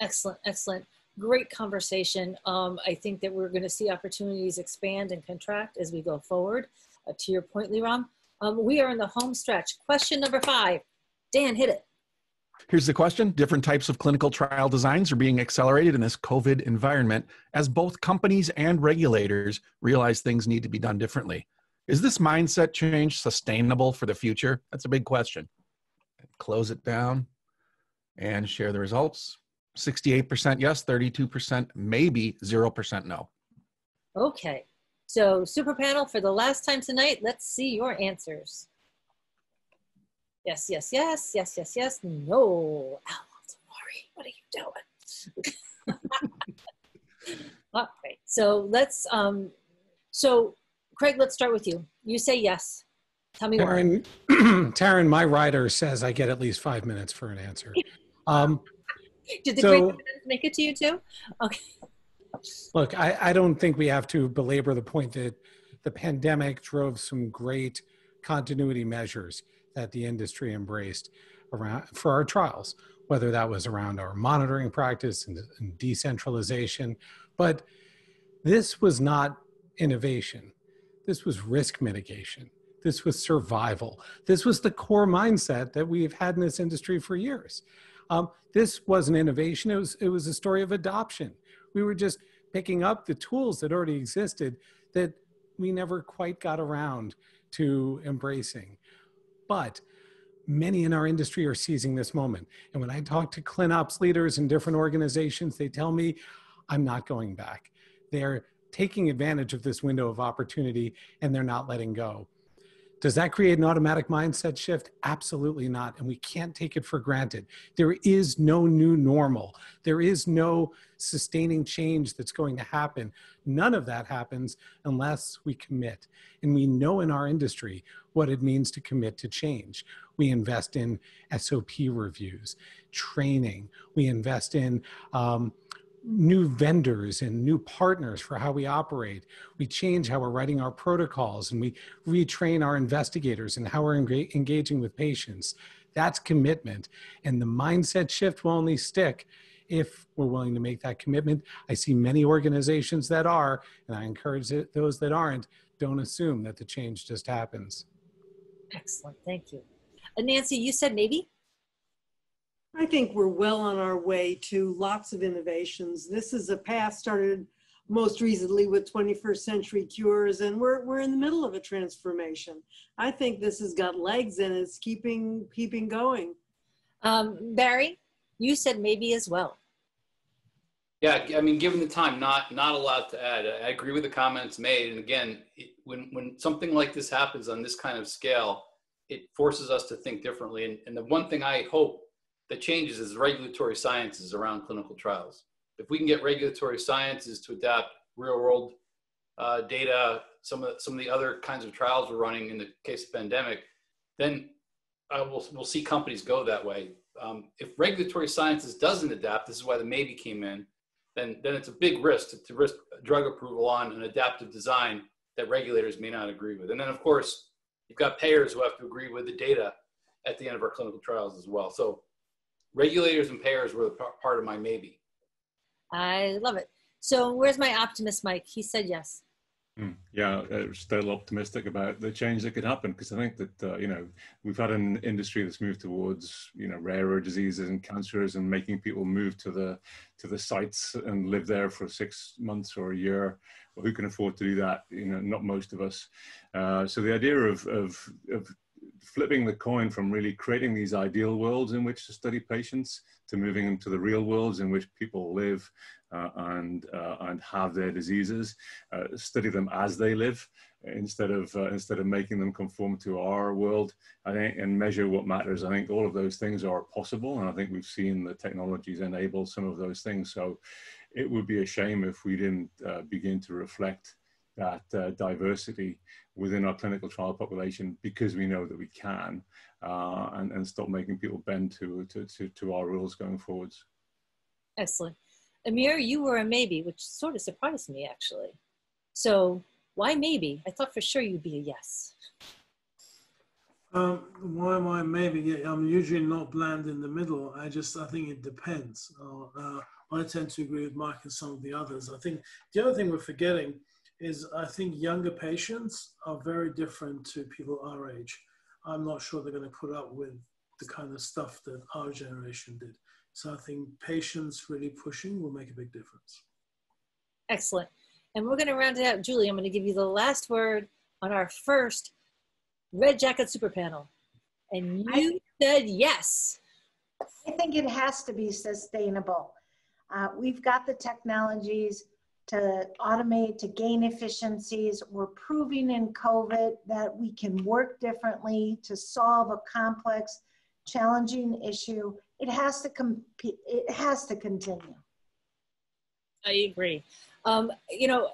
Excellent, excellent. Great conversation. Um, I think that we're going to see opportunities expand and contract as we go forward. Uh, to your point, Leerom, um, we are in the home stretch. Question number five. Dan, hit it. Here's the question Different types of clinical trial designs are being accelerated in this COVID environment as both companies and regulators realize things need to be done differently. Is this mindset change sustainable for the future? That's a big question. Close it down and share the results. 68% yes, 32% maybe, 0% no. Okay. So, super panel, for the last time tonight, let's see your answers. Yes, yes, yes, yes, yes, yes. No. Al, don't. What are you doing? All right. So let's. Um, so, Craig, let's start with you. You say yes. Tell me Taren, why. Taren, my writer says I get at least five minutes for an answer. Um, Did the so- great make it to you too? Okay. Look, I, I don't think we have to belabor the point that the pandemic drove some great continuity measures that the industry embraced around for our trials, whether that was around our monitoring practice and, and decentralization. But this was not innovation. This was risk mitigation. This was survival. This was the core mindset that we've had in this industry for years. Um, this wasn't innovation. It was, it was a story of adoption. We were just picking up the tools that already existed that we never quite got around to embracing. But many in our industry are seizing this moment. And when I talk to ClinOps leaders in different organizations, they tell me, I'm not going back. They're taking advantage of this window of opportunity and they're not letting go. Does that create an automatic mindset shift? Absolutely not. And we can't take it for granted. There is no new normal. There is no sustaining change that's going to happen. None of that happens unless we commit. And we know in our industry what it means to commit to change. We invest in SOP reviews, training, we invest in um, new vendors and new partners for how we operate. We change how we're writing our protocols and we retrain our investigators and how we're enga- engaging with patients. That's commitment. And the mindset shift will only stick if we're willing to make that commitment. I see many organizations that are, and I encourage it- those that aren't, don't assume that the change just happens. Excellent. Thank you. Uh, Nancy, you said maybe? I think we're well on our way to lots of innovations. This is a path started most recently with 21st century cures, and we're, we're in the middle of a transformation. I think this has got legs and it's keeping, keeping going. Um, Barry, you said maybe as well. Yeah, I mean, given the time, not not a lot to add. I agree with the comments made. And again, it, when when something like this happens on this kind of scale, it forces us to think differently. And, and the one thing I hope that changes is regulatory sciences around clinical trials. If we can get regulatory sciences to adapt real world uh, data, some of the, some of the other kinds of trials we're running in the case of pandemic, then uh, we'll we'll see companies go that way. Um, if regulatory sciences doesn't adapt, this is why the maybe came in then then it's a big risk to, to risk drug approval on an adaptive design that regulators may not agree with. And then of course, you've got payers who have to agree with the data at the end of our clinical trials as well. So regulators and payers were the part of my maybe. I love it. So where's my optimist, Mike? He said yes. Mm, Yeah, uh, still optimistic about the change that could happen because I think that uh, you know we've had an industry that's moved towards you know rarer diseases and cancers and making people move to the to the sites and live there for six months or a year. Well, who can afford to do that? You know, not most of us. Uh, so the idea of of of flipping the coin from really creating these ideal worlds in which to study patients to moving them to the real worlds in which people live uh, and uh, and have their diseases, uh, study them as they live instead of uh, instead of making them conform to our world. Think and measure what matters. I think all of those things are possible, and I think we've seen the technologies enable some of those things. So it would be a shame if we didn't uh, begin to reflect that diversity within our clinical trial population because we know that we can uh, and, and stop making people bend to, to, to, to our rules going forwards. Excellent. Amir, you were a maybe, which sort of surprised me actually. So why maybe? I thought for sure you'd be a yes. Um, why am I maybe? I'm usually not bland in the middle. I just I think it depends. Uh, uh, I tend to agree with Mike and some of the others. I think the other thing we're forgetting is I think younger patients are very different to people our age. I'm not sure they're going to put up with the kind of stuff that our generation did. So I think patients really pushing will make a big difference. Excellent. And we're going to round it out. Julie, I'm going to give you the last word on our first Red Jacket Super Panel. And you I, said yes. I think it has to be sustainable. Uh, we've got the technologies to automate, to gain efficiencies. We're proving in COVID that we can work differently to solve a complex, challenging issue. It has to compete. It has to continue. I agree. Um, you know,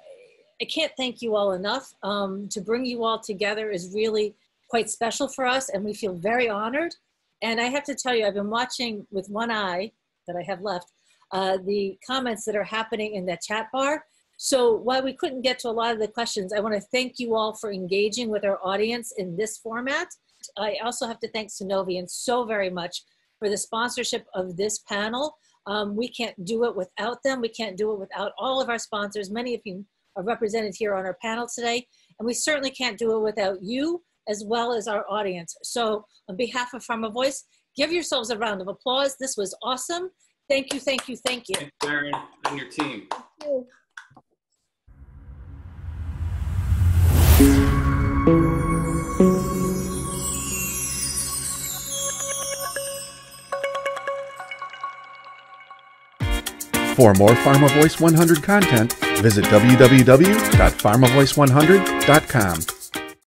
I can't thank you all enough. Um, to bring you all together is really quite special for us, and we feel very honored. And I have to tell you, I've been watching with one eye that I have left uh, the comments that are happening in the chat bar. So while we couldn't get to a lot of the questions, I want to thank you all for engaging with our audience in this format. I also have to thank Sunovion so very much for the sponsorship of this panel. Um, we can't do it without them. We can't do it without all of our sponsors. Many of you are represented here on our panel today. And we certainly can't do it without you as well as our audience. So on behalf of PharmaVoice, give yourselves a round of applause. This was awesome. Thank you, thank you, thank you. Thanks, Taren and your team. Thank you. For more Pharma Voice 100 content, visit www.pharmavoice100.com.